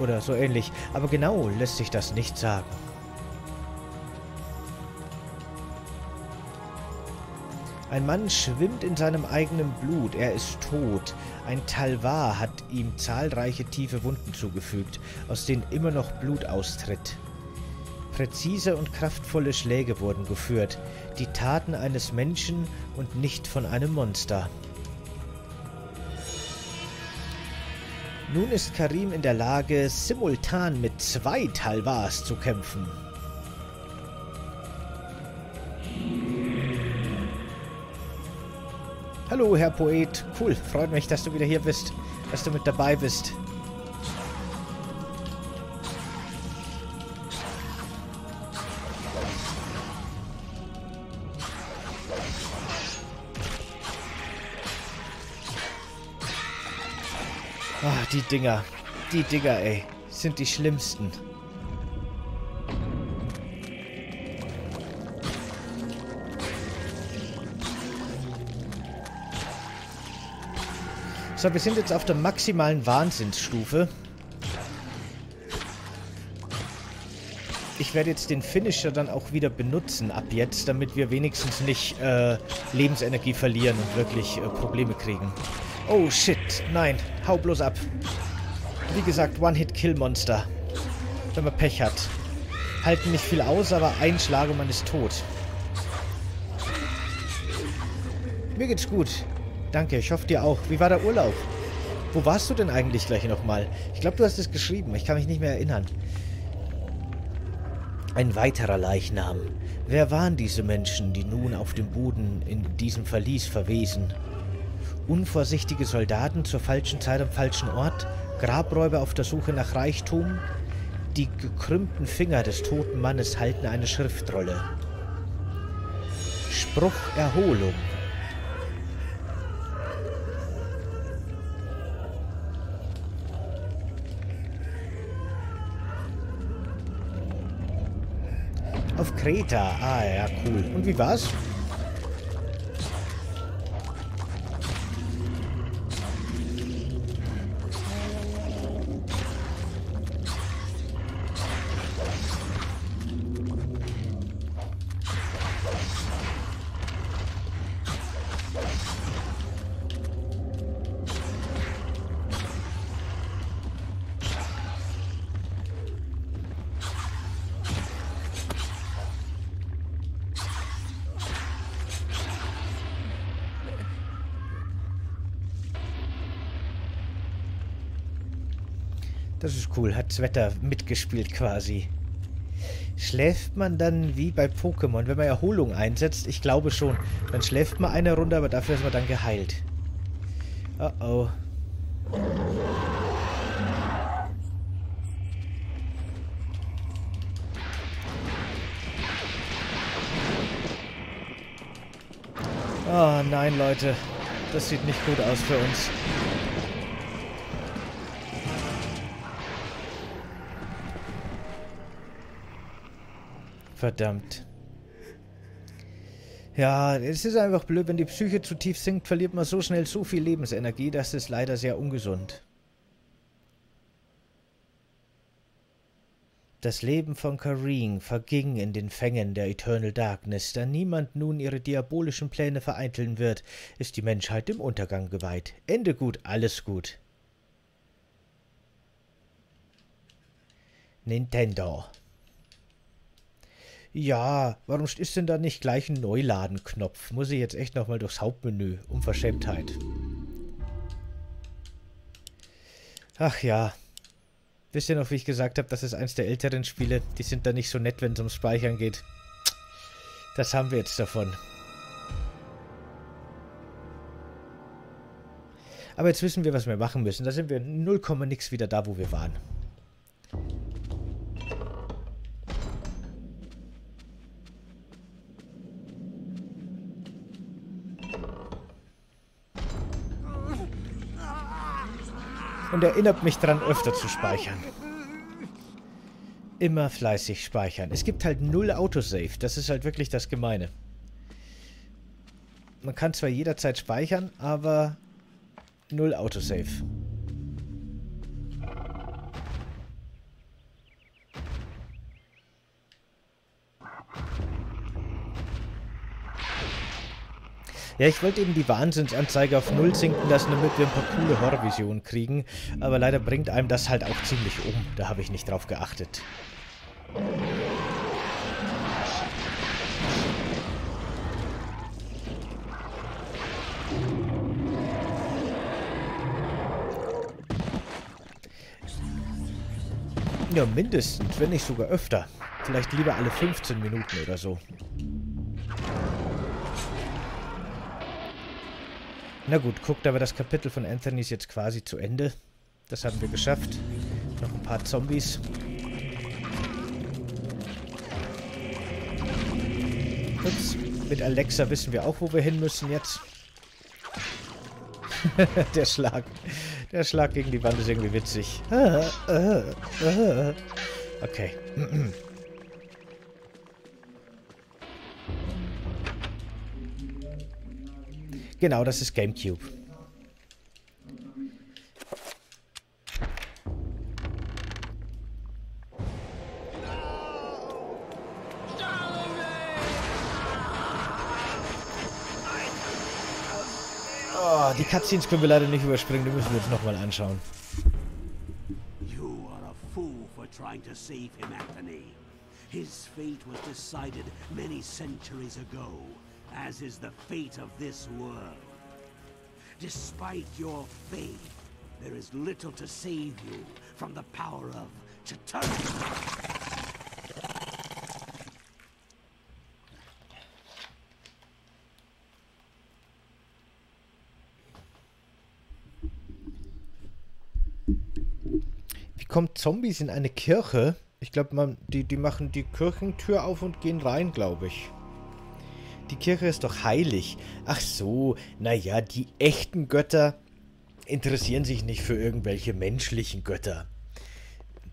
Speaker 1: Oder so ähnlich. Aber genau lässt sich das nicht sagen. Ein Mann schwimmt in seinem eigenen Blut. Er ist tot. Ein Talvar hat ihm zahlreiche tiefe Wunden zugefügt, aus denen immer noch Blut austritt. Präzise und kraftvolle Schläge wurden geführt, die Taten eines Menschen und nicht von einem Monster. Nun ist Karim in der Lage, simultan mit zwei Talvars zu kämpfen. Hallo, Herr Poet. Cool, freut mich, dass du wieder hier bist, dass du mit dabei bist. Die Dinger. Die Dinger, ey. Sind die schlimmsten. So, wir sind jetzt auf der maximalen Wahnsinnsstufe. ich werde jetzt den Finisher dann auch wieder benutzen ab jetzt, damit wir wenigstens nicht äh, Lebensenergie verlieren und wirklich äh, Probleme kriegen. Oh shit, nein, hau bloß ab. Wie gesagt, One-Hit-Kill-Monster. Wenn man Pech hat. Halten nicht viel aus, aber ein Schlag und man ist tot. Mir geht's gut. Danke, ich hoffe dir auch. Wie war der Urlaub? Wo warst du denn eigentlich gleich nochmal? Ich glaube, du hast es geschrieben. Ich kann mich nicht mehr erinnern. Ein weiterer Leichnam. Wer waren diese Menschen, die nun auf dem Boden in diesem Verlies verwesen? Unvorsichtige Soldaten zur falschen Zeit am falschen Ort? Grabräuber auf der Suche nach Reichtum? Die gekrümmten Finger des toten Mannes halten eine Schriftrolle. Spruch Erholung. Auf Kreta. Ah, ja, cool. Und wie war's? Cool, hat das Wetter mitgespielt quasi. Schläft man dann wie bei Pokémon, wenn man Erholung einsetzt? Ich glaube schon. Dann schläft man eine Runde, aber dafür ist man dann geheilt. Oh oh. Oh nein, Leute. Das sieht nicht gut aus für uns. Verdammt. Ja, es ist einfach blöd, wenn die Psyche zu tief sinkt, verliert man so schnell so viel Lebensenergie, das ist leider sehr ungesund. Das Leben von Kareen verging in den Fängen der Eternal Darkness, da niemand nun ihre diabolischen Pläne vereinteln wird, ist die Menschheit dem Untergang geweiht. Ende gut, alles gut. Nintendo. Ja, warum ist denn da nicht gleich ein Neuladen-Knopf? Muss ich jetzt echt nochmal durchs Hauptmenü. Unverschämtheit. Ach ja. Wisst ihr noch, wie ich gesagt habe, das ist eins der älteren Spiele? Die sind da nicht so nett, wenn es ums Speichern geht. Das haben wir jetzt davon. Aber jetzt wissen wir, was wir machen müssen. Da sind wir 0, nix wieder da, wo wir waren. Und erinnert mich daran, öfter zu speichern. Immer fleißig speichern. Es gibt halt null Autosave. Das ist halt wirklich das Gemeine. Man kann zwar jederzeit speichern, aber null Autosave. Ja, ich wollte eben die Wahnsinnsanzeige auf Null sinken lassen, damit wir ein paar coole Horrorvisionen kriegen. Aber leider bringt einem das halt auch ziemlich um. Da habe ich nicht drauf geachtet. Ja, mindestens, wenn nicht sogar öfter. Vielleicht lieber alle 15 Minuten oder so. Na gut, guckt, aber das Kapitel von Anthony ist jetzt quasi zu Ende. Das haben wir geschafft. Noch ein paar Zombies. Ups, mit Alexa wissen wir auch, wo wir hin müssen jetzt. der Schlag. Der Schlag gegen die Wand ist irgendwie witzig. Okay. Genau, das ist Gamecube. Oh, die Cutscenes können wir leider nicht überspringen, die müssen wir uns nochmal anschauen.
Speaker 17: You are a fool for trying to save him, Anthony. His fate was decided many centuries ago. As is the fate of this world. Despite your faith, there is little to save you from the power of Chitauri.
Speaker 1: Wie kommt Zombies in eine Kirche? Ich glaube, die, die machen die Kirchentür auf und gehen rein, glaube ich. Die Kirche ist doch heilig. Ach so, naja, die echten Götter interessieren sich nicht für irgendwelche menschlichen Götter.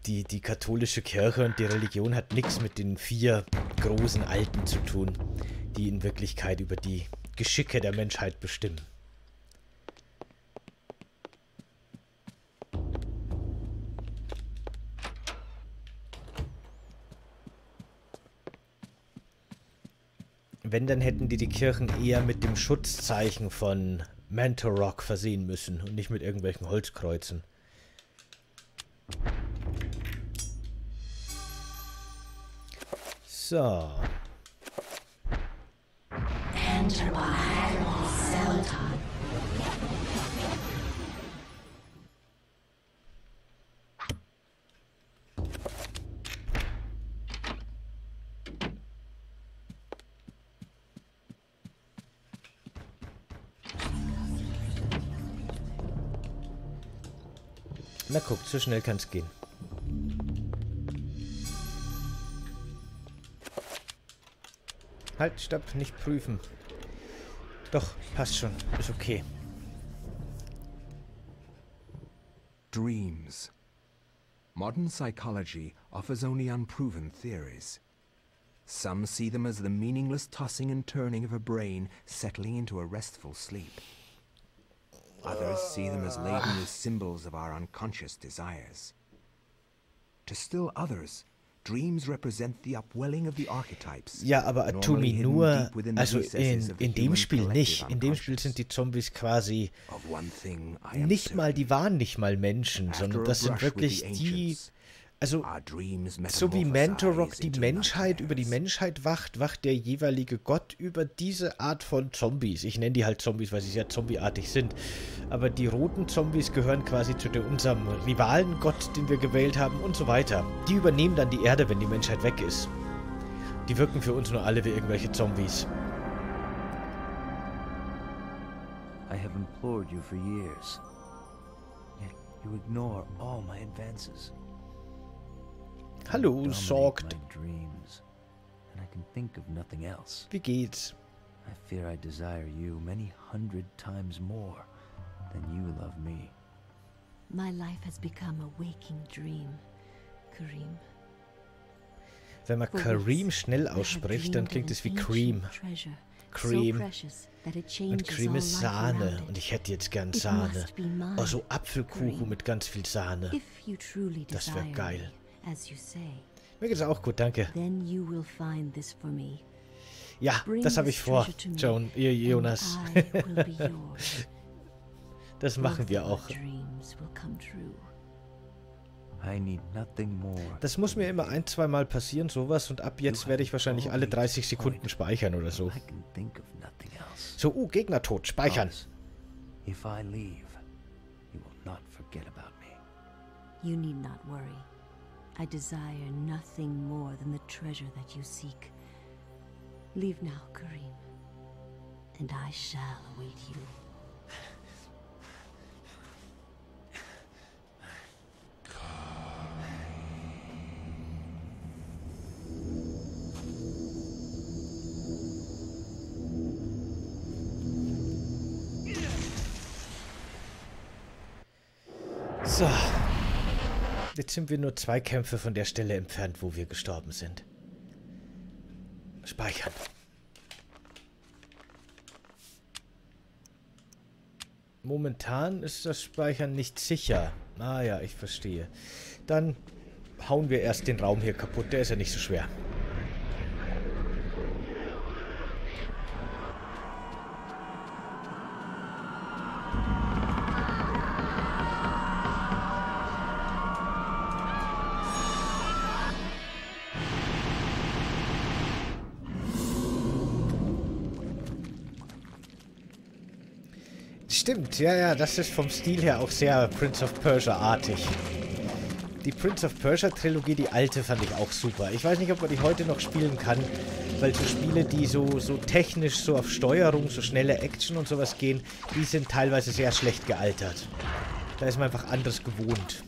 Speaker 1: Die, die katholische Kirche und die Religion hat nichts mit den vier großen Alten zu tun, die in Wirklichkeit über die Geschicke der Menschheit bestimmen. Wenn, dann hätten die die Kirchen eher mit dem Schutzzeichen von Mantorok versehen müssen und nicht mit irgendwelchen Holzkreuzen. So. Enter by Seltan. So schnell kann es gehen. Halt, stopp, nicht prüfen. Doch, passt schon, ist okay.
Speaker 3: Dreams. Modern psychology offers only unproven theories. Some see them as the meaningless tossing and turning of a brain settling into a restful sleep. Others see them as laden with symbols of our unconscious desires. To still others, dreams represent the upwelling of the archetypes.
Speaker 1: Ja, aber Atumi nur, also in, in dem Spiel nicht. In dem Spiel sind die Zombies quasi nicht mal, die waren nicht mal Menschen, sondern das sind wirklich die also, so wie Mentorok die Menschheit über die Menschheit wacht, wacht der jeweilige Gott über diese Art von Zombies. Ich nenne die halt Zombies, weil sie sehr zombieartig sind. Aber die roten Zombies gehören quasi zu dem, unserem rivalen Gott, den wir gewählt haben und so weiter. Die übernehmen dann die Erde, wenn die Menschheit weg ist. Die wirken für uns nur alle wie irgendwelche Zombies.
Speaker 18: I have implored you for years. Yet you ignore all my advances.
Speaker 1: Hallo, sorgt.
Speaker 18: Wie
Speaker 1: geht's?
Speaker 18: I fear I desire you many hundred times more than you love me.
Speaker 19: My life has become a waking dream, Kareem.
Speaker 1: Wenn man Kareem schnell ausspricht, dann klingt es wie Cream. Cream. Und Cream ist Sahne. Und ich hätte jetzt gern Sahne. Oh, so Apfelkuchen mit ganz viel Sahne. Das wäre geil. Mir geht's auch gut, danke. Ja, das habe ich vor, Joan, ihr Jonas. das machen wir auch. Das muss mir immer ein, zwei Mal passieren, sowas, und ab jetzt werde ich wahrscheinlich alle 30 Sekunden speichern oder so. So, uh, Gegner tot, speichern. If I leave, you will not forget about me.
Speaker 19: You need not worry. I desire nothing more than the treasure that you seek. Leave now, Kareem, and I shall await you.
Speaker 1: So. Jetzt sind wir nur zwei Kämpfe von der Stelle entfernt, wo wir gestorben sind. Speichern. Momentan ist das Speichern nicht sicher. Ah ja, ich verstehe. Dann hauen wir erst den Raum hier kaputt. Der ist ja nicht so schwer. Ja, ja, das ist vom Stil her auch sehr Prince of Persia-artig. Die Prince of Persia-Trilogie, die alte, fand ich auch super. Ich weiß nicht, ob man die heute noch spielen kann, weil so Spiele, die so, so technisch so auf Steuerung, so schnelle Action und sowas gehen, die sind teilweise sehr schlecht gealtert. Da ist man einfach anderes gewohnt.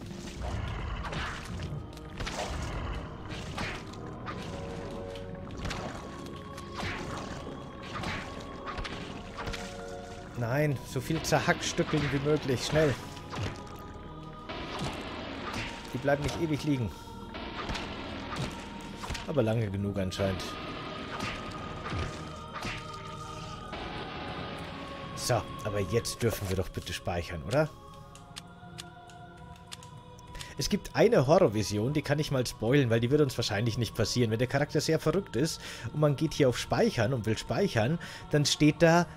Speaker 1: Nein, so viel zerhackstückeln wie möglich. Schnell. Die bleiben nicht ewig liegen. Aber lange genug anscheinend. So, aber jetzt dürfen wir doch bitte speichern, oder? Es gibt eine Horrorvision, die kann ich mal spoilen, weil die wird uns wahrscheinlich nicht passieren. Wenn der Charakter sehr verrückt ist und man geht hier auf Speichern und will speichern, dann steht da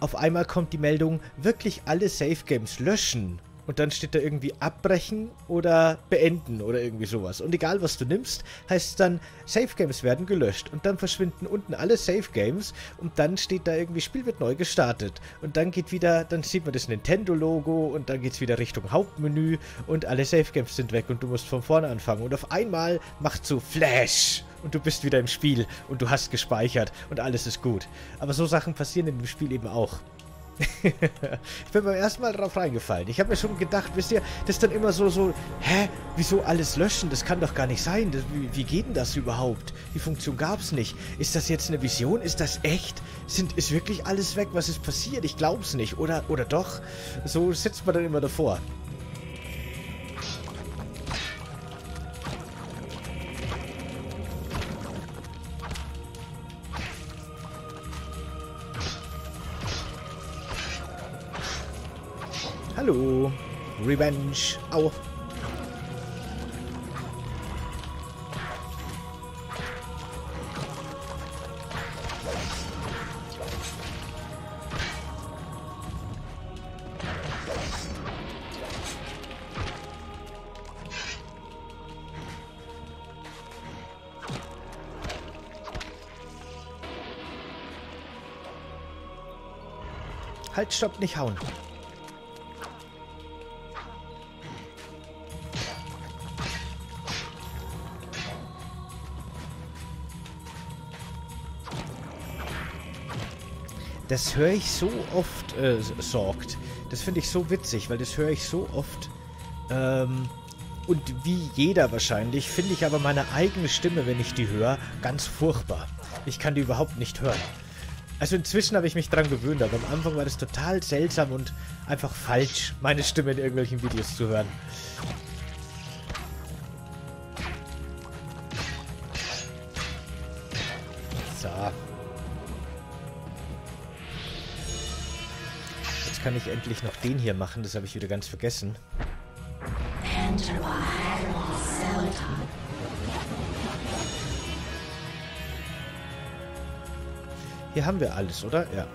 Speaker 1: auf einmal kommt die Meldung, wirklich alle Safe Games löschen. Und dann steht da irgendwie abbrechen oder beenden oder irgendwie sowas. Und egal was du nimmst, heißt es dann, Safe Games werden gelöscht. Und dann verschwinden unten alle Safe Games und dann steht da irgendwie, Spiel wird neu gestartet. Und dann geht wieder, dann sieht man das Nintendo-Logo und dann geht es wieder Richtung Hauptmenü und alle Safe Games sind weg und du musst von vorne anfangen. Und auf einmal macht so Flash und du bist wieder im Spiel und du hast gespeichert und alles ist gut. Aber so Sachen passieren in dem Spiel eben auch. ich bin beim ersten Mal drauf reingefallen. Ich habe mir schon gedacht, wisst ihr, das ist dann immer so, so, hä, wieso alles löschen? Das kann doch gar nicht sein. Das, wie, wie, geht denn das überhaupt? Die Funktion gab es nicht. Ist das jetzt eine Vision? Ist das echt? Sind, ist wirklich alles weg? Was ist passiert? Ich glaub's nicht. Oder, oder doch? So sitzt man dann immer davor. Hallo. Revenge. Au. Halt, stopp, nicht hauen. Das höre ich so oft, äh, sorgt. Das finde ich so witzig, weil das höre ich so oft. Ähm, und wie jeder wahrscheinlich, finde ich aber meine eigene Stimme, wenn ich die höre, ganz furchtbar. Ich kann die überhaupt nicht hören. Also inzwischen habe ich mich dran gewöhnt, aber am Anfang war das total seltsam und einfach falsch, meine Stimme in irgendwelchen Videos zu hören. Kann ich endlich noch den hier machen, das habe ich wieder ganz vergessen. Hier haben wir alles, oder? Ja.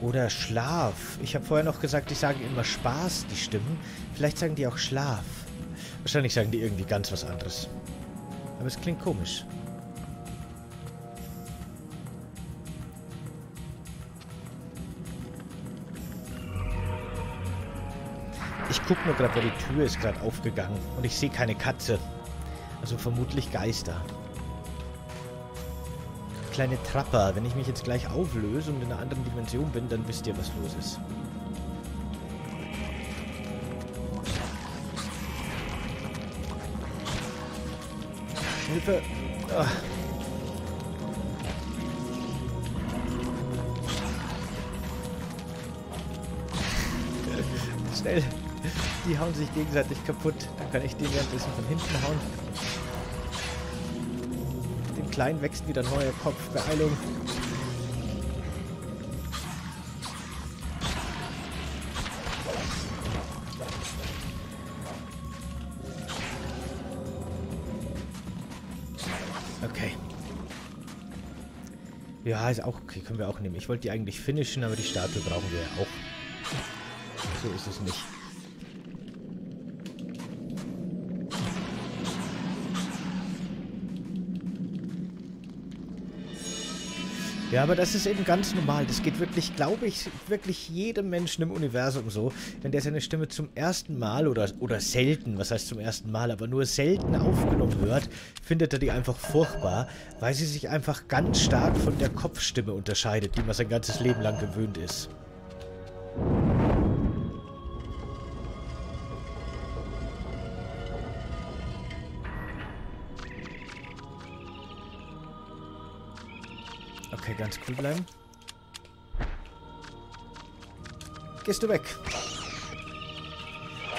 Speaker 1: Oder Schlaf. Ich habe vorher noch gesagt, ich sage immer Spaß, die Stimmen. Vielleicht sagen die auch Schlaf. Wahrscheinlich sagen die irgendwie ganz was anderes. Aber es klingt komisch. Ich gucke nur gerade, weil die Tür ist gerade aufgegangen. Und ich sehe keine Katze. Also vermutlich Geister. Kleine Trapper. Wenn ich mich jetzt gleich auflöse und in einer anderen Dimension bin, dann wisst ihr, was los ist. Hilfe! Ah. Schnell! Die hauen sich gegenseitig kaputt. Dann kann ich den währenddessen von hinten hauen. Dem Kleinen wächst wieder ein neuer Kopf. Beeilung. Okay. Ja, ist auch okay. Können wir auch nehmen. Ich wollte die eigentlich finishen, aber die Statue brauchen wir ja auch. So ist es nicht. Ja, aber das ist eben ganz normal. Das geht wirklich, glaube ich, wirklich jedem Menschen im Universum so. Wenn der seine Stimme zum ersten Mal oder, oder selten, was heißt zum ersten Mal, aber nur selten aufgenommen hört, findet er die einfach furchtbar, weil sie sich einfach ganz stark von der Kopfstimme unterscheidet, die man sein ganzes Leben lang gewöhnt ist. Okay, ganz cool bleiben. Gehst du weg.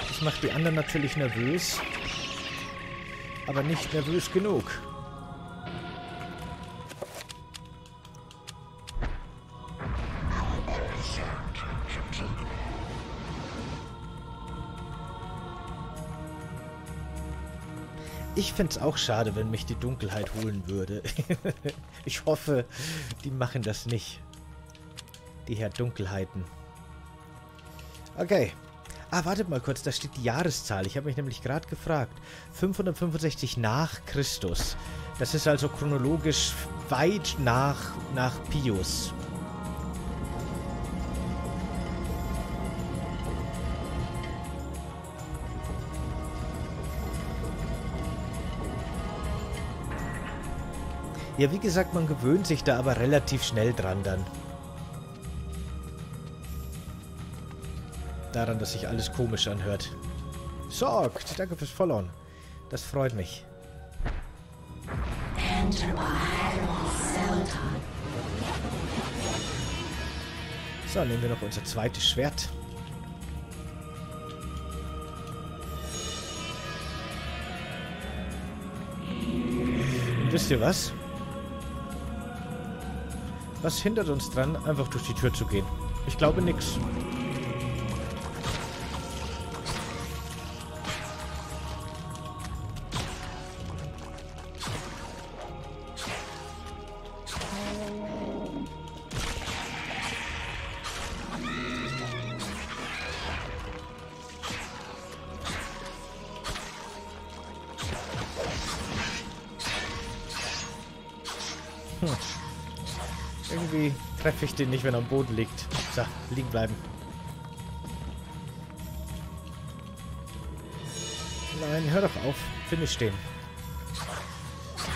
Speaker 1: Das macht die anderen natürlich nervös. Aber nicht nervös genug. Fände es auch schade, wenn mich die Dunkelheit holen würde. ich hoffe, die machen das nicht. Die Herr Dunkelheiten. Okay. Ah, wartet mal kurz, da steht die Jahreszahl. Ich habe mich nämlich gerade gefragt. 565 nach Christus. Das ist also chronologisch weit nach, nach Pius. Ja, wie gesagt, man gewöhnt sich da aber relativ schnell dran dann. Daran, dass sich alles komisch anhört. Sorgt, danke fürs Followen. Das freut mich. So, nehmen wir noch unser zweites Schwert. Wisst ihr was? Was hindert uns dran, einfach durch die Tür zu gehen? Ich glaube nix. Den nicht, wenn er am Boden liegt. So, liegen bleiben. Nein, hör doch auf. Finish stehen.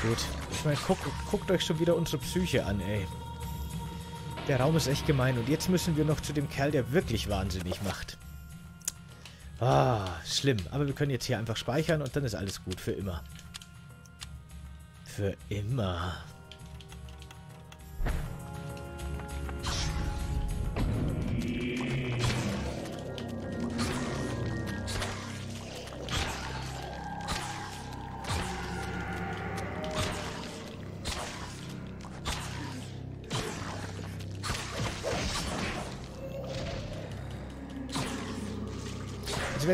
Speaker 1: Gut. Ich meine, guck, guckt euch schon wieder unsere Psyche an, ey. Der Raum ist echt gemein. Und jetzt müssen wir noch zu dem Kerl, der wirklich wahnsinnig macht. Ah, schlimm. Aber wir können jetzt hier einfach speichern und dann ist alles gut. Für immer. Für immer.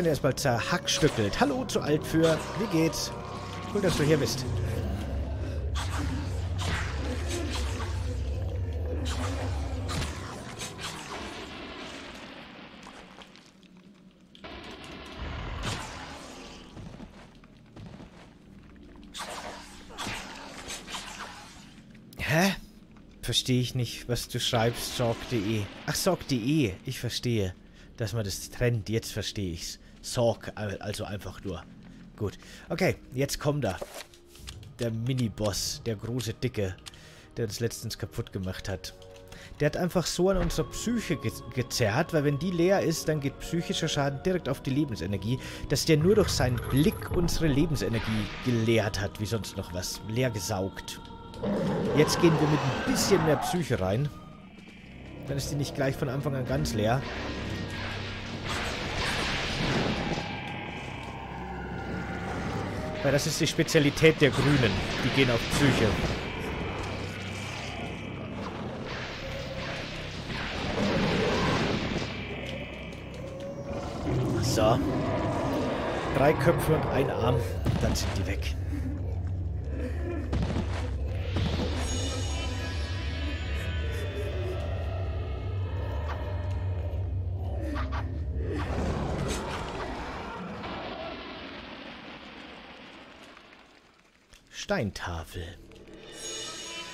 Speaker 1: Werden erstmal zerhackstückelt. Hallo zu alt für. Wie geht's? Cool, dass du hier bist. Hä? Verstehe ich nicht, was du schreibst, sorg.de. Ach, sorg.de. Ich verstehe, dass man das trennt. Jetzt verstehe ich's. Sorg, also einfach nur. Gut. Okay, jetzt kommt er. Der Mini-Boss, der große Dicke, der uns letztens kaputt gemacht hat. Der hat einfach so an unserer Psyche ge gezerrt, weil wenn die leer ist, dann geht psychischer Schaden direkt auf die Lebensenergie, dass der nur durch seinen Blick unsere Lebensenergie geleert hat, wie sonst noch was. Leer gesaugt. Jetzt gehen wir mit ein bisschen mehr Psyche rein. Dann ist die nicht gleich von Anfang an ganz leer. Weil das ist die Spezialität der Grünen. Die gehen auf Psyche. So. Drei Köpfe und ein Arm. Dann sind die weg. Steintafel.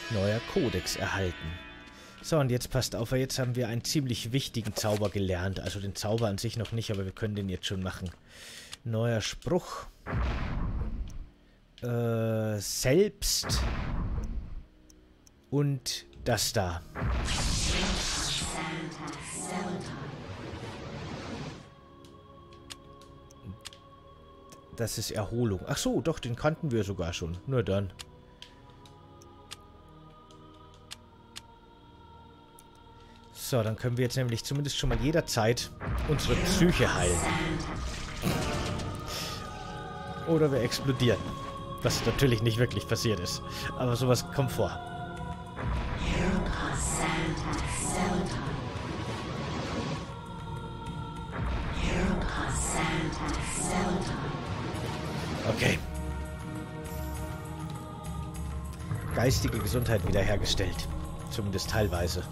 Speaker 1: Neuer Kodex erhalten. So, und jetzt passt auf, jetzt haben wir einen ziemlich wichtigen Zauber gelernt. Also den Zauber an sich noch nicht, aber wir können den jetzt schon machen. Neuer Spruch. Äh, selbst. Und das da. Das ist Erholung. Ach so, doch, den kannten wir sogar schon. Nur dann. So, dann können wir jetzt nämlich zumindest schon mal jederzeit unsere Psyche heilen. Oder wir explodieren. Was natürlich nicht wirklich passiert ist. Aber sowas kommt vor. Okay. Geistige Gesundheit wiederhergestellt. Zumindest teilweise.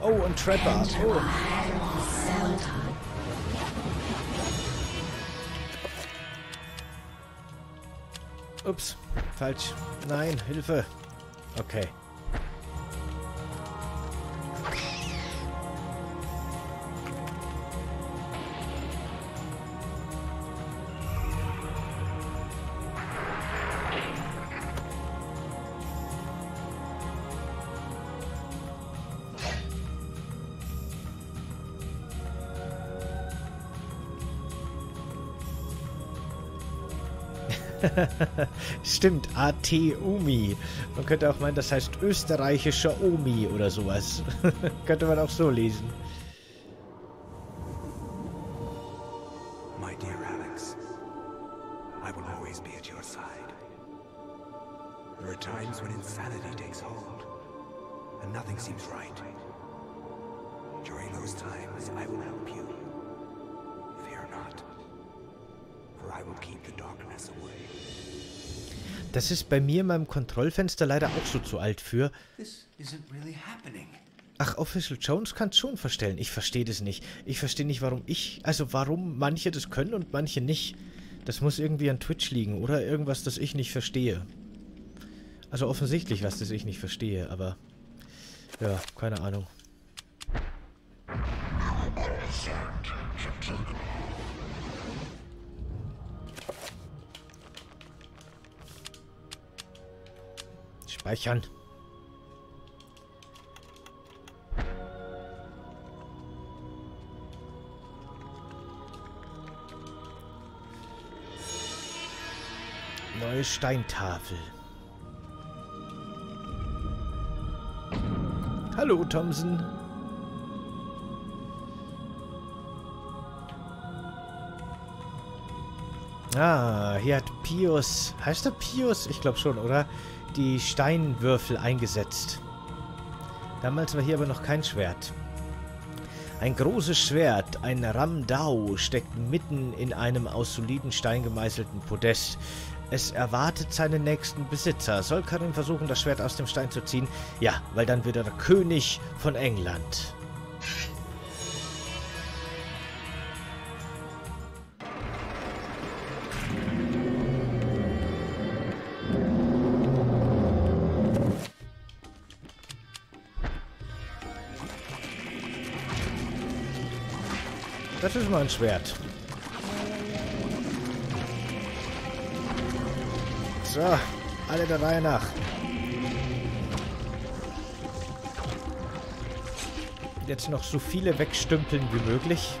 Speaker 1: Oh, und Trapper. Oh. Ups, falsch. Nein, Hilfe. Okay. Stimmt, AT Umi. Man könnte auch meinen, das heißt österreichischer Omi oder sowas. könnte man auch so lesen. Das ist bei mir in meinem Kontrollfenster leider auch so zu alt für.
Speaker 12: This isn't really happening.
Speaker 1: Ach, Official Jones kann es schon verstellen. Ich verstehe das nicht. Ich verstehe nicht, warum ich... Also warum manche das können und manche nicht. Das muss irgendwie an Twitch liegen oder irgendwas, das ich nicht verstehe. Also offensichtlich was, das ich nicht verstehe, aber... Ja, keine Ahnung. Speichern. Neue Steintafel. Hallo, Thompson. Ah, hier hat Pius... Heißt er Pius? Ich glaube schon, oder? Die Steinwürfel eingesetzt. Damals war hier aber noch kein Schwert. Ein großes Schwert, ein Ramdau, steckt mitten in einem aus soliden Stein gemeißelten Podest. Es erwartet seinen nächsten Besitzer. Soll Karin versuchen, das Schwert aus dem Stein zu ziehen? Ja, weil dann wird er König von England. Ist mal ein Schwert. So, alle der Reihe nach. Jetzt noch so viele wegstümpeln wie möglich.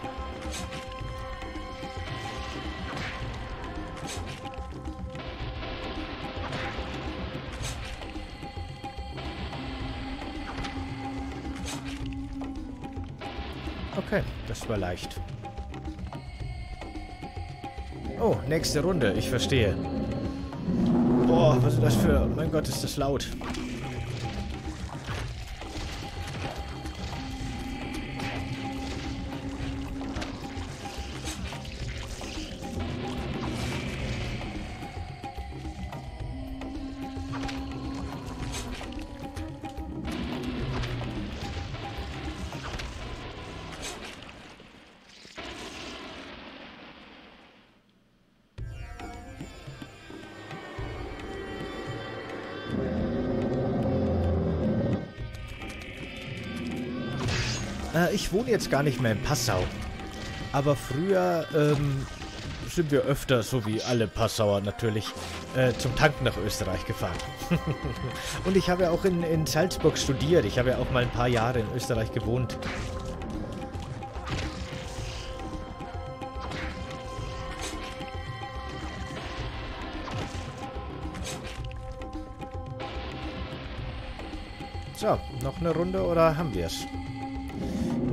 Speaker 1: Okay, das war leicht. Oh, nächste Runde, ich verstehe. Boah, was ist das für... Mein Gott, ist das laut. Ich wohne jetzt gar nicht mehr in Passau. Aber früher ähm, sind wir öfter, so wie alle Passauer natürlich, äh, zum Tanken nach Österreich gefahren. Und ich habe ja auch in, in Salzburg studiert. Ich habe ja auch mal ein paar Jahre in Österreich gewohnt. So, noch eine Runde oder haben wir es?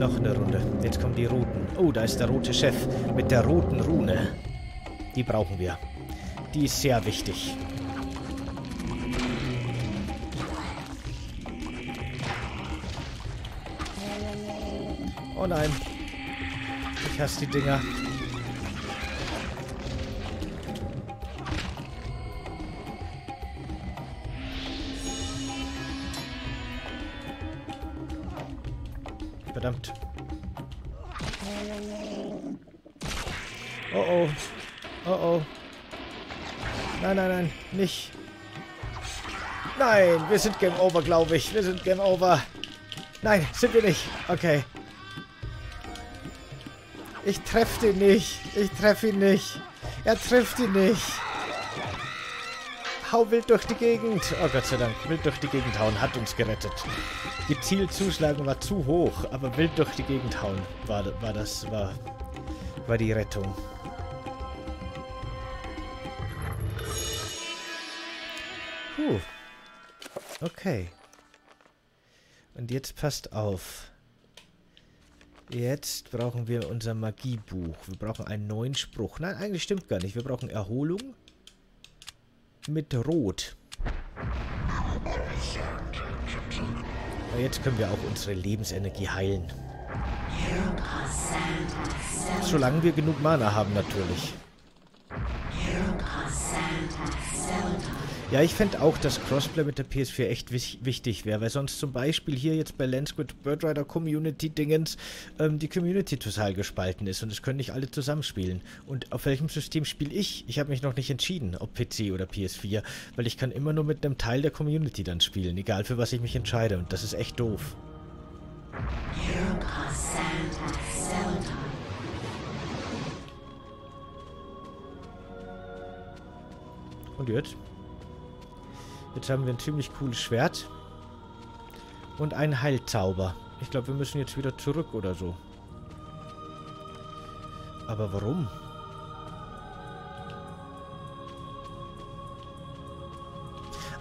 Speaker 1: Noch eine Runde. Jetzt kommen die Roten. Oh, da ist der rote Chef mit der roten Rune. Die brauchen wir. Die ist sehr wichtig. Oh nein. Ich hasse die Dinger. Nein, wir sind Game Over, glaube ich. Wir sind Game Over. Nein, sind wir nicht. Okay. Ich treffe den nicht. Ich treffe ihn nicht. Er trifft ihn nicht. Hau wild durch die Gegend. Oh Gott sei Dank. Wild durch die Gegend hauen hat uns gerettet. Gezielt zuschlagen war zu hoch, aber wild durch die Gegend hauen war, war das, war, war die Rettung. Puh. Okay. Und jetzt passt auf. Jetzt brauchen wir unser Magiebuch. Wir brauchen einen neuen Spruch. Nein, eigentlich stimmt gar nicht. Wir brauchen Erholung mit Rot. Jetzt können wir auch unsere Lebensenergie heilen. Solange wir genug Mana haben, natürlich. Ja, ich fände auch, dass Crossplay mit der PS4 echt wichtig wäre, weil sonst zum Beispiel hier jetzt bei Landsquid Bird Rider Community Dingens ähm, die Community total gespalten ist und es können nicht alle zusammenspielen. Und auf welchem System spiele ich? Ich habe mich noch nicht entschieden, ob PC oder PS4, weil ich kann immer nur mit einem Teil der Community dann spielen, egal für was ich mich entscheide und das ist echt doof. Und jetzt? Jetzt haben wir ein ziemlich cooles Schwert. Und einen Heilzauber. Ich glaube, wir müssen jetzt wieder zurück oder so. Aber warum?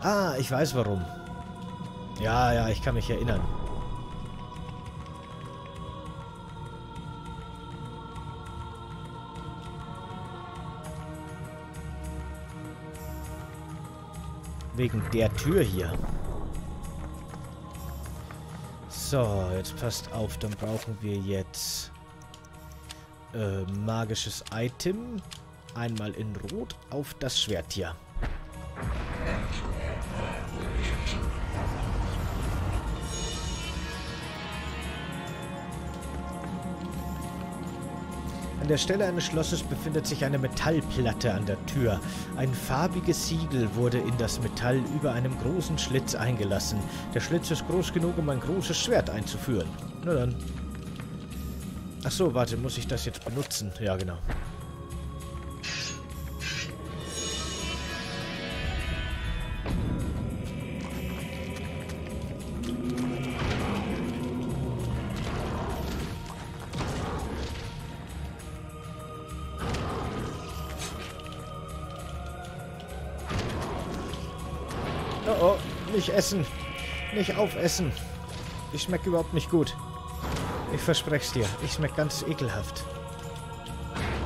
Speaker 1: Ah, ich weiß warum. Ja, ja, ich kann mich erinnern. Wegen der Tür hier. So, jetzt passt auf, dann brauchen wir jetzt äh, magisches Item. Einmal in Rot auf das Schwert hier. An der Stelle eines Schlosses befindet sich eine Metallplatte an der Tür. Ein farbiges Siegel wurde in das Metall über einem großen Schlitz eingelassen. Der Schlitz ist groß genug, um ein großes Schwert einzuführen. Na dann. Ach so, warte, muss ich das jetzt benutzen? Ja, genau. Essen. Nicht aufessen. Ich schmecke überhaupt nicht gut. Ich verspreche es dir. Ich schmecke ganz ekelhaft.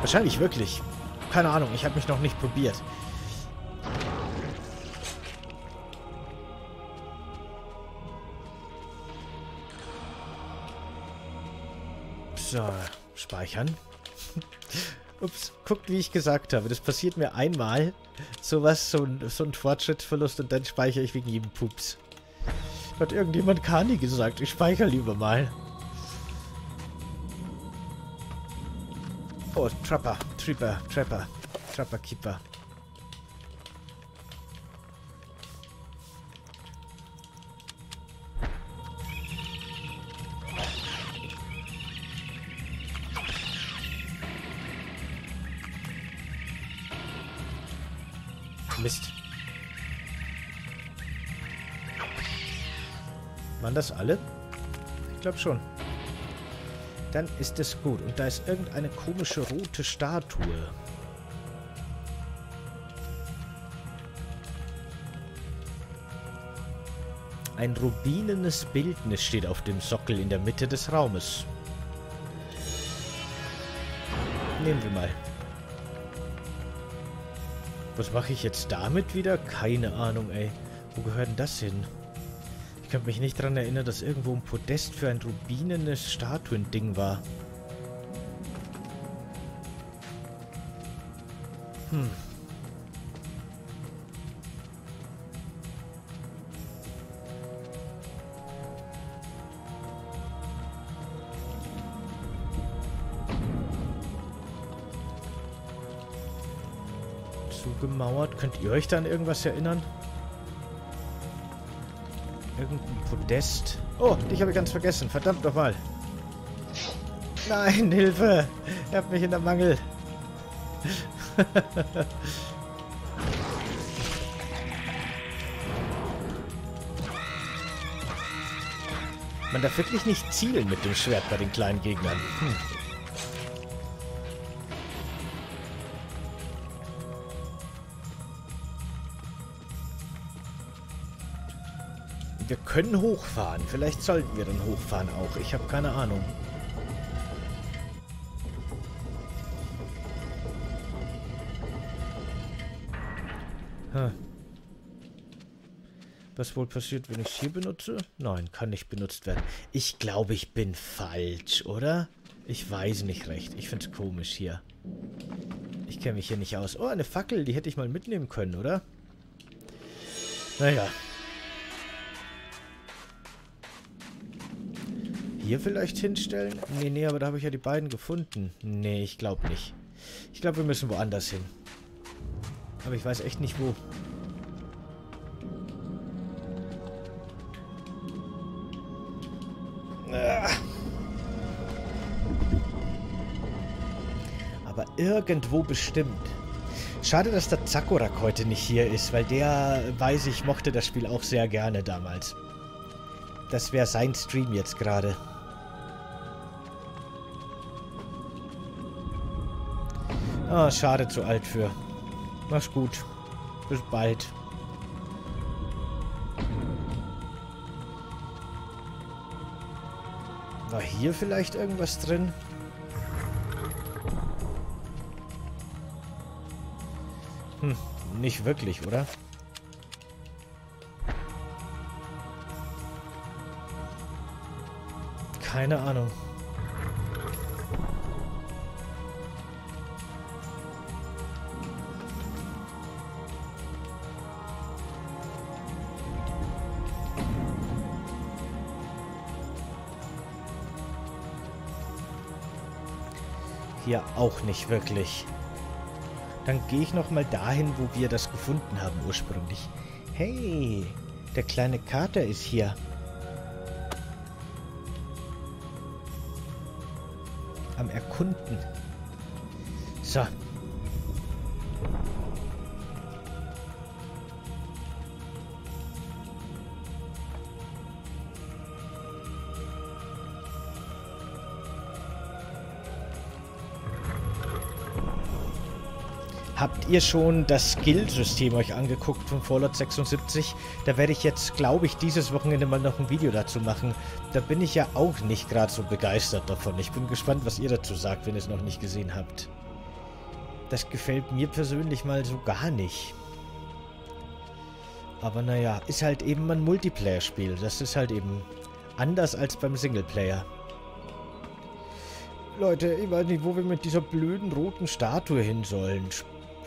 Speaker 1: Wahrscheinlich wirklich. Keine Ahnung, ich habe mich noch nicht probiert. So, speichern. Ups, guckt, wie ich gesagt habe. Das passiert mir einmal. Sowas, so ein, so ein Fortschrittsverlust und dann speichere ich wegen jedem Pups. Hat irgendjemand Kani gesagt. Ich speichere lieber mal. Oh, Trapper, Tripper, Trapper, Trapper Keeper. Das alle? Ich glaube schon. Dann ist es gut. Und da ist irgendeine komische rote Statue. Ein rubinenes Bildnis steht auf dem Sockel in der Mitte des Raumes. Nehmen wir mal. Was mache ich jetzt damit wieder? Keine Ahnung, ey. Wo gehört denn das hin? Ich kann mich nicht daran erinnern, dass irgendwo ein Podest für ein rubinenes Statuending war. Hm. Zugemauert. Könnt ihr euch da an irgendwas erinnern? Podest. Oh, dich habe ich ganz vergessen. Verdammt nochmal. Nein, Hilfe! Ihr habt mich in der Mangel. Man darf wirklich nicht zielen mit dem Schwert bei den kleinen Gegnern. Hm. Können hochfahren. Vielleicht sollten wir dann hochfahren auch. Ich habe keine Ahnung. Hm. Was wohl passiert, wenn ich es hier benutze? Nein, kann nicht benutzt werden. Ich glaube, ich bin falsch, oder? Ich weiß nicht recht. Ich finde es komisch hier. Ich kenne mich hier nicht aus. Oh, eine Fackel. Die hätte ich mal mitnehmen können, oder? Naja. Hier vielleicht hinstellen? Nee, nee, aber da habe ich ja die beiden gefunden. Nee, ich glaube nicht. Ich glaube, wir müssen woanders hin. Aber ich weiß echt nicht wo. Aber irgendwo bestimmt. Schade, dass der Zakorak heute nicht hier ist, weil der, weiß ich, mochte das Spiel auch sehr gerne damals. Das wäre sein Stream jetzt gerade. Ah, schade, zu alt für. Mach's gut. Bis bald. War hier vielleicht irgendwas drin? Hm, nicht wirklich, oder? Keine Ahnung. Hier auch nicht wirklich. Dann gehe ich nochmal dahin, wo wir das gefunden haben ursprünglich. Hey, der kleine Kater ist hier. Am Erkunden. So. Ihr schon das Skill-System euch angeguckt von Fallout 76? Da werde ich jetzt, glaube ich, dieses Wochenende mal noch ein Video dazu machen. Da bin ich ja auch nicht gerade so begeistert davon. Ich bin gespannt, was ihr dazu sagt, wenn ihr es noch nicht gesehen habt. Das gefällt mir persönlich mal so gar nicht. Aber naja, ist halt eben ein Multiplayer-Spiel. Das ist halt eben anders als beim Singleplayer. Leute, ich weiß nicht, wo wir mit dieser blöden roten Statue hin sollen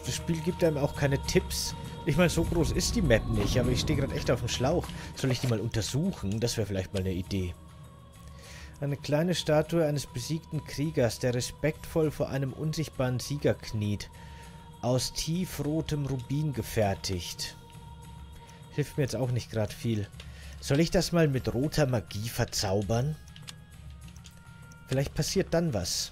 Speaker 1: das Spiel gibt einem auch keine Tipps. Ich meine, so groß ist die Map nicht, aber ich stehe gerade echt auf dem Schlauch. Soll ich die mal untersuchen? Das wäre vielleicht mal eine Idee. Eine kleine Statue eines besiegten Kriegers, der respektvoll vor einem unsichtbaren Sieger kniet. Aus tiefrotem Rubin gefertigt. Hilft mir jetzt auch nicht gerade viel. Soll ich das mal mit roter Magie verzaubern? Vielleicht passiert dann was.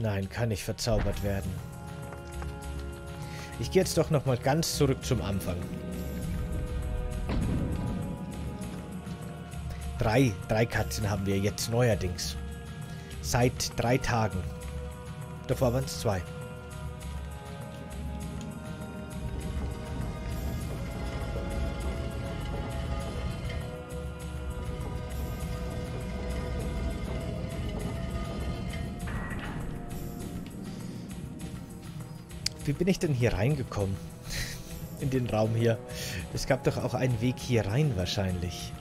Speaker 1: Nein, kann nicht verzaubert werden. Ich gehe jetzt doch nochmal ganz zurück zum Anfang. Drei, drei Katzen haben wir jetzt neuerdings. Seit drei Tagen. Davor waren es zwei. Wie bin ich denn hier reingekommen? In den Raum hier. Es gab doch auch einen Weg hier rein wahrscheinlich.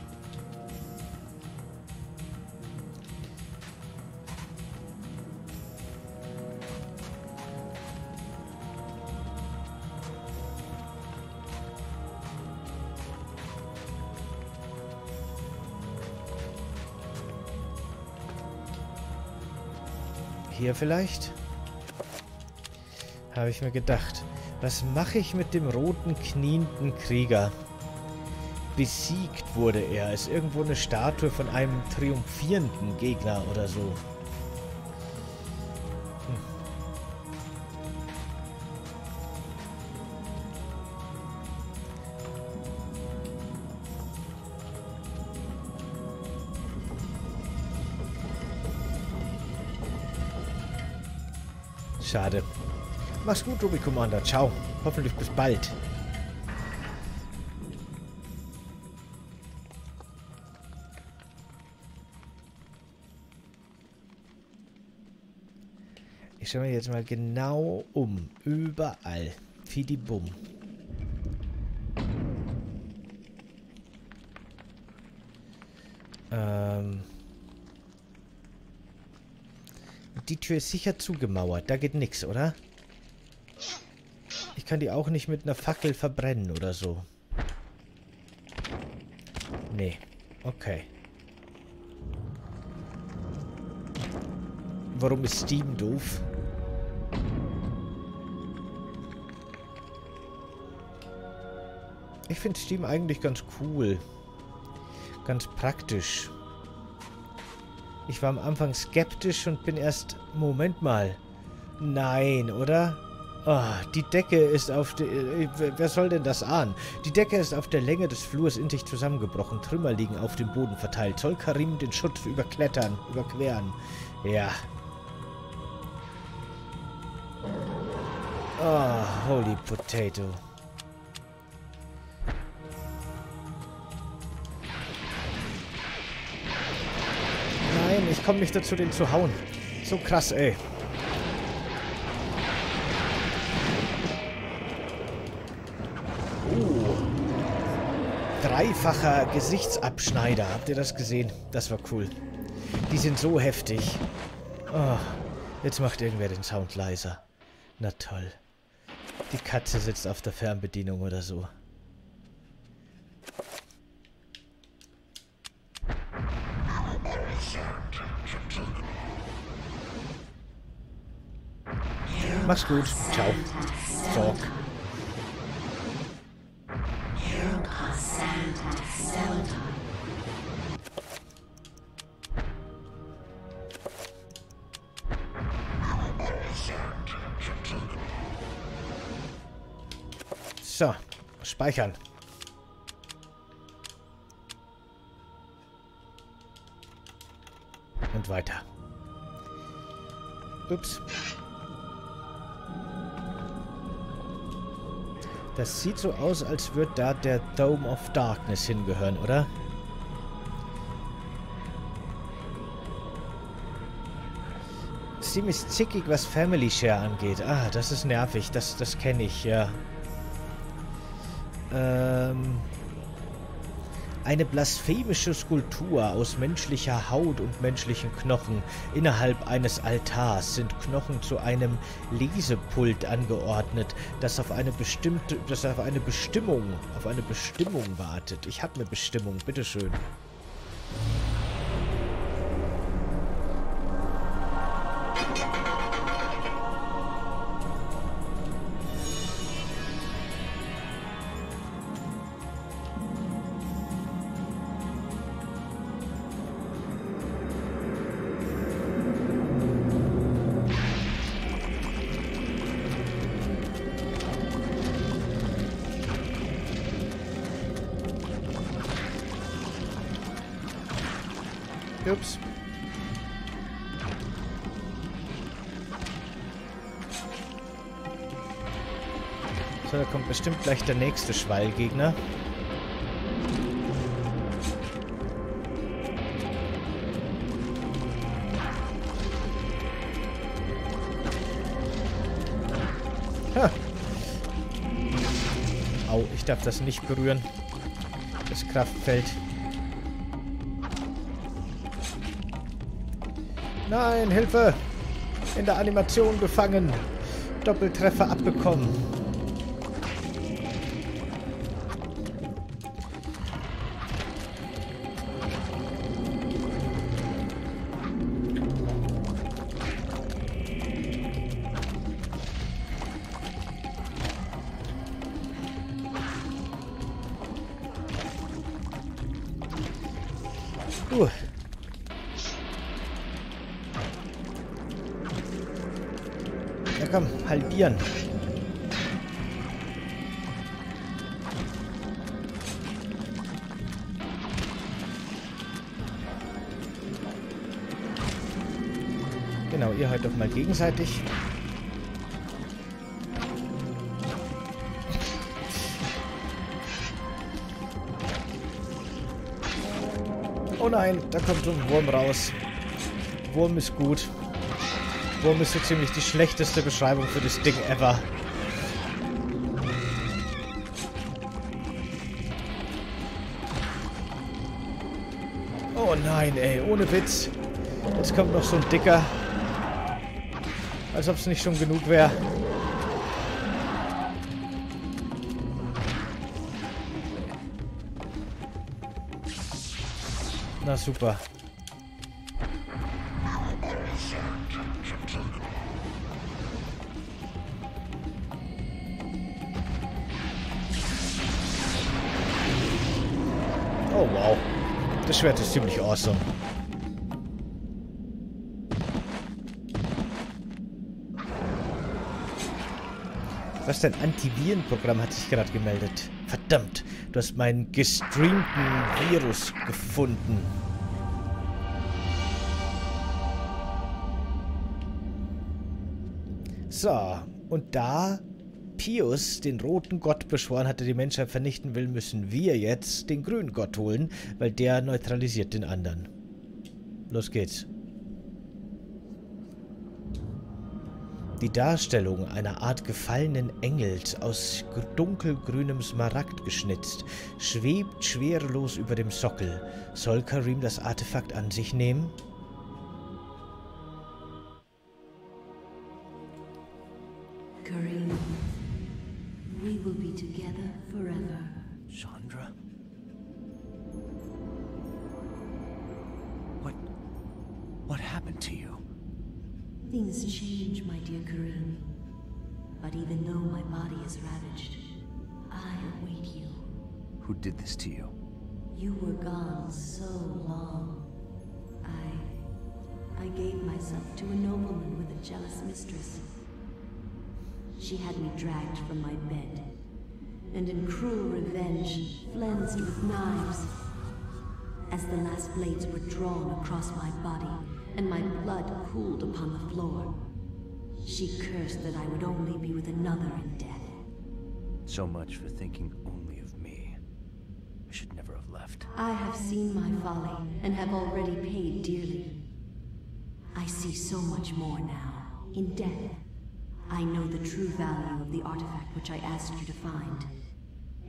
Speaker 1: Hier vielleicht? Habe ich mir gedacht. Was mache ich mit dem roten, knienden Krieger? Besiegt wurde er. Ist irgendwo eine Statue von einem triumphierenden Gegner oder so. Hm. Schade. Mach's gut, Ruby Commander. Ciao. Hoffentlich bis bald. Ich schaue mir jetzt mal genau um. Überall. Fidibum. Ähm... Die Tür ist sicher zugemauert. Da geht nichts, oder? Ich kann die auch nicht mit einer Fackel verbrennen oder so. Nee. Okay. Warum ist Steam doof? Ich finde Steam eigentlich ganz cool. Ganz praktisch. Ich war am Anfang skeptisch und bin erst... Moment mal. Nein, oder? Oh, die Decke ist auf der... Wer soll denn das ahnen? Die Decke ist auf der Länge des Flurs in sich zusammengebrochen. Trümmer liegen auf dem Boden verteilt. Soll Karim den Schutt überklettern, überqueren? Ja. Oh, holy potato. Nein, ich komme nicht dazu, den zu hauen. So krass, ey. Dreifacher Gesichtsabschneider. Habt ihr das gesehen? Das war cool. Die sind so heftig. Oh, jetzt macht irgendwer den Sound leiser. Na toll. Die Katze sitzt auf der Fernbedienung oder so. Mach's gut. Ciao. Sorg. Speichern. Und weiter. Ups. Das sieht so aus, als würde da der Dome of Darkness hingehören, oder? Ziemlich zickig, was Family Share angeht. Ah, das ist nervig. Das, das kenne ich, ja. Ähm... Eine blasphemische Skulptur aus menschlicher Haut und menschlichen Knochen. Innerhalb eines Altars sind Knochen zu einem Lesepult angeordnet, das auf eine bestimmte, das auf eine Bestimmung, auf eine Bestimmung wartet. Ich habe eine Bestimmung, bitteschön. Ups. So, da kommt bestimmt gleich der nächste Schwallgegner. Ha. Au, ich darf das nicht berühren. Das Kraftfeld. Nein, Hilfe! In der Animation gefangen. Doppeltreffer abbekommen. Mal gegenseitig. Oh nein, da kommt so ein Wurm raus. Wurm ist gut. Wurm ist so ziemlich die schlechteste Beschreibung für das Ding ever. Oh nein, ey, ohne Witz. Jetzt kommt noch so ein dicker. Als ob es nicht schon genug wäre. Na super. Oh wow. Das Schwert ist ziemlich awesome. Was dein Antivirenprogramm hat sich gerade gemeldet. Verdammt, du hast meinen gestreamten Virus gefunden. So, und da Pius den roten Gott beschworen hatte, die Menschheit vernichten will, müssen wir jetzt den grünen Gott holen, weil der neutralisiert den anderen. Los geht's. Die Darstellung einer Art gefallenen Engels aus dunkelgrünem Smaragd geschnitzt, schwebt schwerelos über dem Sockel. Soll Karim das Artefakt an sich nehmen?
Speaker 19: Gave myself to a nobleman with a jealous mistress. She had me dragged from my bed, and in cruel revenge, flensed with knives. As the last blades were drawn across my body, and my blood cooled upon the floor, she cursed that I would only be with another in death.
Speaker 18: So much for thinking only of me. I should never have left.
Speaker 19: I have seen my folly, and have already paid dearly. I see so much more now, in death. I know the true value of the artifact which I asked you to find.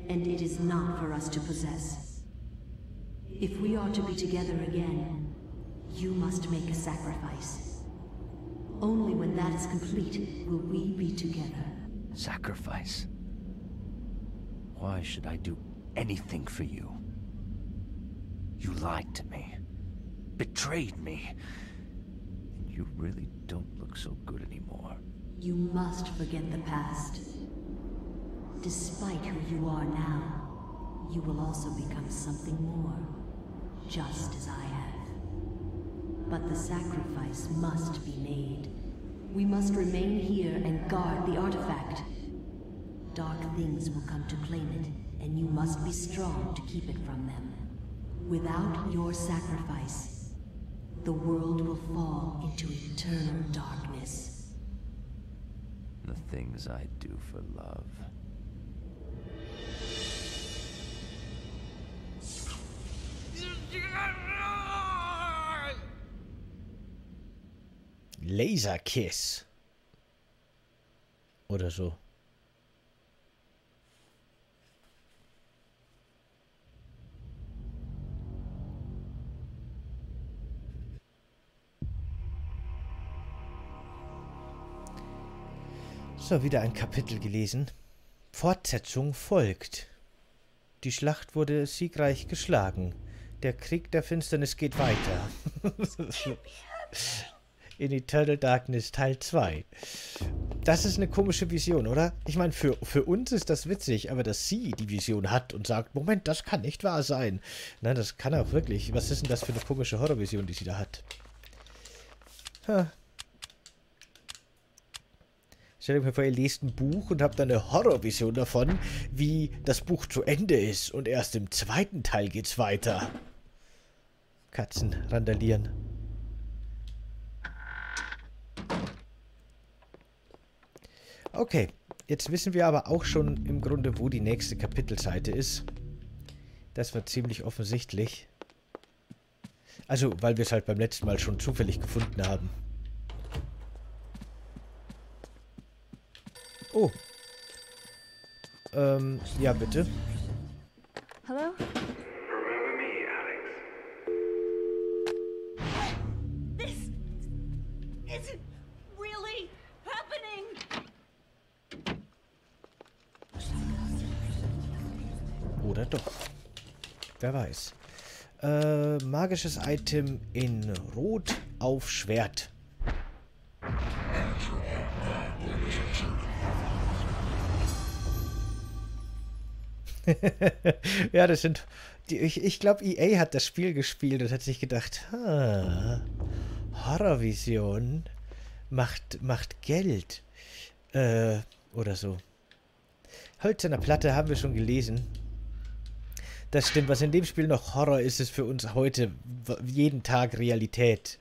Speaker 19: And it is not for us to possess. If we are to be together again, you must make a sacrifice. Only when that is complete will we be together.
Speaker 18: Sacrifice? Why should I do anything for you? You lied to me. Betrayed me. You really don't look so good anymore.
Speaker 19: You must forget the past. Despite who you are now, you will also become something more, just as I have. But the sacrifice must be made. We must remain here and guard the artifact. Dark things will come to claim it, and you must be strong to keep it from them. Without your sacrifice, the world will fall into eternal darkness.
Speaker 18: The things I do for love.
Speaker 1: Laserkiss. Oder so. So, wieder ein Kapitel gelesen. Fortsetzung folgt. Die Schlacht wurde siegreich geschlagen. Der Krieg der Finsternis geht weiter. In Eternal Darkness Teil 2. Das ist eine komische Vision, oder? Ich meine, für, für uns ist das witzig, aber dass sie die Vision hat und sagt, Moment, das kann nicht wahr sein. Nein, das kann auch wirklich. Was ist denn das für eine komische Horrorvision, die sie da hat? Ha. Stellt euch vor, ihr lest ein Buch und habt eine Horrorvision davon, wie das Buch zu Ende ist und erst im zweiten Teil geht's weiter. Katzen randalieren. Okay, jetzt wissen wir aber auch schon im Grunde, wo die nächste Kapitelseite ist. Das war ziemlich offensichtlich. Also, weil wir es halt beim letzten Mal schon zufällig gefunden haben. Oh. Ähm, ja, bitte.
Speaker 4: Hello?
Speaker 5: Remember me, Alex.
Speaker 4: This isn't really happening!
Speaker 1: Oder doch. Wer weiß. Äh, magisches Item in Rot auf Schwert. ja, das sind. Ich ich glaube, EA hat das Spiel gespielt und hat sich gedacht, ha, Horrorvision macht, macht Geld. Äh, oder so. Hölzerner Platte haben wir schon gelesen. Das stimmt, was in dem Spiel noch Horror ist, ist für uns heute jeden Tag Realität.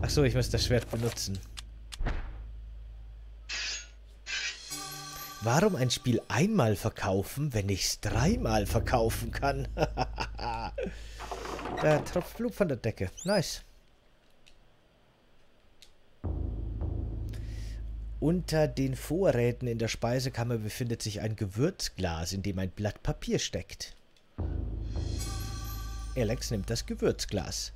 Speaker 1: Ach so, ich muss das Schwert benutzen. Warum ein Spiel einmal verkaufen, wenn ich es dreimal verkaufen kann? da tropft Blut von der Decke. Nice. Unter den Vorräten in der Speisekammer befindet sich ein Gewürzglas, in dem ein Blatt Papier steckt. Alex nimmt das Gewürzglas.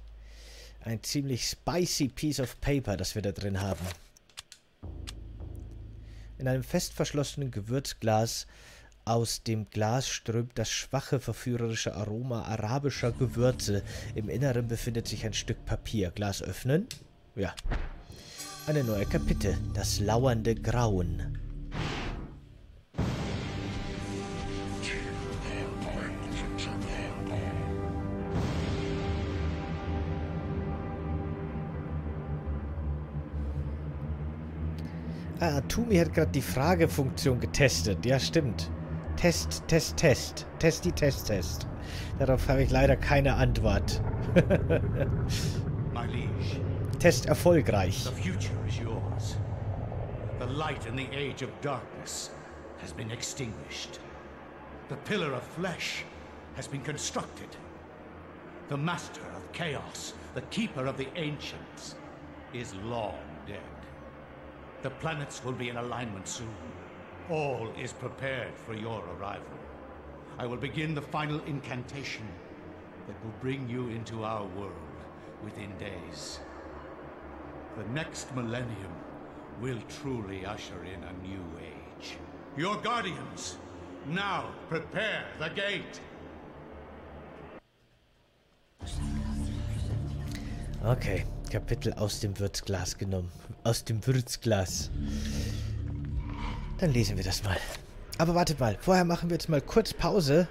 Speaker 1: Ein ziemlich spicy Piece of Paper, das wir da drin haben. In einem fest verschlossenen Gewürzglas aus dem Glas strömt das schwache, verführerische Aroma arabischer Gewürze. Im Inneren befindet sich ein Stück Papier. Glas öffnen? Ja. Eine neue Kapitel. Das lauernde Grauen. Ah, Tumi hat gerade die Fragefunktion getestet. Ja, stimmt. Test, Test, Test. Testi, Test, Test. Darauf habe ich leider keine Antwort. Test erfolgreich.
Speaker 2: The future is yours. The light in the age of darkness has been extinguished. The pillar of flesh has been constructed. The master of chaos, the keeper of the ancients, is long. The planets will be in alignment soon. All is prepared for your arrival. I will begin the final incantation that will bring you into our world within days. The next millennium will truly usher in a new age. Your guardians, now prepare the gate.
Speaker 1: Okay, Kapitel aus dem Würzglas genommen. Aus dem Würzglas. Dann lesen wir das mal. Aber wartet mal, vorher machen wir jetzt mal kurz Pause.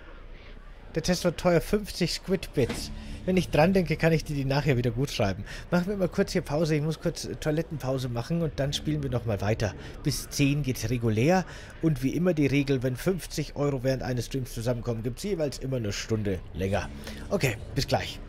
Speaker 1: Der Test war teuer, 50 Squid-Bits. Wenn ich dran denke, kann ich dir die nachher wieder gut schreiben. Machen wir mal kurz hier Pause. Ich muss kurz Toilettenpause machen und dann spielen wir nochmal weiter. Bis 10 geht's regulär. Und wie immer die Regel, wenn 50 Euro während eines Streams zusammenkommen, gibt es jeweils immer eine Stunde länger. Okay, bis gleich.